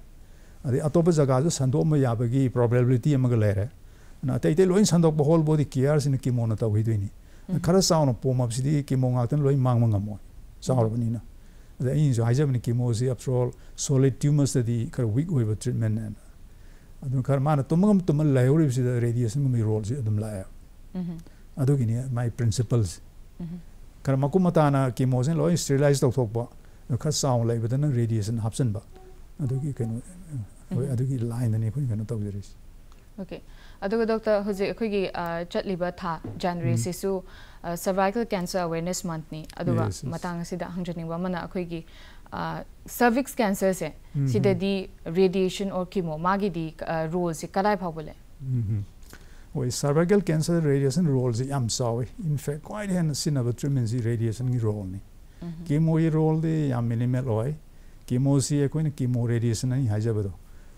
अतोप जगह सन्दोम याबगी प्रोबेबिलिटी अमग लेरे ना अत अतै लोइन सन्दोक होल बॉडी केयर सिन कीमोन तौ हिदुइनी खर साउन पोम अपसिदी कीमो गातन लोइन मांग मंगमो चावनी ना अदे इन किमो से कीमो सि आफ्टर ऑल ट्यूमर्स खर वीक हो ट्रीटमें खर मा तुम तुम लयोरिब सि रेडिएशन रोल से अदम लाया अदुगिनी माय खर मकुमताना कीमो सिन लो स्टेलाइज तौथ खर साउन लाइबदन रेडिएशन हापसन ꯑꯗꯨꯒꯤ ꯀꯩꯅꯣ ꯍꯣꯏ ꯑꯗꯨꯒꯤ ꯂꯥꯏꯟꯗꯅꯤ ꯑꯩꯈꯣꯏꯅ ꯀꯩꯅꯣ ꯇꯧꯖꯔꯤꯁꯤ ओके अदुग डॉक्टर हुजे अखोगी चटलिबा था जनवरी Sissu cervical cancer awareness month नि अदुगा मतांग सिदा हंजनिंगबा मना अखोगी सर्विक्स कैंसर से सिददी रेडिएशन और कीमो मागी दी रोल से कदाय फावले ꯍꯣꯏ ꯁꯔꯚꯥꯏꯀꯦꯜ ꯀꯦꯟꯁꯔ ꯔꯦꯗꯤꯌꯦꯁꯟ ꯔꯣꯜꯁꯤ ꯌꯥꯝ ꯆꯥꯎꯋꯤ ꯏꯟꯐꯦꯛ ꯈ꯭ꯋꯥꯏꯗꯒꯤ ꯍꯦꯟꯅ ꯁꯤꯖꯤꯟꯅꯕ ꯇ꯭ꯔꯤꯠꯃꯦꯟꯁꯤ ꯔꯦꯗꯤꯌꯦꯁꯟꯒꯤ ꯔꯣꯜꯅꯤ ꯀꯤꯃꯣꯒꯤ ꯔꯣꯜꯗꯤ ꯌꯥꯝ ꯃꯤꯅꯤꯃꯦꯜ ꯑꯣꯏ कीमोसी अखोन कीमो रेडिएशन है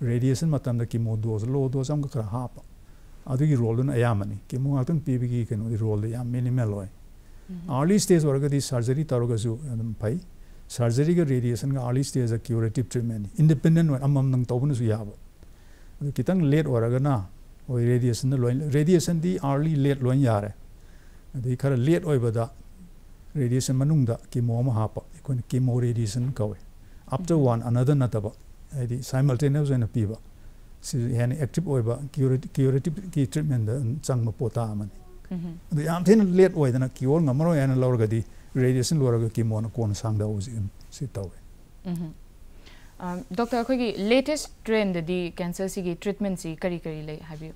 रेडिएशन मतलब कीमो लो दोस हम खरा हाप अगर रोल अयामने कीमो हाथ पीब की कनो रोल मिनिमल हो अर्ली स्टेज हो सर्जरी तरग फै सर्जरी का रेडिएशन का early stage curative treatment independent अमम तौबनसु याब खितंग लेट होरगना oi radiation na loin radiation di early late loin yare adi khara late oibada radiation manung da chemo After one, another 나다바 아이디 simultaneous and piba. Si yani active oiba curative ki treatment da changma pota amani. The am thin late oi dana ki or ngamro yana lor ga di radiation lor ga ki mon kon sang da ozi si tawe. Mm-hmm. Um doctor khoi gi latest trend di cancer si gi treatment si kari kari lai have you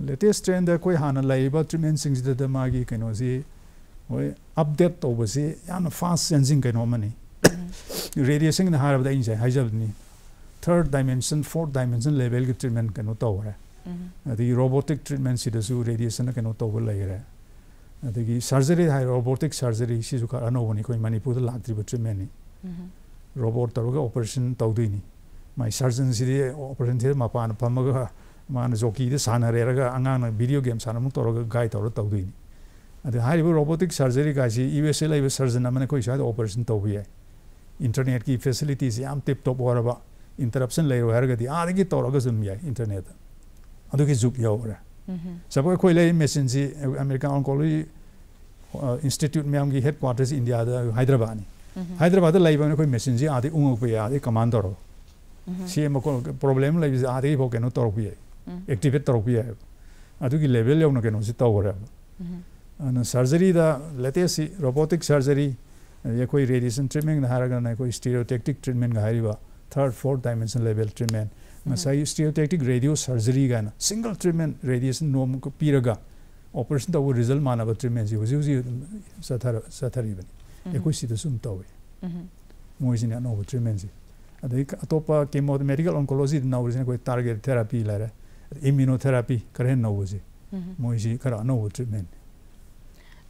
latest trend da koi hana laiba treatment sing da da magi gi si oi update to ba si yana fast changing kaino mani. Radiation हाब है third dimension fourth dimension level की treatment कनो तौर है robotic treatment से radiation कनो तौब लेर अदगी सर्जरी है रोबोटिक सर्जरी से अनौबनी अखोई मनपुर लाद्रीब ट्रीटमेंट रोबोट तौर ऑपरेशन तौदी माई सर्जन से ऑपरेशन से मपान फम मान जोकी सानर अगर भिडियो गेम सानम तौर गाइड तौर तौदनी robotic surgery guys U S A surgeon अखोई सैद ऑपरेशन तौब है ꯏꯟꯇꯔꯅꯦꯠꯀꯤ ꯐꯦꯁꯤꯂꯤꯇꯤꯁꯤ ꯌꯥꯝ ꯇꯤꯞ ꯇꯣꯞ ꯑꯣꯏꯔꯕ ꯏꯟꯇꯔꯞꯁꯟ ꯂꯩꯔꯣ ꯍꯥꯏꯔꯒꯗꯤ ꯑꯥꯗꯒꯤ ꯇꯧꯔꯒꯁꯨ ꯑꯗꯨꯝ ꯌꯥꯏ ꯏꯟꯇꯔꯅꯦꯠꯇ ꯑꯗꯨꯒꯤ ꯖꯨꯛ ꯌꯧꯔꯦ ꯁꯄꯣꯁ ꯑꯩꯈꯣꯏ ꯂꯩ ꯃꯦꯆꯤꯟꯁꯤ ꯑꯃꯦꯔꯤꯀꯥꯟ ꯑꯣꯟꯀꯣꯂꯣꯖꯤ ꯏꯟꯁꯇꯤꯇ꯭ꯌꯨꯠ ꯃꯌꯥꯝꯒꯤ ꯍꯦꯗ ꯀ꯭ꯋꯥꯔꯇꯔꯁꯤ ꯏꯟꯗꯤꯌꯥꯗ ꯍꯥꯏꯗ꯭ꯔꯕꯥꯠꯅꯤ ꯍꯥꯏꯗ꯭ꯔꯕꯥꯗꯇ ꯂꯩꯕ ꯑꯩꯈꯣꯏ ꯃꯦꯆꯤꯟꯁꯤ ꯑꯥꯗꯩ ꯎꯪꯉꯛꯄ ꯌꯥꯏ ꯑꯗꯩ ꯀꯃꯥꯟ ꯇꯧꯔꯒ ꯁꯦꯝꯕ ꯄ꯭ꯔꯣꯕ꯭ꯂꯦꯝ ꯂꯩꯕꯁꯤ ꯑꯥꯗꯒꯤ ꯐꯥꯎ ꯀꯩꯅꯣ ꯇꯧꯔꯛꯄ ꯌꯥꯏ ꯑꯦꯛꯇꯤꯚꯦꯠ ꯇꯧꯔꯛꯄ ꯌꯥꯏꯑꯕ ꯑꯗꯨꯒꯤ ꯂꯦꯚꯦꯜ ꯌꯧꯅ ꯀꯩꯅꯣꯁꯤ ꯇꯧꯈ꯭ꯔꯦꯕ ꯑꯗꯨꯅ ꯁꯔꯖꯔꯤꯗ ꯂꯦꯇꯦꯁꯁꯤ ꯔꯣꯕꯣꯇꯤꯛ ꯁꯔꯖꯔꯤ ꯑꯗꯩ कोई रेडिएशन ट्रीटमेंट हारा कोई stereotactic treatment घायरब third fourth dimension level treatment Masai stereotactic radio surgery गाना सिंगल ट्रीटमेंट रेडिएशन नोम पीरग ऑपरेशन तब रिज़ल्ट मानव ट्रीटमेंट से हूँ सथर सथरीबी एक्सीद तौे मोजी अनौब ट्रीटमेंट से। अतोप केमो मेडिकल ऑनकोलॉजी नौजे टारगेट थेरापी लाइर इम्यूनोथेरापी कर नौजे मोजी खरा अनौब ट्रीटमेंट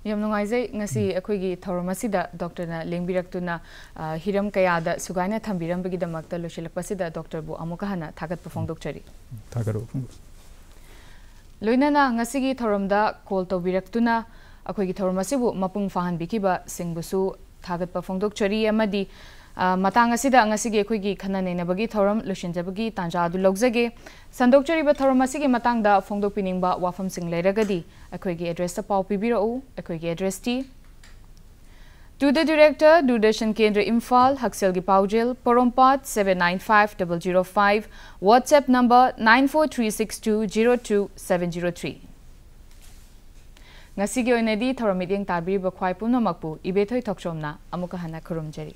यम नुंगाइजे ngasi akhoi gi thorom asi da doctor na lengbirak tu na hiram kaya da sugaina thambiram bagi da makta lo shilak pasi da doctor bu amuka hana thagat pa phongdok chari thagaro loina na ngasi gi thorom da call to birak tu na akhoi gi thorom asi bu mapung fahan biki ba sing bu su thagat pa phongdok chari amadi ꯃꯇꯥꯡ ꯑꯁꯤꯗ ꯉꯁꯤꯒꯤ ꯑꯩꯈꯣꯏꯒꯤ ꯈꯟꯅ ꯅꯩꯅꯕꯒꯤ ꯊꯧꯔꯝ ꯂꯣꯏꯁꯤꯟꯖꯕꯒꯤ ꯇꯥꯟꯖꯥ ꯑꯗꯨ ꯂꯧꯖꯒꯦ ꯁꯟꯗꯣꯛꯆꯔꯤꯕ ꯊꯧꯔꯝ ꯑꯁꯤꯒꯤ ꯃꯇꯥꯡꯗ ꯐꯣꯡꯗꯣꯛꯄꯤꯅꯤꯡꯕ ꯋꯥꯐꯝꯁꯤꯡ ꯂꯩꯔꯒꯗꯤ ꯑꯩꯈꯣꯏꯒꯤ ꯑꯦꯗ꯭ꯔꯦꯁꯇ ꯄꯥꯎ ꯄꯤꯕꯤꯔꯛꯎ ꯑꯩꯈꯣꯏꯒꯤ ꯑꯦꯗ꯭ꯔꯦꯁꯇꯤ To the Director, Doordarshan Kendra Imphal, Hakselgi Paujil, Porompat 795005, WhatsApp number 94362020703. Ngasigi oinadi thoramiding tabiriba khwai punamakpu ibethoi thokchomna amuka hana khurumjari.